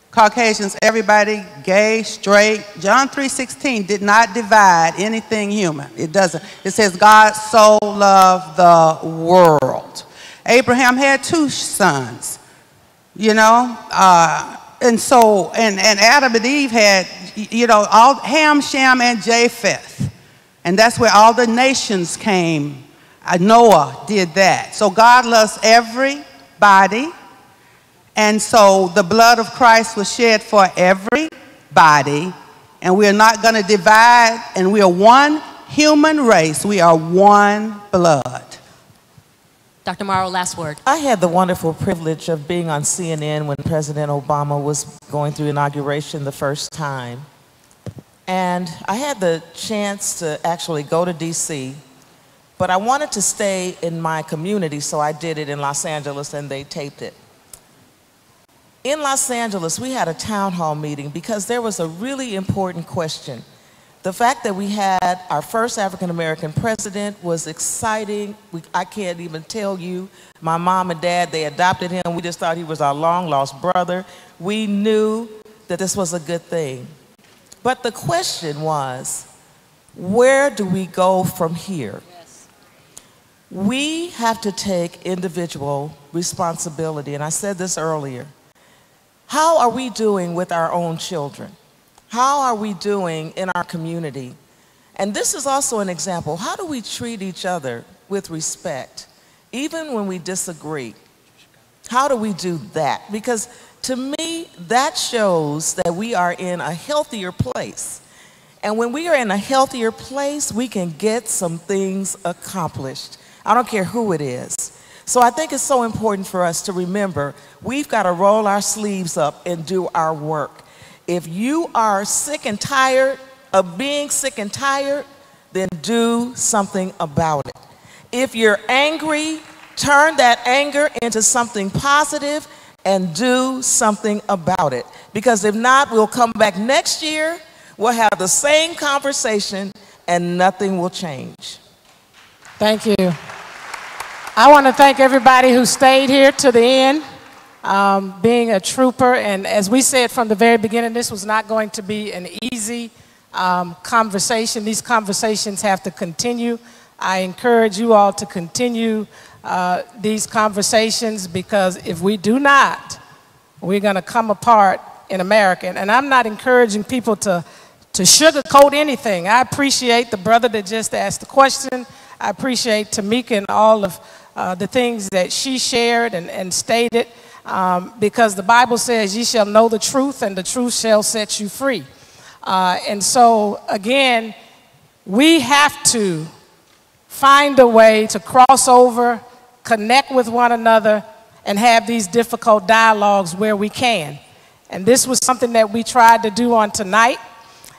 Speaker 15: Caucasians, everybody, gay, straight. John 3:16 did not divide anything human. It doesn't. It says God so loved the world. Abraham had two sons, you know, uh, and so and and Adam and Eve had, you know, all Ham, Shem, and Japheth, and that's where all the nations came. Uh, Noah did that. So God loves everybody. And so the blood of Christ was shed for everybody. And we're not going to divide. And we are one human race. We are one blood.
Speaker 12: Dr. Morrow, last word.
Speaker 11: I had the wonderful privilege of being on CNN when President Obama was going through inauguration the first time. And I had the chance to actually go to DC, but I wanted to stay in my community, so I did it in Los Angeles and they taped it. In Los Angeles, we had a town hall meeting because there was a really important question. The fact that we had our first African American president was exciting. We, I can't even tell you. My mom and dad, they adopted him. We just thought he was our long lost brother. We knew that this was a good thing. But the question was, where do we go from here? We have to take individual responsibility, and I said this earlier. How are we doing with our own children? How are we doing in our community? And this is also an example. How do we treat each other with respect, even when we disagree? How do we do that? Because to me, that shows that we are in a healthier place. And when we are in a healthier place, we can get some things accomplished. I don't care who it is. So I think it's so important for us to remember we've got to roll our sleeves up and do our work. If you are sick and tired of being sick and tired, then do something about it. If you're angry, turn that anger into something positive and do something about it. Because if not, we'll come back next year, we'll have the same conversation, and nothing will change.
Speaker 4: Thank you. I want to thank everybody who stayed here to the end, um, being a trooper. And as we said from the very beginning, this was not going to be an easy um, conversation. These conversations have to continue. I encourage you all to continue uh, these conversations because if we do not, we're going to come apart in America. And I'm not encouraging people to, to sugarcoat anything. I appreciate the brother that just asked the question. I appreciate Tamika and all of uh, the things that she shared and, and stated um, because the Bible says, Ye shall know the truth, and the truth shall set you free. Uh, and so, again, we have to find a way to cross over, connect with one another, and have these difficult dialogues where we can. And this was something that we tried to do on tonight.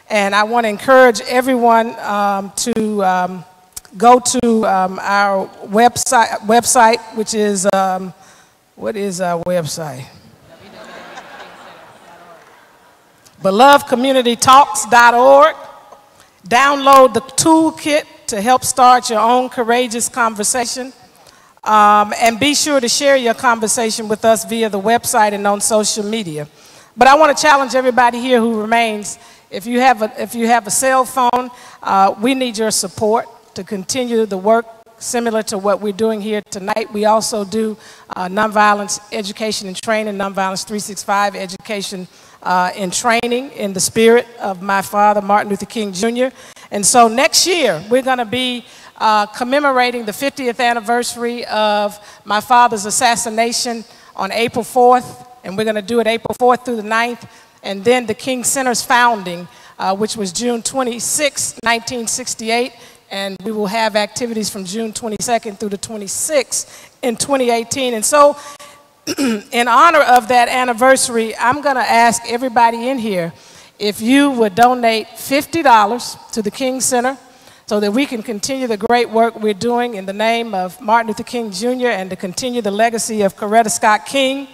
Speaker 4: And I want to encourage everyone um, to um, go to um, our website, website, which is, um, what is our website? belovedcommunitytalks.org. Download the toolkit to help start your own courageous conversation. Um, and be sure to share your conversation with us via the website and on social media. But I want to challenge everybody here who remains. If you have a, if you have a cell phone, uh, we need your support to continue the work similar to what we're doing here tonight. We also do uh, nonviolence education and training, nonviolence 365 education uh, and training in the spirit of my father, Martin Luther King Jr. And so next year, we're going to be uh, commemorating the 50th anniversary of my father's assassination on April 4th, and we're going to do it April 4th through the 9th, and then the King Center's founding, uh, which was June 26, 1968, and we will have activities from June 22nd through the 26th in 2018. And so, in honor of that anniversary, I'm going to ask everybody in here if you would donate $50 to the King Center so that we can continue the great work we're doing in the name of Martin Luther King Jr. and to continue the legacy of Coretta Scott King.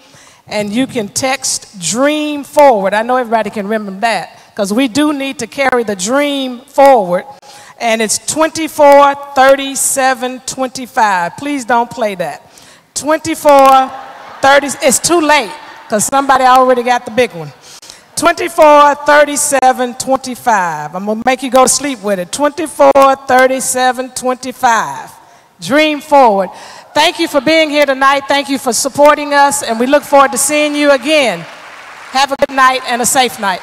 Speaker 4: And you can text DREAM forward. I know everybody can remember that because we do need to carry the dream forward. And it's 24 37 25. Please don't play that. 24 30. It's too late because somebody already got the big one. 24, 37, 25. I'm going to make you go to sleep with it. 24, 37, 25. Dream forward. Thank you for being here tonight. Thank you for supporting us, and we look forward to seeing you again. Have a good night and a safe night.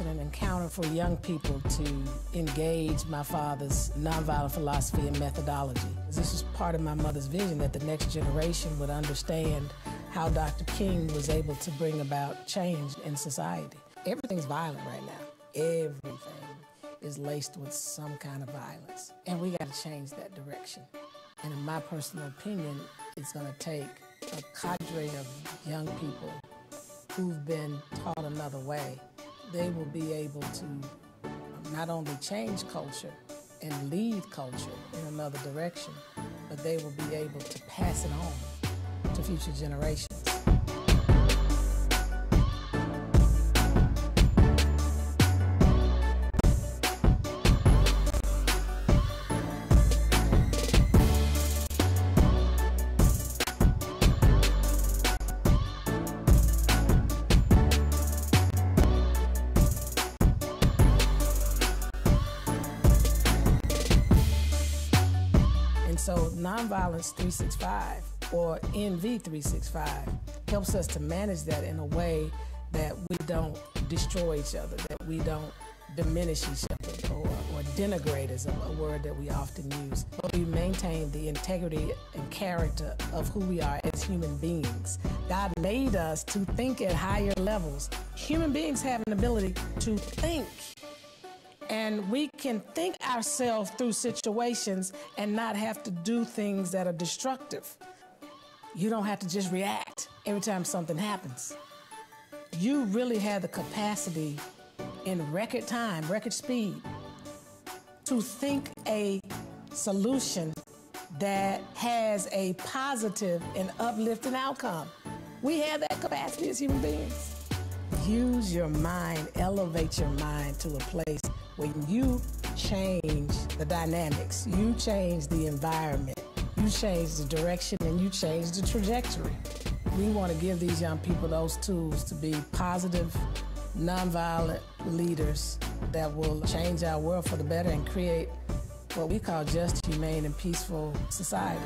Speaker 4: And an encounter for young people to engage my father's nonviolent philosophy and methodology. This is part of my mother's vision that the next generation would understand how Dr. King was able to bring about change in society. Everything's violent right now. Everything is laced with some kind of violence. And we got to change that direction. And in my personal opinion, it's going to take a cadre of young people who've been taught another way. They will be able to not only change culture and lead culture in another direction, but they will be able to pass it on to future generations. Nonviolence 365 or NV 365 helps us to manage that in a way that we don't destroy each other, that we don't diminish each other or, or denigrate is a, a word that we often use. But we maintain the integrity and character of who we are as human beings. God made us to think at higher levels. Human beings have an ability to think. And we can think ourselves through situations and not have to do things that are destructive. You don't have to just react every time something happens. You really have the capacity in record time, record speed, to think a solution that has a positive and uplifting outcome. We have that capacity as human beings. Use your mind, elevate your mind to a place where you change the dynamics, you change the environment, you change the direction, and you change the trajectory. We want to give these young people those tools to be positive, nonviolent leaders that will change our world for the better and create what we call just, humane, and peaceful society.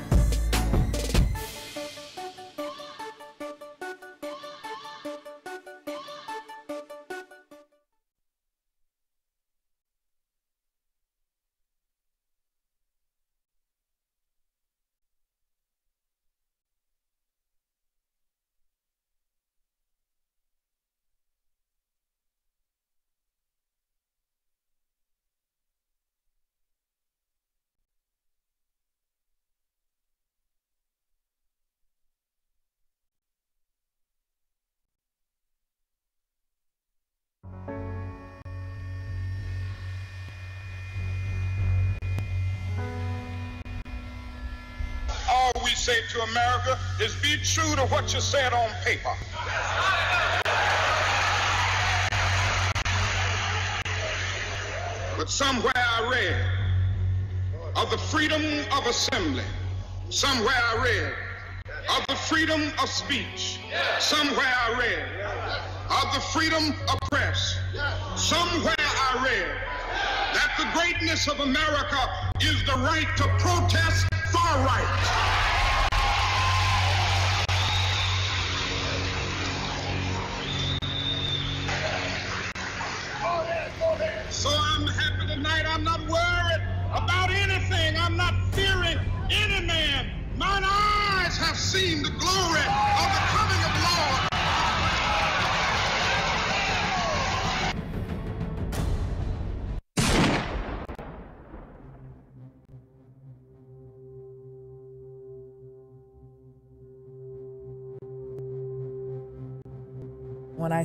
Speaker 23: Say to America is be true to what you said on paper. But somewhere I read of the freedom of assembly. Somewhere I read of the freedom of speech. Somewhere I read of the freedom of press. Somewhere I read that the greatness of America is the right to protest far right.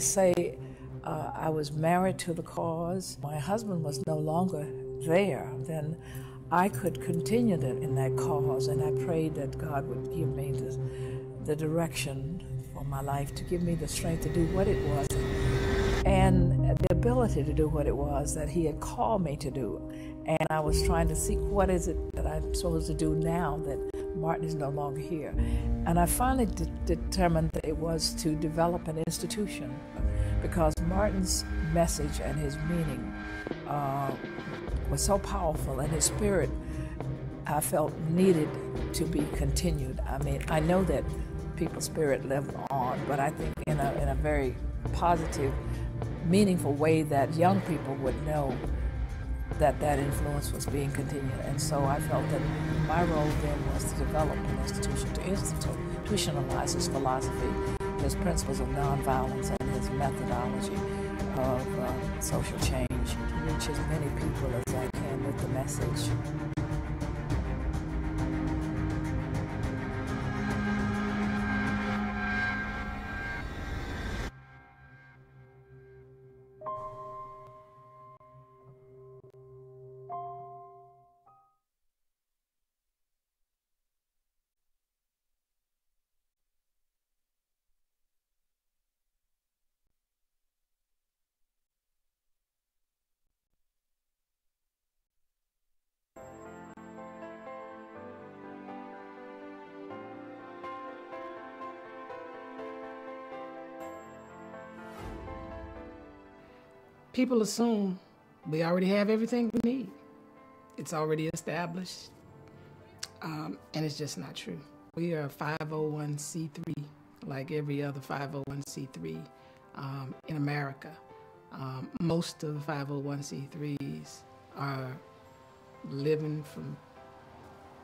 Speaker 24: Say uh, I was married to the cause, my husband was no longer there, then I could continue in that cause, and I prayed that God would give me the, the direction for my life, to give me the strength to do what it was, and the ability to do what it was that He had called me to do. And I was trying to seek what is it that I'm supposed to do now that Martin is no longer here. And I finally de- determined that it was to develop an institution because Martin's message and his meaning uh, was so powerful, and his spirit I felt needed to be continued. I mean, I know that people's spirit lived on, but I think in a, in a very positive, meaningful way that young people would know that that influence was being continued. And so I felt that my role then was to develop an institution, to institutionalize his philosophy, his principles of nonviolence, and his methodology of uh, social change, to reach as many people as I can with the message.
Speaker 4: People assume we already have everything we need. It's already established. um, and it's just not true. We are a 501c3, like every other 501c3 um, in America. Um, most of the 501c3s are living from,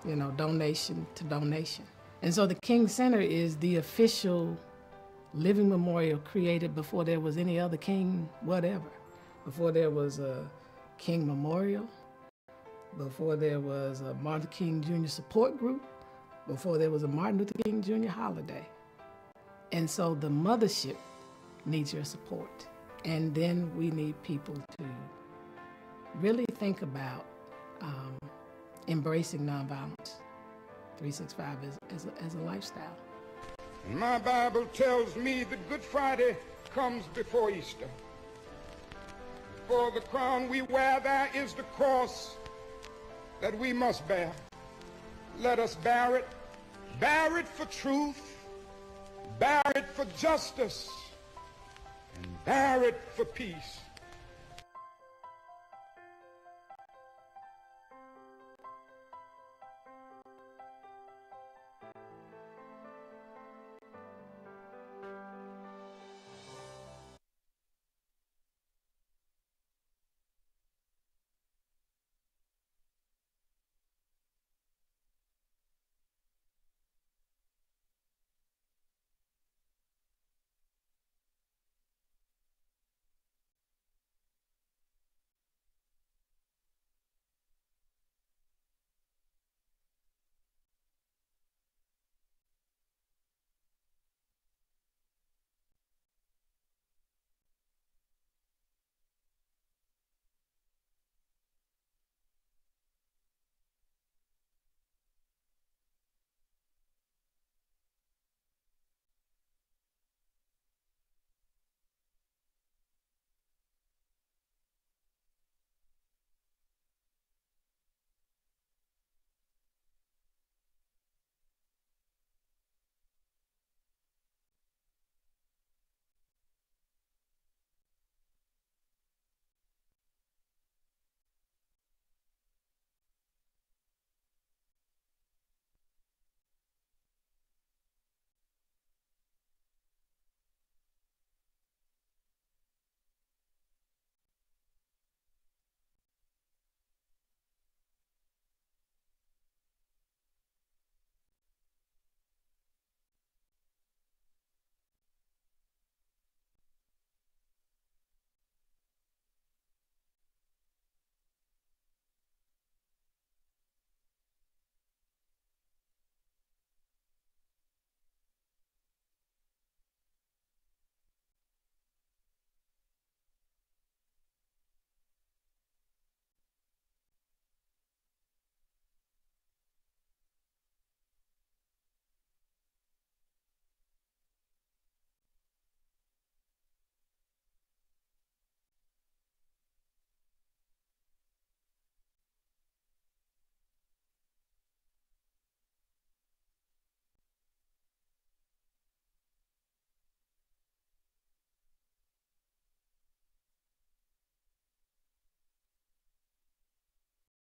Speaker 4: you know, donation to donation. And so the King Center is the official living memorial created before there was any other king, whatever. Before there was a King Memorial, before there was a Martin King Jr. support group, before there was a Martin Luther King Jr. holiday. And so the mothership needs your support. And then we need people to really think about um, embracing nonviolence. 365 as, as, a, as a lifestyle.
Speaker 23: My Bible tells me that Good Friday comes before Easter. For the crown we wear, there is the cross that we must bear. Let us bear it. Bear it for truth. Bear it for justice. And bear it for peace.